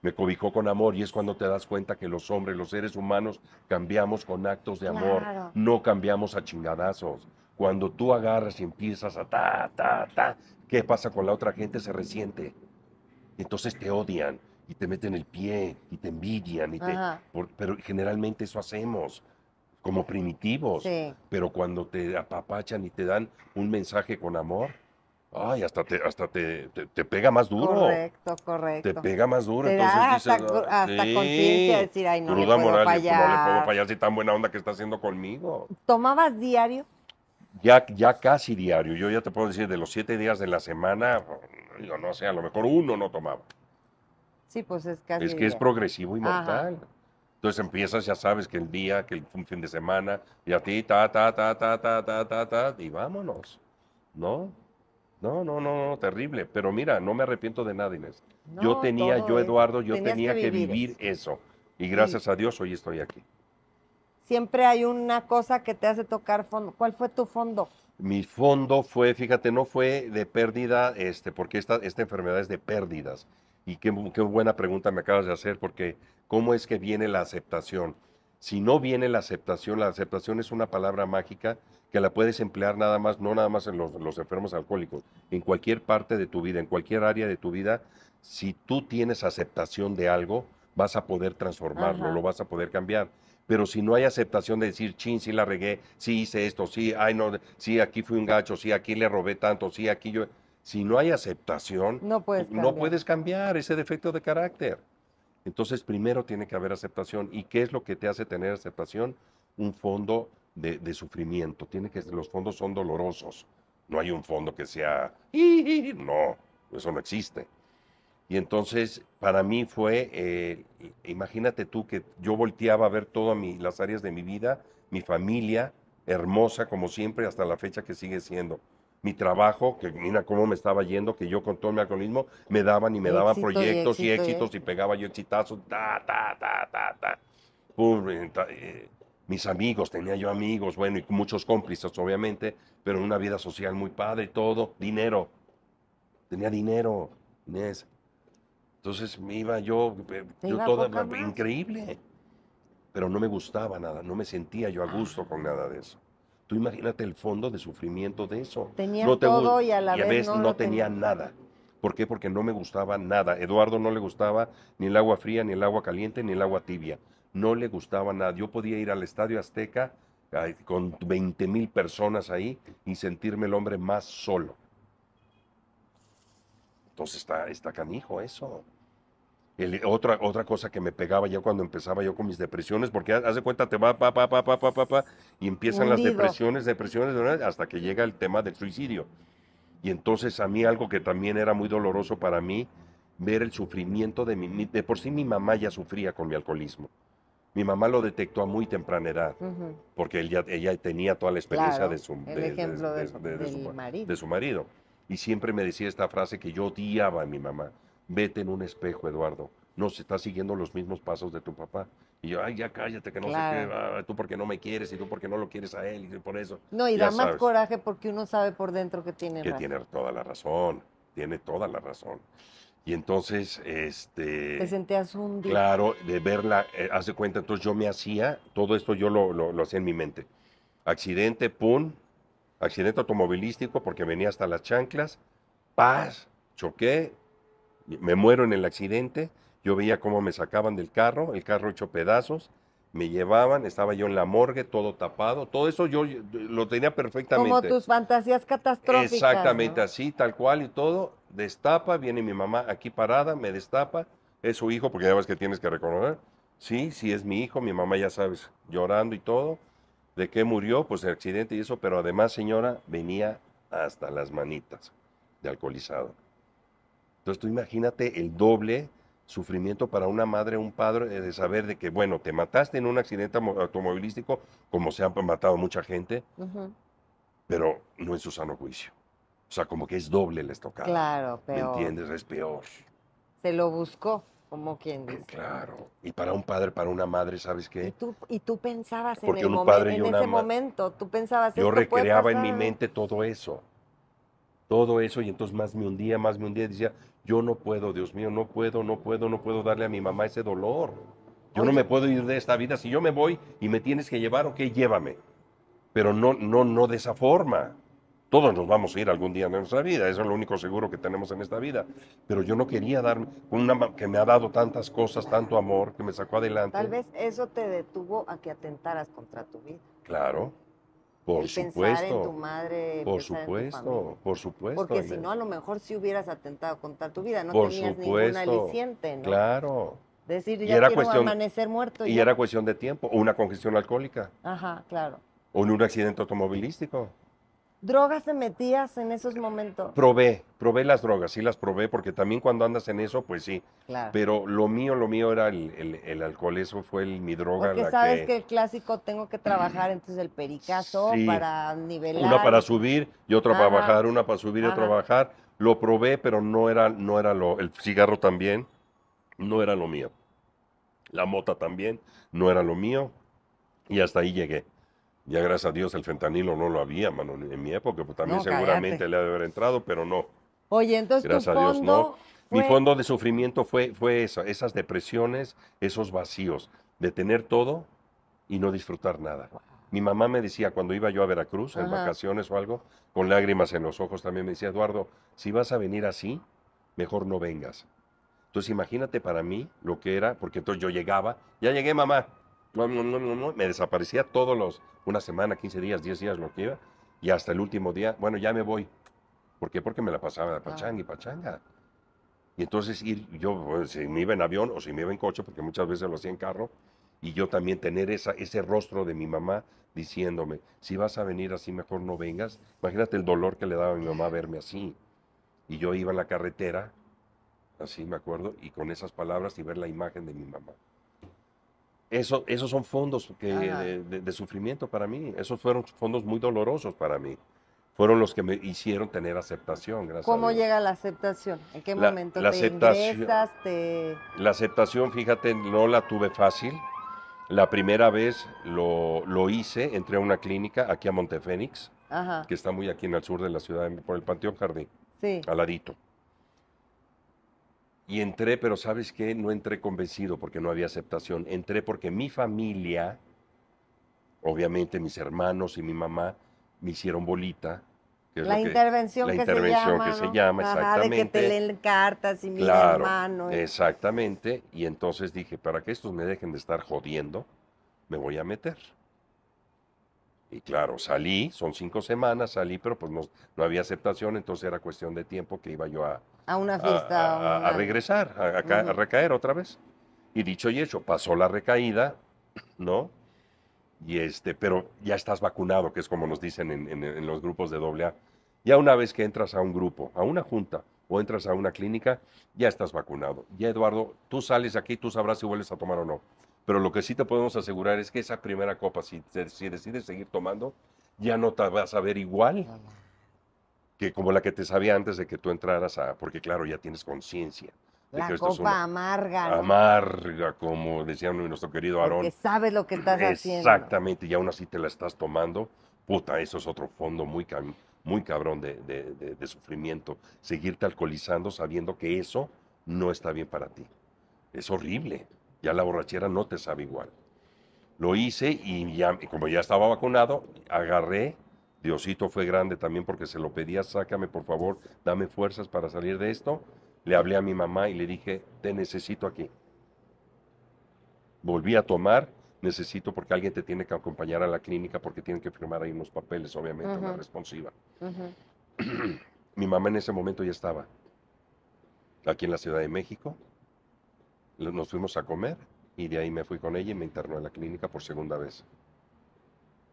me cobijó con amor y es cuando te das cuenta que los hombres, los seres humanos, cambiamos con actos de amor, no cambiamos a chingadazos. Cuando tú agarras y empiezas a ta, ta, ta, ¿qué pasa con la otra gente? Se resiente. Entonces te odian y te meten el pie y te envidian. Y te, pero generalmente eso hacemos como primitivos. Pero cuando te apapachan y te dan un mensaje con amor, Ay, hasta te, hasta te, te, pega más duro. Correcto, correcto. Te pega más duro. Te entonces hasta, dices, hasta conciencia de decir, ay, no le puedo moral, fallar. No le puedo fallar si tan buena onda que está haciendo conmigo. ¿Tomabas diario? Ya, ya casi diario. Yo ya te puedo decir, de los siete días de la semana, yo no sé, a lo mejor uno no tomaba. Sí, pues es casi. Es que es progresivo y mortal. Entonces empiezas, ya sabes que el día, que el un fin de semana, y a ti, ta, ta, ta, ta, ta, ta, ta, ta, y vámonos. ¿No? No, no, no, no, terrible. Pero mira, no me arrepiento de nada, Inés. yo tenía, yo Eduardo, yo tenía que vivir, eso. Y gracias a Dios hoy estoy aquí. Siempre hay una cosa que te hace tocar fondo. ¿Cuál fue tu fondo? Mi fondo fue, fíjate, no fue de pérdida, este, porque esta, esta enfermedad es de pérdidas. Y qué, qué buena pregunta me acabas de hacer, porque ¿cómo es que viene la aceptación? Si no viene la aceptación, la aceptación es una palabra mágica que la puedes emplear nada más, no nada más en los, enfermos alcohólicos, en cualquier parte de tu vida, en cualquier área de tu vida, si tú tienes aceptación de algo, vas a poder transformarlo, lo vas a poder cambiar. Pero si no hay aceptación de decir, chin, sí la regué, sí hice esto, sí, ay, no, sí, aquí fui un gacho, sí, aquí le robé tanto, sí, aquí yo. Si no hay aceptación, no puedes no puedes cambiar ese defecto de carácter. Entonces, primero tiene que haber aceptación. ¿Y qué es lo que te hace tener aceptación? Un fondo de, sufrimiento. Tiene que, los fondos son dolorosos. No hay un fondo que sea, no, eso no existe. Y entonces, para mí fue, eh, imagínate tú que yo volteaba a ver todas las áreas de mi vida, mi familia, hermosa como siempre, hasta la fecha que sigue siendo. Mi trabajo, que mira cómo me estaba yendo, que yo con todo mi alcoholismo me daban y me daban proyectos y, éxitos y pegaba yo exitazos, ta, ta, ta, ta, ta. Eh, mis amigos, tenía yo amigos, bueno, y muchos cómplices, obviamente, pero una vida social muy padre, todo, dinero. Tenía dinero, Inés. Entonces me iba yo, eh, yo toda, increíble, pero no me gustaba nada, no me sentía yo a gusto con nada de eso. Tú imagínate el fondo de sufrimiento de eso. Tenía todo y a la vez, no, tenía nada. ¿Por qué? Porque no me gustaba nada. Eduardo no le gustaba ni el agua fría, ni el agua caliente, ni el agua tibia no le gustaba nada. Yo podía ir al Estadio Azteca con 20 mil personas ahí y sentirme el hombre más solo. Entonces está, está canijo eso. otra, otra cosa que me pegaba ya cuando empezaba yo con mis depresiones, porque haz de cuenta, te va, pa, pa, pa, pa, pa, pa, pa, y empiezan las depresiones, depresiones, hasta que llega el tema del suicidio. Y entonces a mí algo que también era muy doloroso para mí, ver el sufrimiento de mi, de por sí mi mamá ya sufría con mi alcoholismo. Mi mamá lo detectó a muy temprana edad, porque ella, ella tenía toda la experiencia de, su, de, su, marido. y siempre me decía esta frase que yo odiaba a mi mamá. Vete en un espejo, Eduardo. No se está siguiendo los mismos pasos de tu papá. Y yo, ay, ya cállate, que no sé qué, ah, tú porque no me quieres y tú porque no lo quieres a él y por eso. No, y da más coraje porque uno sabe por dentro que tiene Que razón. tiene toda la razón, tiene toda la razón. Y entonces, este... Te sentías hundido. Claro, de verla, eh, haz de cuenta, entonces yo me hacía, todo esto yo lo, lo- lo hacía en mi mente. Accidente, pum, accidente automovilístico porque venía hasta las chanclas, paz, choqué, me muero en el accidente, yo veía cómo me sacaban del carro, el carro hecho pedazos, me llevaban, estaba yo en la morgue, todo tapado, todo eso yo lo tenía perfectamente. Como tus fantasías catastróficas. Exactamente ¿no? así, tal cual y todo. Destapa, viene mi mamá aquí parada, me destapa. Es su hijo, porque ya ves que tienes que reconocer. Sí, sí es mi hijo, mi mamá ya sabes, llorando y todo. ¿De qué murió? Pues de accidente y eso, pero además, señora, venía hasta las manitas de alcoholizado. Entonces tú imagínate el doble sufrimiento para una madre un padre eh, de saber de que, bueno, te mataste en un accidente automovilístico, como se han matado mucha gente, pero no en su sano juicio. O sea, como que es doble la estocada. Claro, ¿Me pero entiendes? Es peor. se lo buscó, como quien dice. Claro. Y para un padre, para una madre, ¿sabes Y qué? tú, y tú pensabas en, Porque el un momen- padre y en una ese momento, tú pensabas Yo "Esto puede recreaba en mi pasar". mente todo eso. Todo eso, y entonces más me hundía, más me hundía, y decía, yo no puedo, Dios mío, no puedo, no puedo, no puedo darle a mi mamá ese dolor. Yo no me puedo ir de esta vida. Si yo me voy y me tienes que llevar, ok, llévame. Pero no, no, no de esa forma. Todos nos vamos a ir algún día en nuestra vida, eso es lo único seguro que tenemos en esta vida. Pero yo no quería darme, una que me ha dado tantas cosas, tanto amor, que me sacó adelante. Tal vez eso te detuvo a que atentaras contra tu vida. Claro, por el supuesto. pensar en tu madre, por pensar en tu supuesto, familia. por supuesto. Porque si no, a lo mejor si hubieras atentado contra tu vida, no Por tenías ningún supuesto, aliciente, ¿no? Claro. Decir, Y ya era quiero cuestión- amanecer muerto. Y ya. era cuestión de tiempo, o una congestión alcohólica, Ajá, claro. o en un accidente automovilístico. ¿Drogas te metías en esos momentos? Probé, probé las drogas, sí las probé, porque también cuando andas en eso, pues sí. Claro. Pero lo mío, lo mío era el, el- el alcohol, eso fue el- mi droga. Porque la sabes que, que el clásico tengo que trabajar, entonces el pericazo Sí. para nivelar. Una para subir y otra para bajar, una para subir y otra para bajar. Lo probé, pero no era, no era lo, el cigarro también, no era lo mío. La mota también, no era lo mío. Y hasta ahí llegué. Ya gracias a Dios el fentanilo no lo había, mano, en mi época, pues también No, seguramente le ha de haber entrado, pero no. Oye, entonces Gracias tu a Dios, no. Mi fondo de sufrimiento fue, fue esa, esas depresiones, esos vacíos, de tener todo y no disfrutar nada. Mi mamá me decía cuando iba yo a Veracruz en Ajá. vacaciones o algo, con lágrimas en los ojos también me decía, Eduardo, si vas a venir así, mejor no vengas. Entonces imagínate para mí lo que era, porque entonces yo llegaba, ya llegué mamá, no, no, no, no, no, me desaparecía todos los, una semana, 15 días, 10 días, lo que iba, y hasta el último día, bueno, ya me voy. ¿Por qué? Porque me la pasaba de pachanga y pachanga. Y entonces ir, yo, pues, si me iba en avión o si me iba en coche, porque muchas veces lo hacía en carro, y yo también tener esa, ese rostro de mi mamá diciéndome, si vas a venir así, mejor no vengas. Imagínate el dolor que le daba a mi mamá verme así. Y yo iba en la carretera, así me acuerdo, y con esas palabras y ver la imagen de mi mamá. Eso, esos son fondos que, de, de- de sufrimiento para mí. Esos fueron fondos muy dolorosos para mí. Fueron los que me hicieron tener aceptación, gracias ¿Cómo llega la aceptación? ¿En qué La- momento la te aceptación- ingresas? Te... La aceptación, fíjate, no la tuve fácil. La primera vez lo, lo hice, entré a una clínica aquí a Montefénix, Ajá, que está muy aquí en el sur de la ciudad, por el Panteón Jardín, sí. al ladito. Y entré, pero ¿sabes qué? No entré convencido porque no había aceptación. Entré porque mi familia, obviamente mis hermanos y mi mamá, me hicieron bolita. que es La lo que- intervención, la que, intervención se llama, que se llama, Ajá, de que te exactamente. leen cartas y mira Claro, hermano. y- exactamente. Y entonces dije, para que estos me dejen de estar jodiendo, me voy a meter. Y claro, salí, son cinco semanas, salí, pero pues no, no había aceptación, entonces era cuestión de tiempo que iba yo a, A una a- fiesta. a- a una- regresar, a, a a recaer otra vez. Y dicho y hecho, pasó la recaída, ¿no? Y este, pero ya estás vacunado, que es como nos dicen en, en- en los grupos de AA. Ya una vez que entras a un grupo, a una junta o entras a una clínica, ya estás vacunado. Ya, Eduardo, tú sales aquí, tú sabrás si vuelves a tomar o no. Pero lo que sí te podemos asegurar es que esa primera copa, si, te- si decides seguir tomando, ya no te vas a ver igual que como la que te sabía antes de que tú entraras a, porque claro, ya tienes conciencia. de La que esto es copa una- amarga. ¿no? amarga, como decía nuestro querido Aarón. Porque sabes lo que estás haciendo. Exactamente, y aún así te la estás tomando. Puta, eso es otro fondo muy, muy cabrón de, de- de- de sufrimiento. Seguirte alcoholizando sabiendo que eso no está bien para ti. Es horrible. Ya la borrachera no te sabe igual. Lo hice y ya, como ya estaba vacunado, agarré. Diosito fue grande también porque se lo pedía, sácame por favor, dame fuerzas para salir de esto. Le hablé a mi mamá y le dije, te necesito aquí. Volví a tomar, necesito porque alguien te tiene que acompañar a la clínica porque tienen que firmar ahí unos papeles, obviamente, una responsiva. Mi mamá en ese momento ya estaba aquí en la Ciudad de México. Nos fuimos a comer y de ahí me fui con ella y me internó en la clínica por segunda vez.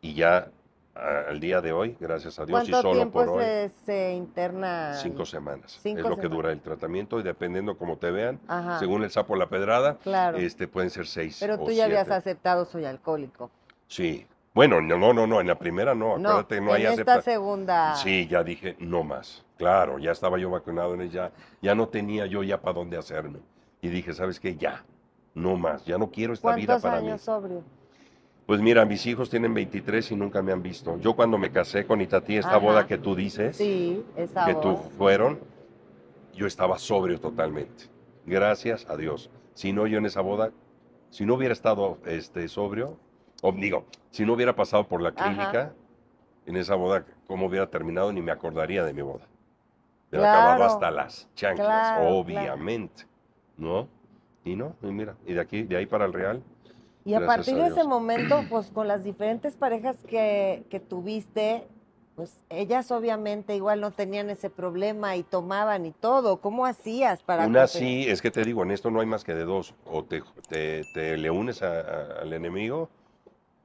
Y ya al día de hoy, gracias a Dios y ¿Cuánto solo tiempo por hoy, se, se interna? cinco semanas. Cinco es lo que semanas. dura el tratamiento y dependiendo como te vean, Ajá, según el sapo la pedrada, claro. este, pueden ser seis. Pero o tú ya habías siete. aceptado soy alcohólico. Sí. Bueno, no, no, no, no, en la primera no, No, acuérdate, no, hay en esta segunda. Sí, ya dije, no más. Claro, ya estaba yo vacunado en ella, ya no tenía yo ya para dónde hacerme. Y dije, ¿sabes qué? Ya, no más, ya no quiero esta vida ¿Cuántos para mí. años sobrio? Pues mira, mis hijos tienen 23 y nunca me han visto. Yo cuando me casé con Itatí, esta Ajá. boda que tú dices, Sí, esa que tú fueron, yo estaba sobrio totalmente. Gracias a Dios. Si no, yo en esa boda, si no hubiera estado este, sobrio, o digo, si no hubiera pasado por la Ajá. clínica, en esa boda, cómo hubiera terminado, ni me acordaría de mi boda. Me Claro. acababa hasta las chanclas, Claro, obviamente. ¿No? Y no, y mira, y de aquí, de ahí para el Real, Y a partir a de ese momento, pues con las diferentes parejas que, que tuviste, pues ellas obviamente igual no tenían ese problema y tomaban y todo. ¿Cómo hacías para Una sí, es que te digo, en esto no hay más que de dos. O te, te- te le unes a- a- al enemigo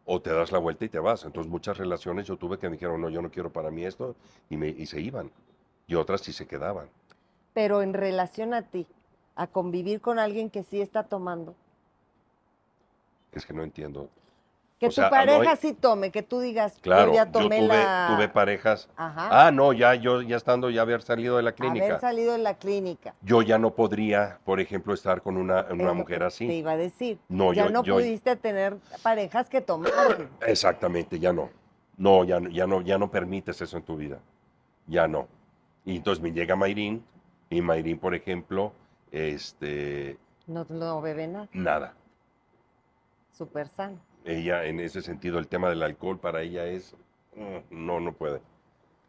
o te das la vuelta y te vas. Entonces muchas relaciones yo tuve que me dijeron, no, yo no quiero para mí esto, y, me, y se iban. Y otras sí se quedaban. Pero en relación a ti, a convivir con alguien que sí está tomando. Es que no entiendo. Que O tu sea, no pareja hay- sí tome, que tú digas, Claro, yo ya yo tomé tuve, la... tuve parejas. Ajá. Ah, no, ya yo ya estando, ya haber salido de la clínica. Haber salido de la clínica. Yo ya no podría, por ejemplo, estar con una, una mujer así. Te iba a decir. No, ya yo- no yo- pudiste tener parejas que tomaran. Exactamente, ya no. No, ya, no- ya no, ya no permites eso en tu vida. Ya no. Y entonces me llega Mayrín, y Mayrín, por ejemplo, este, No, no bebe nada. nada. Súper sano. Ella, en ese sentido, el tema del alcohol para ella es, mm, no, no puede.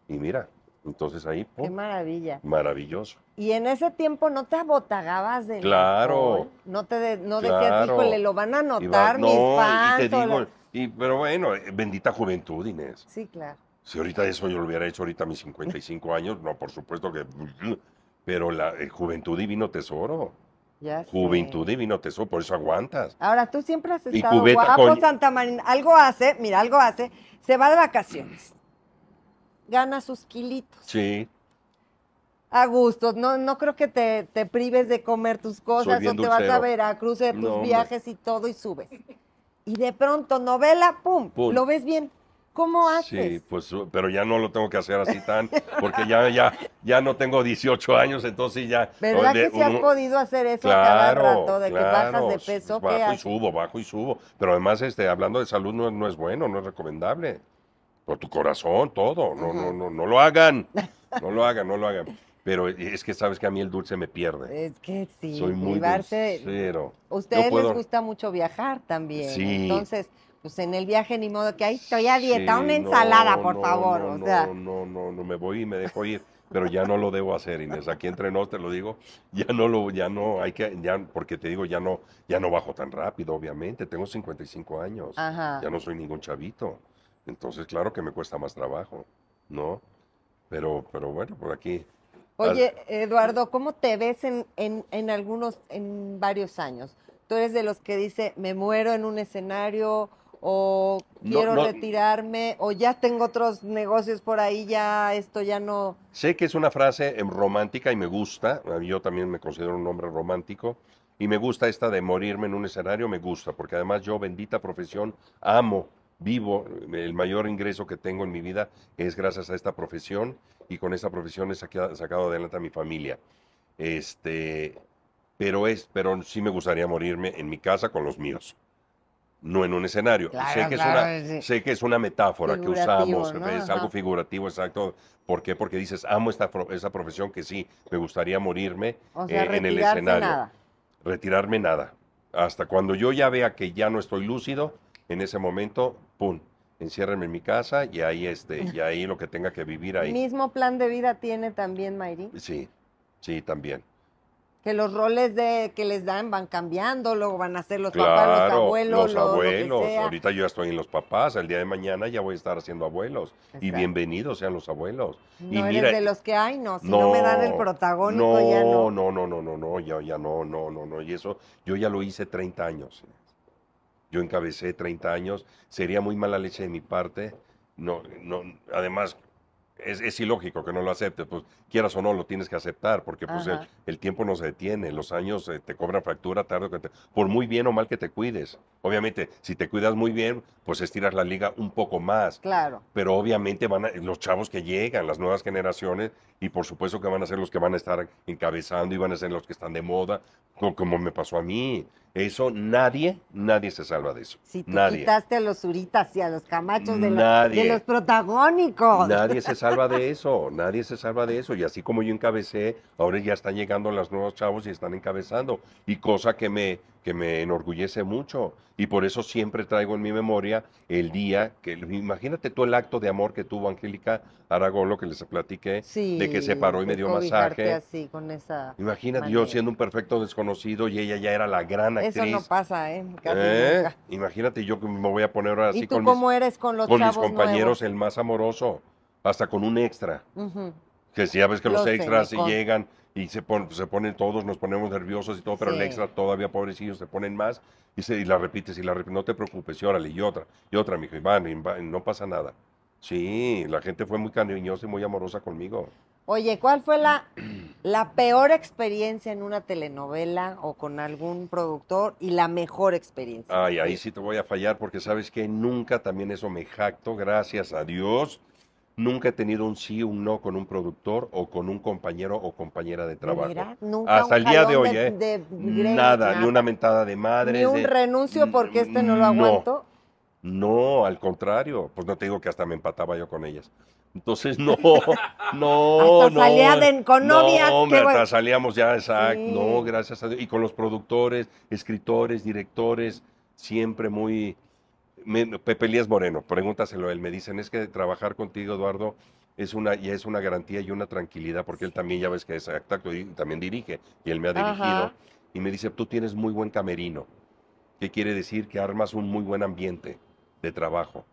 Y mira, entonces ahí, Qué maravilla. maravilloso. Y en ese tiempo no te abotagabas del Claro. alcohol? No te de- no decías, Claro. híjole, lo van a va- notar mis no, fans. y te o digo, la-". y, pero bueno, eh, bendita juventud, Inés. Sí, claro. Si ahorita eso yo lo hubiera hecho ahorita a mis 55 años, no, por supuesto que... Pero la eh, juventud divino tesoro. Ya sé. Juventud divino tesoro, por eso aguantas. Ahora, tú siempre has estado cubeta guapo, con- Santa Marina. Algo hace, mira, algo hace. Se va de vacaciones. Gana sus kilitos. Sí, A gusto. No, no creo que te, te prives de comer tus cosas o te vas a dulcero. Veracruz de tus No, hombre. viajes y todo y subes. Y de pronto, novela, pum, Pum. lo ves bien. ¿Cómo haces? sí, pues, uh, pero ya no lo tengo que hacer así tan, porque ya, ya, ya no tengo 18 años, entonces ya. ¿Verdad de- que si has uno- podido hacer eso a cada rato, de que bajas claro, de peso? ¿Qué Bajo y haces? subo, bajo y subo. Pero además, este, hablando de salud, no, no es bueno, no es recomendable. Por tu corazón, todo. No, no, no, no lo hagan. No lo hagan, no lo hagan. Pero es que sabes que a mí el dulce me pierde. Es que sí, Soy muy privarse- dulcero. A ustedes puedo- les gusta mucho viajar también. Sí. Entonces, pues en el viaje ni modo que ahí estoy a dieta, Sí, una ensalada, no, por no, favor. No, o sea, no, no, no, no, me voy y me dejo ir, pero ya no lo debo hacer, Inés. Aquí entre nos te lo digo, ya no lo, ya no, hay que, ya, porque te digo, ya no, ya no bajo tan rápido, obviamente. Tengo 55 años, ajá. ya no soy ningún chavito. Entonces, claro que me cuesta más trabajo, ¿no? Pero, pero bueno, por aquí. Oye, Eduardo, ¿cómo te ves en, en, en algunos, en varios años? ¿Tú eres de los que dice, me muero en un escenario o quiero no. retirarme o ya tengo otros negocios por ahí, ya esto ya no... Sé que es una frase em, romántica y me gusta. Yo también me considero un hombre romántico. Y me gusta esta de morirme en un escenario, me gusta, porque además yo, bendita profesión, amo vivo, el mayor ingreso que tengo en mi vida es gracias a esta profesión y con esta profesión he saca- sacado adelante a mi familia. Este, pero es, pero sí me gustaría morirme en mi casa con los míos, no en un escenario. Claro, sé, que claro, es una, sé que es una metáfora que usamos, ¿no? es algo figurativo, exacto. ¿Por qué? Porque dices, amo esta, esa profesión que sí, me gustaría morirme O sea, eh, en el escenario. nada. Retirarme nada. Hasta cuando yo ya vea que ya no estoy lúcido, en ese momento, pum, enciérrenme en mi casa y ahí, este, y ahí lo que tenga que vivir ahí. Mismo plan de vida tiene también Mayrín, Sí, sí, también. Que los roles de que les dan van cambiando, luego van a ser los papás, los abuelos, los lo- lo que abuelos. sea. Ahorita yo ya estoy en los papás, el día de mañana ya voy a estar haciendo abuelos. Y bienvenidos sean los abuelos. No y eres mira, de los que hay, no, si no, me dan el protagónico no, ya no. No, no, no, no, no, ya, ya no, no, no, no. Y eso, yo ya lo hice 30 años. Yo encabecé 30 años. Sería muy mala leche de mi parte. No, no, además, es, es ilógico que no lo aceptes. Pues quieras o no, lo tienes que aceptar, porque pues el, el tiempo no se detiene. Los años eh, te cobran factura tarde o que te, por muy bien o mal que te cuides. Obviamente, si te cuidas muy bien, pues estiras la liga un poco más Claro. pero obviamente van a, los chavos que llegan, las nuevas generaciones, y por supuesto que van a ser los que van a estar encabezando y van a ser los que están de moda, co- como me pasó a mí. Eso nadie, nadie se salva de eso. Si tú nadie. quitaste a los zuritas y a los camachos de, los- de los protagónicos. Nadie se salva de eso, nadie se salva de eso. Y así como yo encabecé, ahora ya están llegando los nuevos chavos y están encabezando. Y cosa que me, que me enorgullece mucho. Y por eso siempre traigo en mi memoria el día que, imagínate tú el acto de amor que tuvo Angélica Aragón, lo que les platiqué, Sí, de que se paró y me dio masaje. así, con esa... Imagínate yo siendo un perfecto desconocido y ella ya era la gran actriz. Eso no pasa, ¿eh? Casi ¿Eh? nunca. Imagínate yo que me voy a poner ahora así ¿Y tú con, mis, eres con los con mis chavos compañeros el más amoroso, hasta con un extra. Que si ya ves que Lo los extras consta. llegan y se, pon- se ponen todos, nos ponemos nerviosos y todo, pero el extra todavía, pobrecillos, se ponen más y, se, y la repites y la repites, no te preocupes, y órale, y otra, y otra, mijo, y van, y van, no pasa nada. Sí, la gente fue muy cariñosa y muy amorosa conmigo. Oye, ¿cuál fue la, la peor experiencia en una telenovela o con algún productor y la mejor experiencia? Ay, ahí sí te voy a fallar porque sabes que nunca también eso me jacto, gracias a Dios. Nunca he tenido un sí, un no con un productor o con un compañero o compañera de ¿De trabajo. veras? Nunca Hasta el día de hoy, ¿eh? de Nada, ni una mentada de madre. Ni un renuncio porque este no lo aguanto. No, al contrario, pues no te digo que hasta me empataba yo con ellas. Entonces, no, no, Hasta no. salía de- con novias, No, hombre, hasta salíamos ya, exacto. Sí. No, gracias a Dios. Y con los productores, escritores, directores, siempre muy... Pepe Elías Moreno, pregúntaselo a él. Me dicen, es que trabajar contigo, Eduardo, es una, y es una garantía y una tranquilidad, porque él también, ya ves que es actor y también dirige, y él me ha dirigido. Ajá. Y me dice, tú tienes muy buen camerino. ¿Qué quiere decir? Que armas un muy buen ambiente de trabajo.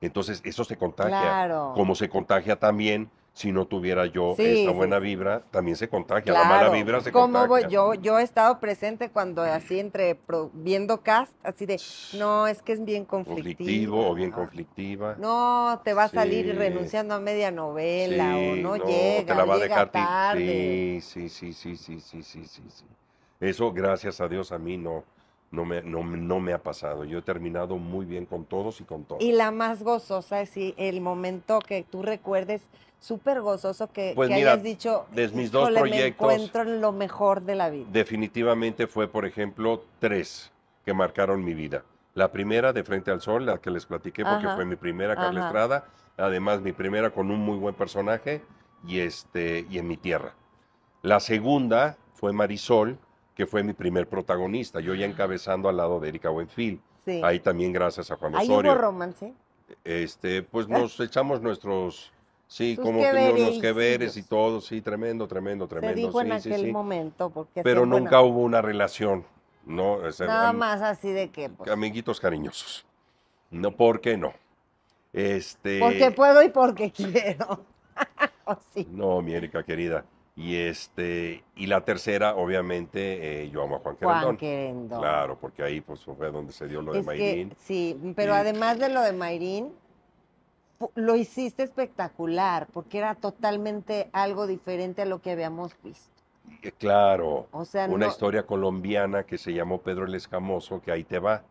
Entonces, eso se contagia. Claro. Como se contagia también, si no tuviera yo sí, esa buena vibra, también se contagia. Claro. La mala vibra se ¿Cómo contagia. Yo, yo he estado presente cuando así entre viendo cast, así de, no, es que es bien conflictivo. conflictivo o bien conflictiva. No, te va a salir renunciando a media novela o no, no, llega, te la va a dejar tarde. Sí, sí, sí, sí, sí, sí, sí, sí. Eso, gracias a Dios, a mí no. No me, no, no me, ha pasado. Yo he terminado muy bien con todos y con todos. Y la más gozosa es el momento que tú recuerdes súper gozoso que, Pues que mira, hayas dicho, de mis dos "Híjole, me proyectos- encuentro en lo mejor de la vida. Definitivamente fue, por ejemplo, tres que marcaron mi vida. La primera, de Frente al Sol, la que les platiqué porque Ajá, fue mi primera, Carla ajá. Estrada. Además, mi primera con un muy buen personaje y, este, y en mi tierra. La segunda fue Marisol, que fue mi primer protagonista, yo ya encabezando al lado de Erika Buenfil. Sí. Ahí también gracias a Juan Ahí Osorio. hubo romance. Este, pues nos echamos nuestros, sí, Sus como que que unos- veres y todo, sí, tremendo, tremendo, Se tremendo. dijo en sí, aquel sí. momento. Porque Pero buena- nunca hubo una relación, ¿no? O sea, Nada am- más así de que, pues, Amiguitos cariñosos. No, ¿por qué no? Este. porque puedo y porque quiero. sí. No, mi Erika querida. Y este, y la tercera, obviamente, eh, yo amo a Juan Juan Querendón. Querendón. Claro, porque ahí pues fue donde se dio lo de Mayrín. que, sí, pero Y- además de lo de Mayrín, lo hiciste espectacular, porque era totalmente algo diferente a lo que habíamos visto. Eh, Claro, O sea, una no- historia colombiana que se llamó Pedro el Escamoso, que ahí te va.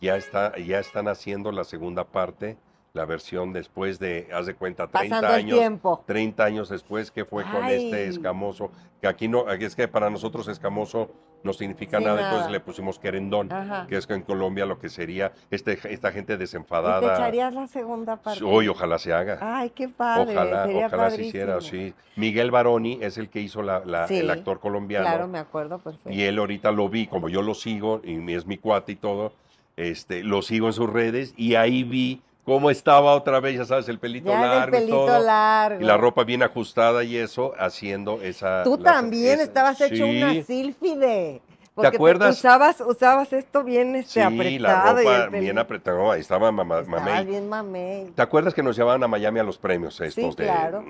ya, está, ya están haciendo la segunda parte, la versión después de, haz de cuenta, 30 Pasando el años. tiempo. 30 años después que fue con este escamoso, que aquí no, es que para nosotros escamoso no significa Sí, nada, nada. entonces le pusimos querendón, Ajá. que es que en Colombia lo que sería este, esta gente ¿Y te desenfadada. echarías la segunda parte? Hoy ojalá se haga. Ay, qué padre. Ojalá, sería ojalá se hiciera, sí. Miguel Baroni es el que hizo la, la- Sí, el actor colombiano. Claro, me acuerdo perfecto. Y él ahorita lo vi, como yo lo sigo, y es mi cuate y todo, este, lo sigo en sus redes, y ahí vi cómo estaba otra vez, ya sabes, el pelito ya largo y pelito todo. largo. Y la ropa bien ajustada y eso, haciendo esa... Tú la- también esa- estabas hecho sí, una sílfide. Porque acuerdas? usabas, usabas esto bien este, Sí, la apretado. y el ropa pelito- bien apretada, no, ahí estaba mamá, Estabas mamey. bien mamey. ¿Te acuerdas que nos llevaban a Miami a los premios estos de, claro.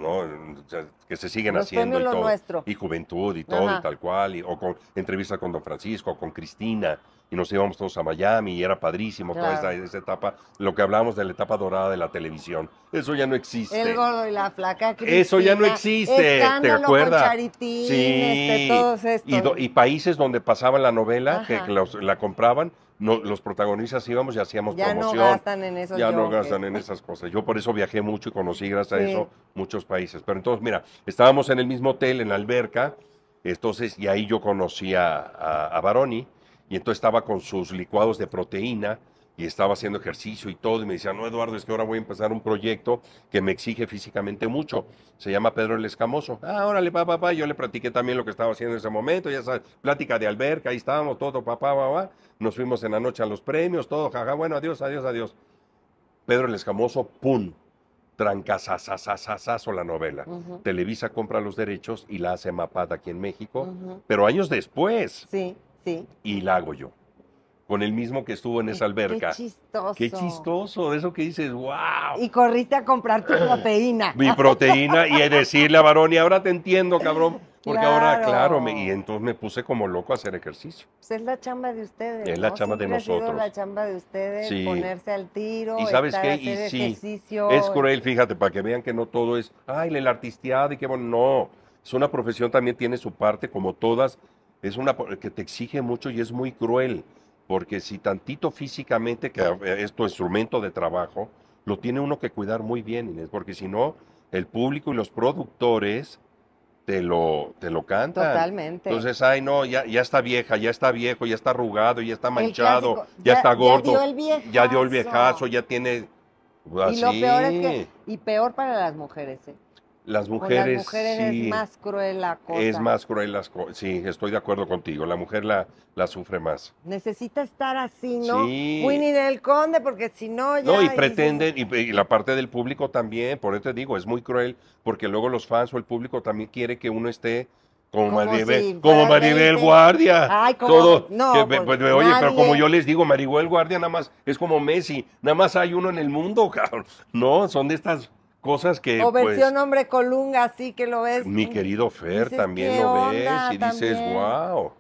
que se siguen Los haciendo y todo? nuestro. Y juventud y todo Ajá. y tal cual, y- o con entrevistas con Don Francisco, o con Cristina, y nos íbamos todos a Miami y era padrísimo toda esa, etapa, lo que hablábamos de la etapa dorada de la televisión. Eso ya no existe. El gordo y la flaca. Eso ya no Cristina, existe, ¿te acuerdas? Con Charitín, Sí. este, todos estos. Y, do- y países donde pasaban la novela, que, Ajá. que los- la compraban, no, los protagonistas íbamos y hacíamos ya no promoción. gastan en esos Ya no gastan en esas cosas. Yo por eso viajé mucho y conocí, gracias Sí. a eso, muchos países. Pero entonces, mira, estábamos en el mismo hotel, en la alberca, entonces, y ahí yo conocí a, a, a Baroni, y entonces estaba con sus licuados de proteína, y estaba haciendo ejercicio y todo, y me decía, no, Eduardo, es que ahora voy a empezar un proyecto que me exige físicamente mucho. Se llama Pedro el Escamoso. Ah, órale, papá, papá. Yo le platiqué también lo que estaba haciendo en ese momento, ya sabes, plática de alberca, ahí estábamos, todo, papá, papá. Nos fuimos en la noche a los premios, todo, jaja, bueno, adiós, adiós, adiós. Pedro el Escamoso, ¡pum! Trancazazazazazo la novela. Televisa compra los derechos y la hace Mapada aquí en México, pero años después, Sí, sí. y la hago yo. Con el mismo que estuvo en esa alberca. Qué chistoso. Qué chistoso, de eso que dices, wow. Y corriste a comprar tu proteína. Mi proteína y decirle a varón, y ahora te entiendo, cabrón. Porque ahora, Claro. me- y entonces me puse como loco a hacer ejercicio. Pues es la chamba de ustedes. Es la ¿no? chamba de Siempre nosotros. la chamba de ustedes, Sí. ponerse al tiro, ¿Y sabes estar, qué? Y sí, ejercicio. Es cruel, fíjate, para que vean que no todo es, ay, el artisteado y qué bueno. No, es una profesión, también tiene su parte, como todas, es una que te exige mucho y es muy cruel, porque si tantito físicamente, que eh, es tu instrumento de trabajo, lo tiene uno que cuidar muy bien, Inés, porque si no, el público y los productores te lo, te lo cantan. Totalmente. Entonces, ay, no, ya, ya está vieja, ya está viejo, ya está arrugado, ya está manchado, clásico, ya, está gordo, Ya dio el viejazo. ya dio el viejazo, ya tiene... Y lo así. peor es que, y peor para las mujeres, ¿eh? Las mujeres, las mujeres sí, es más cruel la cosa. es más cruel las cosas. Sí, estoy de acuerdo contigo. La mujer la, la sufre más. Necesita estar así, ¿no? Sí. Winnie del Conde, porque si no ya... No, y pretenden, y, y la parte del público también, por eso te digo, es muy cruel, porque luego los fans o el público también quiere que uno esté como, Como Maribel, si como Maribel. Guardia. Ay, como- todo. no, que- pues, pues, oye, pero como yo les digo, Maribel Guardia nada más es como Messi, nada más hay uno en el mundo, cabrón. No, son de estas cosas que O pues, versión hombre colunga, así que lo ves. Mi querido Fer Dices, también ¿qué lo onda? ves y dices, wow.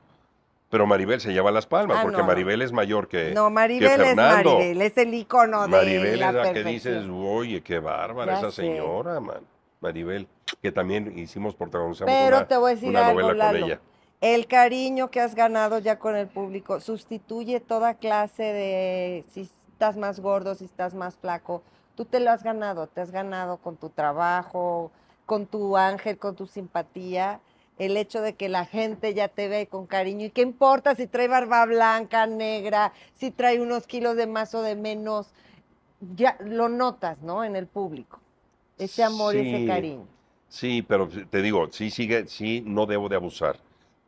Pero Maribel se lleva las palmas, Ah, porque no. Maribel es mayor que, No, que Maribel es Fernando. Maribel, es el icono de Maribel la es la que dices, oye, qué bárbara Ya esa sé. señora, man. Maribel, que también hicimos protagonizamos Pero una, te voy a decir una algo, novela con ella. El cariño que has ganado ya con el público sustituye toda clase de si estás más gordo, si estás más flaco. Tú te lo has ganado, te has ganado con tu trabajo, con tu ángel, con tu simpatía. El hecho de que la gente ya te ve con cariño. ¿Y qué importa si trae barba blanca, negra, si trae unos kilos de más o de menos? Ya lo notas, ¿no? En el público. Ese amor y ese Sí. cariño. Sí, pero te digo, sí sigue, sí, no debo de abusar.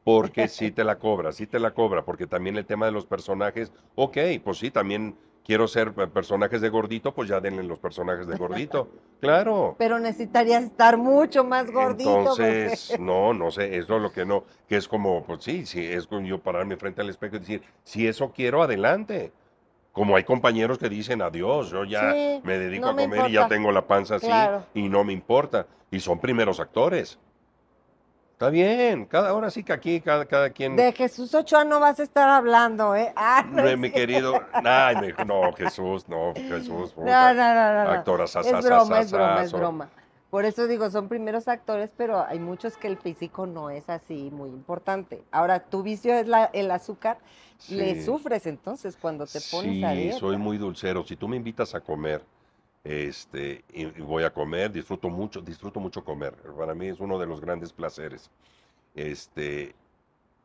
Porque sí te la cobra, sí te la cobra, porque también el tema de los personajes, ok, pues sí, también quiero ser eh, personajes de gordito, pues ya denle los personajes de gordito. Claro. Pero necesitarías estar mucho más gordito. Entonces, porque- no, no sé, eso es lo que no, que es como, pues sí, sí, es como yo pararme frente al espejo y decir, si eso quiero, adelante. Como hay compañeros que dicen, adiós, yo ya Sí, me dedico no a me comer y ya tengo la panza así Claro. y no me importa. Y son primeros actores. Está bien, cada, ahora sí que aquí cada, cada quien... De Jesús Ochoa no vas a estar hablando, ¿eh? Ah, no, No, es mi querido, ay, me- no, Jesús, no, Jesús, puta. no, no, no, no. Actora, Es broma, es broma, es sasasasasazo. broma. Por eso digo, son primeros actores, pero hay muchos que el físico no es así muy importante. Ahora, tu vicio es la, el azúcar, le Sí. sufres entonces cuando te pones a Sí, dieta. soy muy dulcero. Si tú me invitas a comer, este, y, voy a comer, disfruto mucho, disfruto mucho comer. Para mí es uno de los grandes placeres. Este,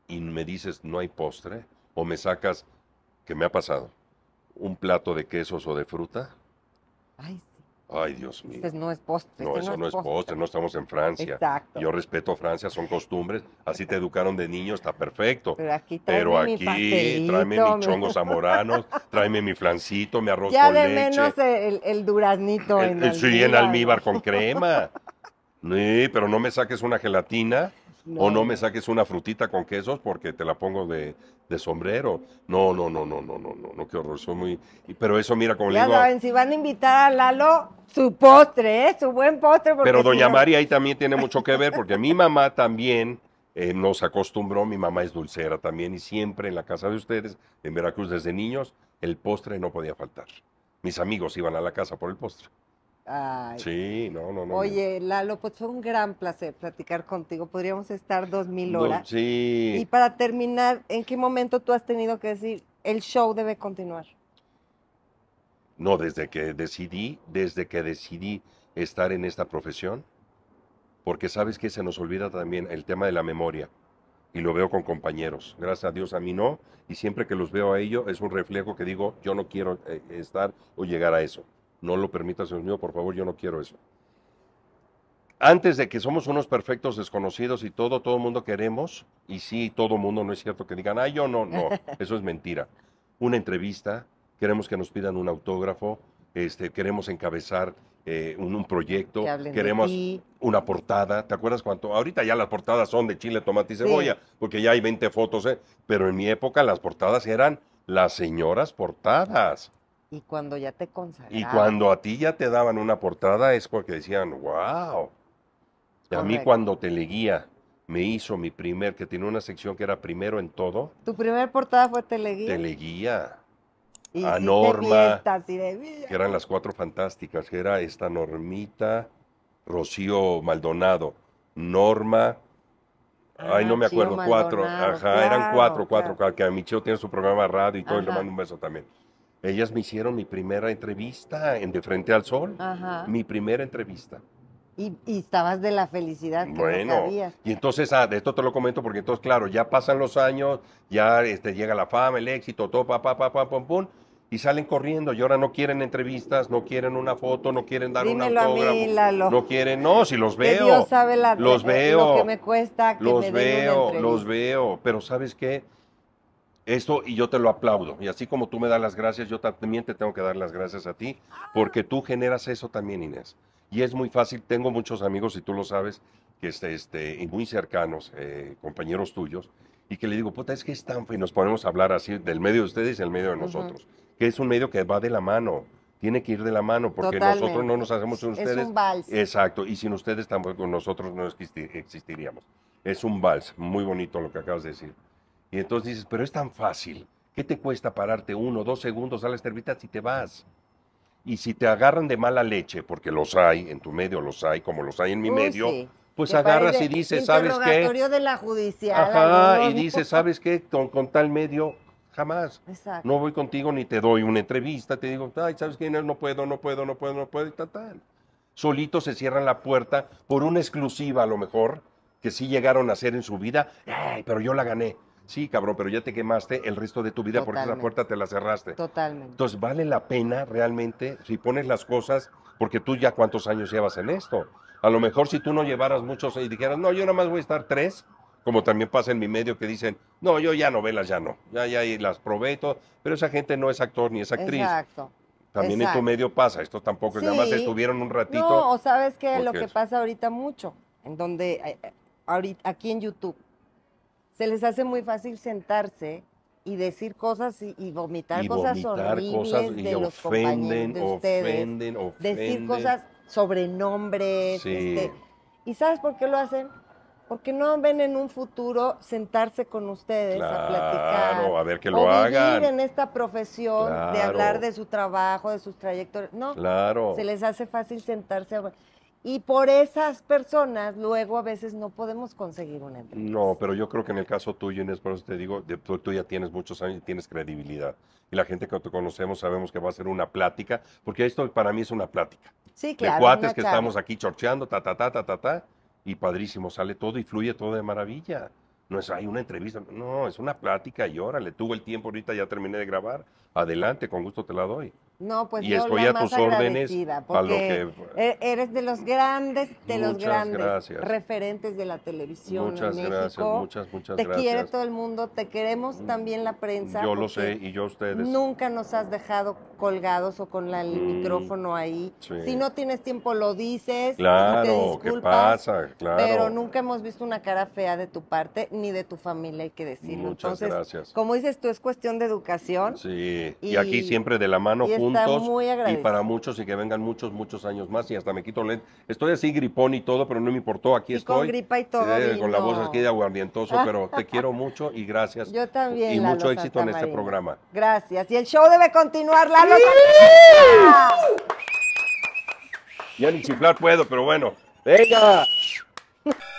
y me dices, no hay postre, o me sacas, que me ha pasado, un plato de quesos o de fruta. Ay. Ay, Dios mío. Este no es postre. No, este eso no es postre, no estamos en Francia. Exacto. Yo respeto Francia, son costumbres, así te educaron de niño, está perfecto. Pero aquí Pero mi aquí, pastelito, tráeme mi- mis chongos zamoranos, tráeme mi flancito, mi arroz Ya con de leche. menos el, el duraznito El- en el- sí, en almíbar con crema. Sí, pero no me saques una gelatina o no me saques una frutita con quesos porque te la pongo de, de sombrero. No, no, no, no, no, no, no, no, qué horror. Soy muy... Pero eso, mira, como le digo... saben, si van a invitar a Lalo, su postre, ¿eh? Su buen postre. Pero si doña no- María ahí también tiene mucho que ver porque mi mamá también eh, nos acostumbró, mi mamá es dulcera también y siempre en la casa de ustedes, en Veracruz desde niños, el postre no podía faltar. Mis amigos iban a la casa por el postre. Ay. Sí, no, no, no. Oye, Lalo, pues fue un gran placer platicar contigo. Podríamos estar dos mil no. horas. Sí. Y para terminar, ¿en qué momento tú has tenido que decir, el show debe continuar? No, desde que decidí, desde que decidí estar en esta profesión, porque sabes que se nos olvida también el tema de la memoria, y lo veo con compañeros. Gracias a Dios a mí no, y siempre que los veo a ellos es un reflejo que digo, yo no quiero eh, estar o llegar a eso. No lo permitas, Dios mío, por favor, yo no quiero eso. Antes de que somos unos perfectos desconocidos y todo, todo el mundo queremos, y sí, todo el mundo, no es cierto que digan, ah, yo no, no, eso es mentira. Una entrevista, queremos que nos pidan un autógrafo, este, queremos encabezar eh, un, un proyecto, Que queremos una portada. ¿Te acuerdas cuánto? Ahorita ya las portadas son de chile, tomate y Sí. cebolla, porque ya hay 20 fotos, ¿eh? pero en mi época las portadas eran las señoras portadas. Y cuando ya te consagraron. Y cuando a ti ya te daban una portada es porque decían, wow. Y a mí cuando Teleguía me hizo mi primer, que tenía una sección que era primero en todo, Tu primer portada fue Teleguía. Teleguía. y a sí, Norma, fiestas que eran las cuatro fantásticas, que era esta Normita, Rocío Maldonado, Norma, ay, no me Ah, Chío acuerdo, cuatro, Maldonado, ajá, eran cuatro, cuatro, claro. que a mi tío tiene su programa radio y todo, y le mando un beso también. Ellas me hicieron mi primera entrevista en De Frente al Sol, Ajá. mi primera entrevista. Y, y estabas de la felicidad que Bueno, no cabías. y entonces, ah, de esto te lo comento porque entonces, claro, ya pasan los años, ya este, llega la fama, el éxito, todo, pa, pa, pa, pa, pum, pum, y salen corriendo y ahora no quieren entrevistas, no quieren una foto, no quieren dar Dímelo un a autógrafo. mí, Lalo. No quieren, no, si los Que veo. Dios sabe la, los veo, lo que me cuesta que los me den una veo, los veo, pero ¿sabes qué? Esto, y yo te lo aplaudo, y así como tú me das las gracias, yo también te tengo que dar las gracias a ti, porque tú generas eso también, Inés. Y es muy fácil, tengo muchos amigos, y tú lo sabes, que este, este, y muy cercanos, eh, compañeros tuyos, y que le digo, puta, es que es tan, f-", y nos ponemos a hablar así del medio de ustedes y el medio de nosotros, que es un medio que va de la mano, tiene que ir de la mano, porque nosotros no nos hacemos sin Es ustedes. un vals. Exacto, y sin ustedes tampoco nosotros no existi- existiríamos. Es un vals, muy bonito lo que acabas de decir. Y entonces dices, pero es tan fácil. ¿Qué te cuesta pararte uno, dos segundos a las termitas y te vas? Y si te agarran de mala leche, porque los hay, en tu medio los hay, como los hay en mi Uy, medio, sí. pues Que agarras y dices, ¿sabes qué? De la judicial. Ajá, y dices, ¿sabes qué? Con, con tal medio, jamás. Exacto. No voy contigo ni te doy una entrevista, te digo, ay, ¿sabes qué? No puedo, no puedo, no puedo, no puedo, y tal, tal. Solitos se cierran la puerta por una exclusiva a lo mejor, que sí llegaron a hacer en su vida, ay, pero yo la gané. Sí, cabrón, pero ya te quemaste el resto de tu vida porque esa puerta te la cerraste. Totalmente. Entonces, vale la pena realmente si pones las cosas, porque tú ya cuántos años llevas en esto. A lo mejor si tú no llevaras muchos y dijeras, no, yo nada más voy a estar tres, como también pasa en mi medio que dicen, no, yo ya novelas ya no, ya, ya y las probé y todo, pero esa gente no es actor ni es actriz. Exacto. También en exacto. tu medio pasa, esto tampoco, es nada más Sí. estuvieron un ratito. No, o sabes que lo que es- pasa ahorita mucho, en donde, eh, eh, ahorita, aquí en YouTube, se les hace muy fácil sentarse y decir cosas y, y vomitar y cosas vomitar horribles cosas y de los ofenden, compañeros de ustedes. ofenden, ofenden. decir cosas sobre nombres. Sí. este, ¿Y sabes por qué lo hacen? Porque no ven en un futuro sentarse con ustedes a platicar. A ver que o lo vivir hagan. en esta profesión de hablar de su trabajo, de sus trayectorias. No, Claro. se les hace fácil sentarse a... Y por esas personas, luego a veces no podemos conseguir una entrevista. No, pero yo creo que en el caso tuyo, Inés, por eso te digo, de- tú, tú ya tienes muchos años y tienes credibilidad. Y la gente que te conocemos sabemos que va a ser una plática, porque esto para mí es una plática. Sí, claro. de cuates que charla. estamos aquí chorcheando, ta, ta, ta, ta, ta, ta, y padrísimo, sale todo y fluye todo de maravilla. No es hay una entrevista, no, es una plática y órale, tuve el tiempo ahorita, ya terminé de grabar, adelante, con gusto te la doy. No, pues y yo estoy la a más tus órdenes agradecida, para lo que... e- eres de los grandes, de los grandes gracias. referentes de la televisión Muchas en gracias, México. muchas, muchas te gracias. quiere todo el mundo, te queremos también la prensa. Yo lo sé y yo a ustedes. Nunca nos has dejado colgados o con la- el Mm, micrófono ahí. sí. Si no tienes tiempo lo dices, y te Claro, ¿qué disculpas, pasa? Claro. pero nunca hemos visto una cara fea de tu parte ni de tu familia, hay que decirlo. Muchas Entonces, gracias. como dices tú, es cuestión de educación. Sí, y, Y- aquí siempre de la mano y juntos muy y para muchos y que vengan muchos, muchos años más y hasta me quito lente. Estoy así gripón y todo, pero no me importó, aquí Y estoy. con gripa y todo eh, con la voz aquí de aguardientoso, pero te quiero mucho y gracias. Yo también. Y Lalo mucho éxito en este programa. Gracias. Y el show debe continuar, Lalo. Ya ni chiflar puedo, pero bueno. ¡Venga!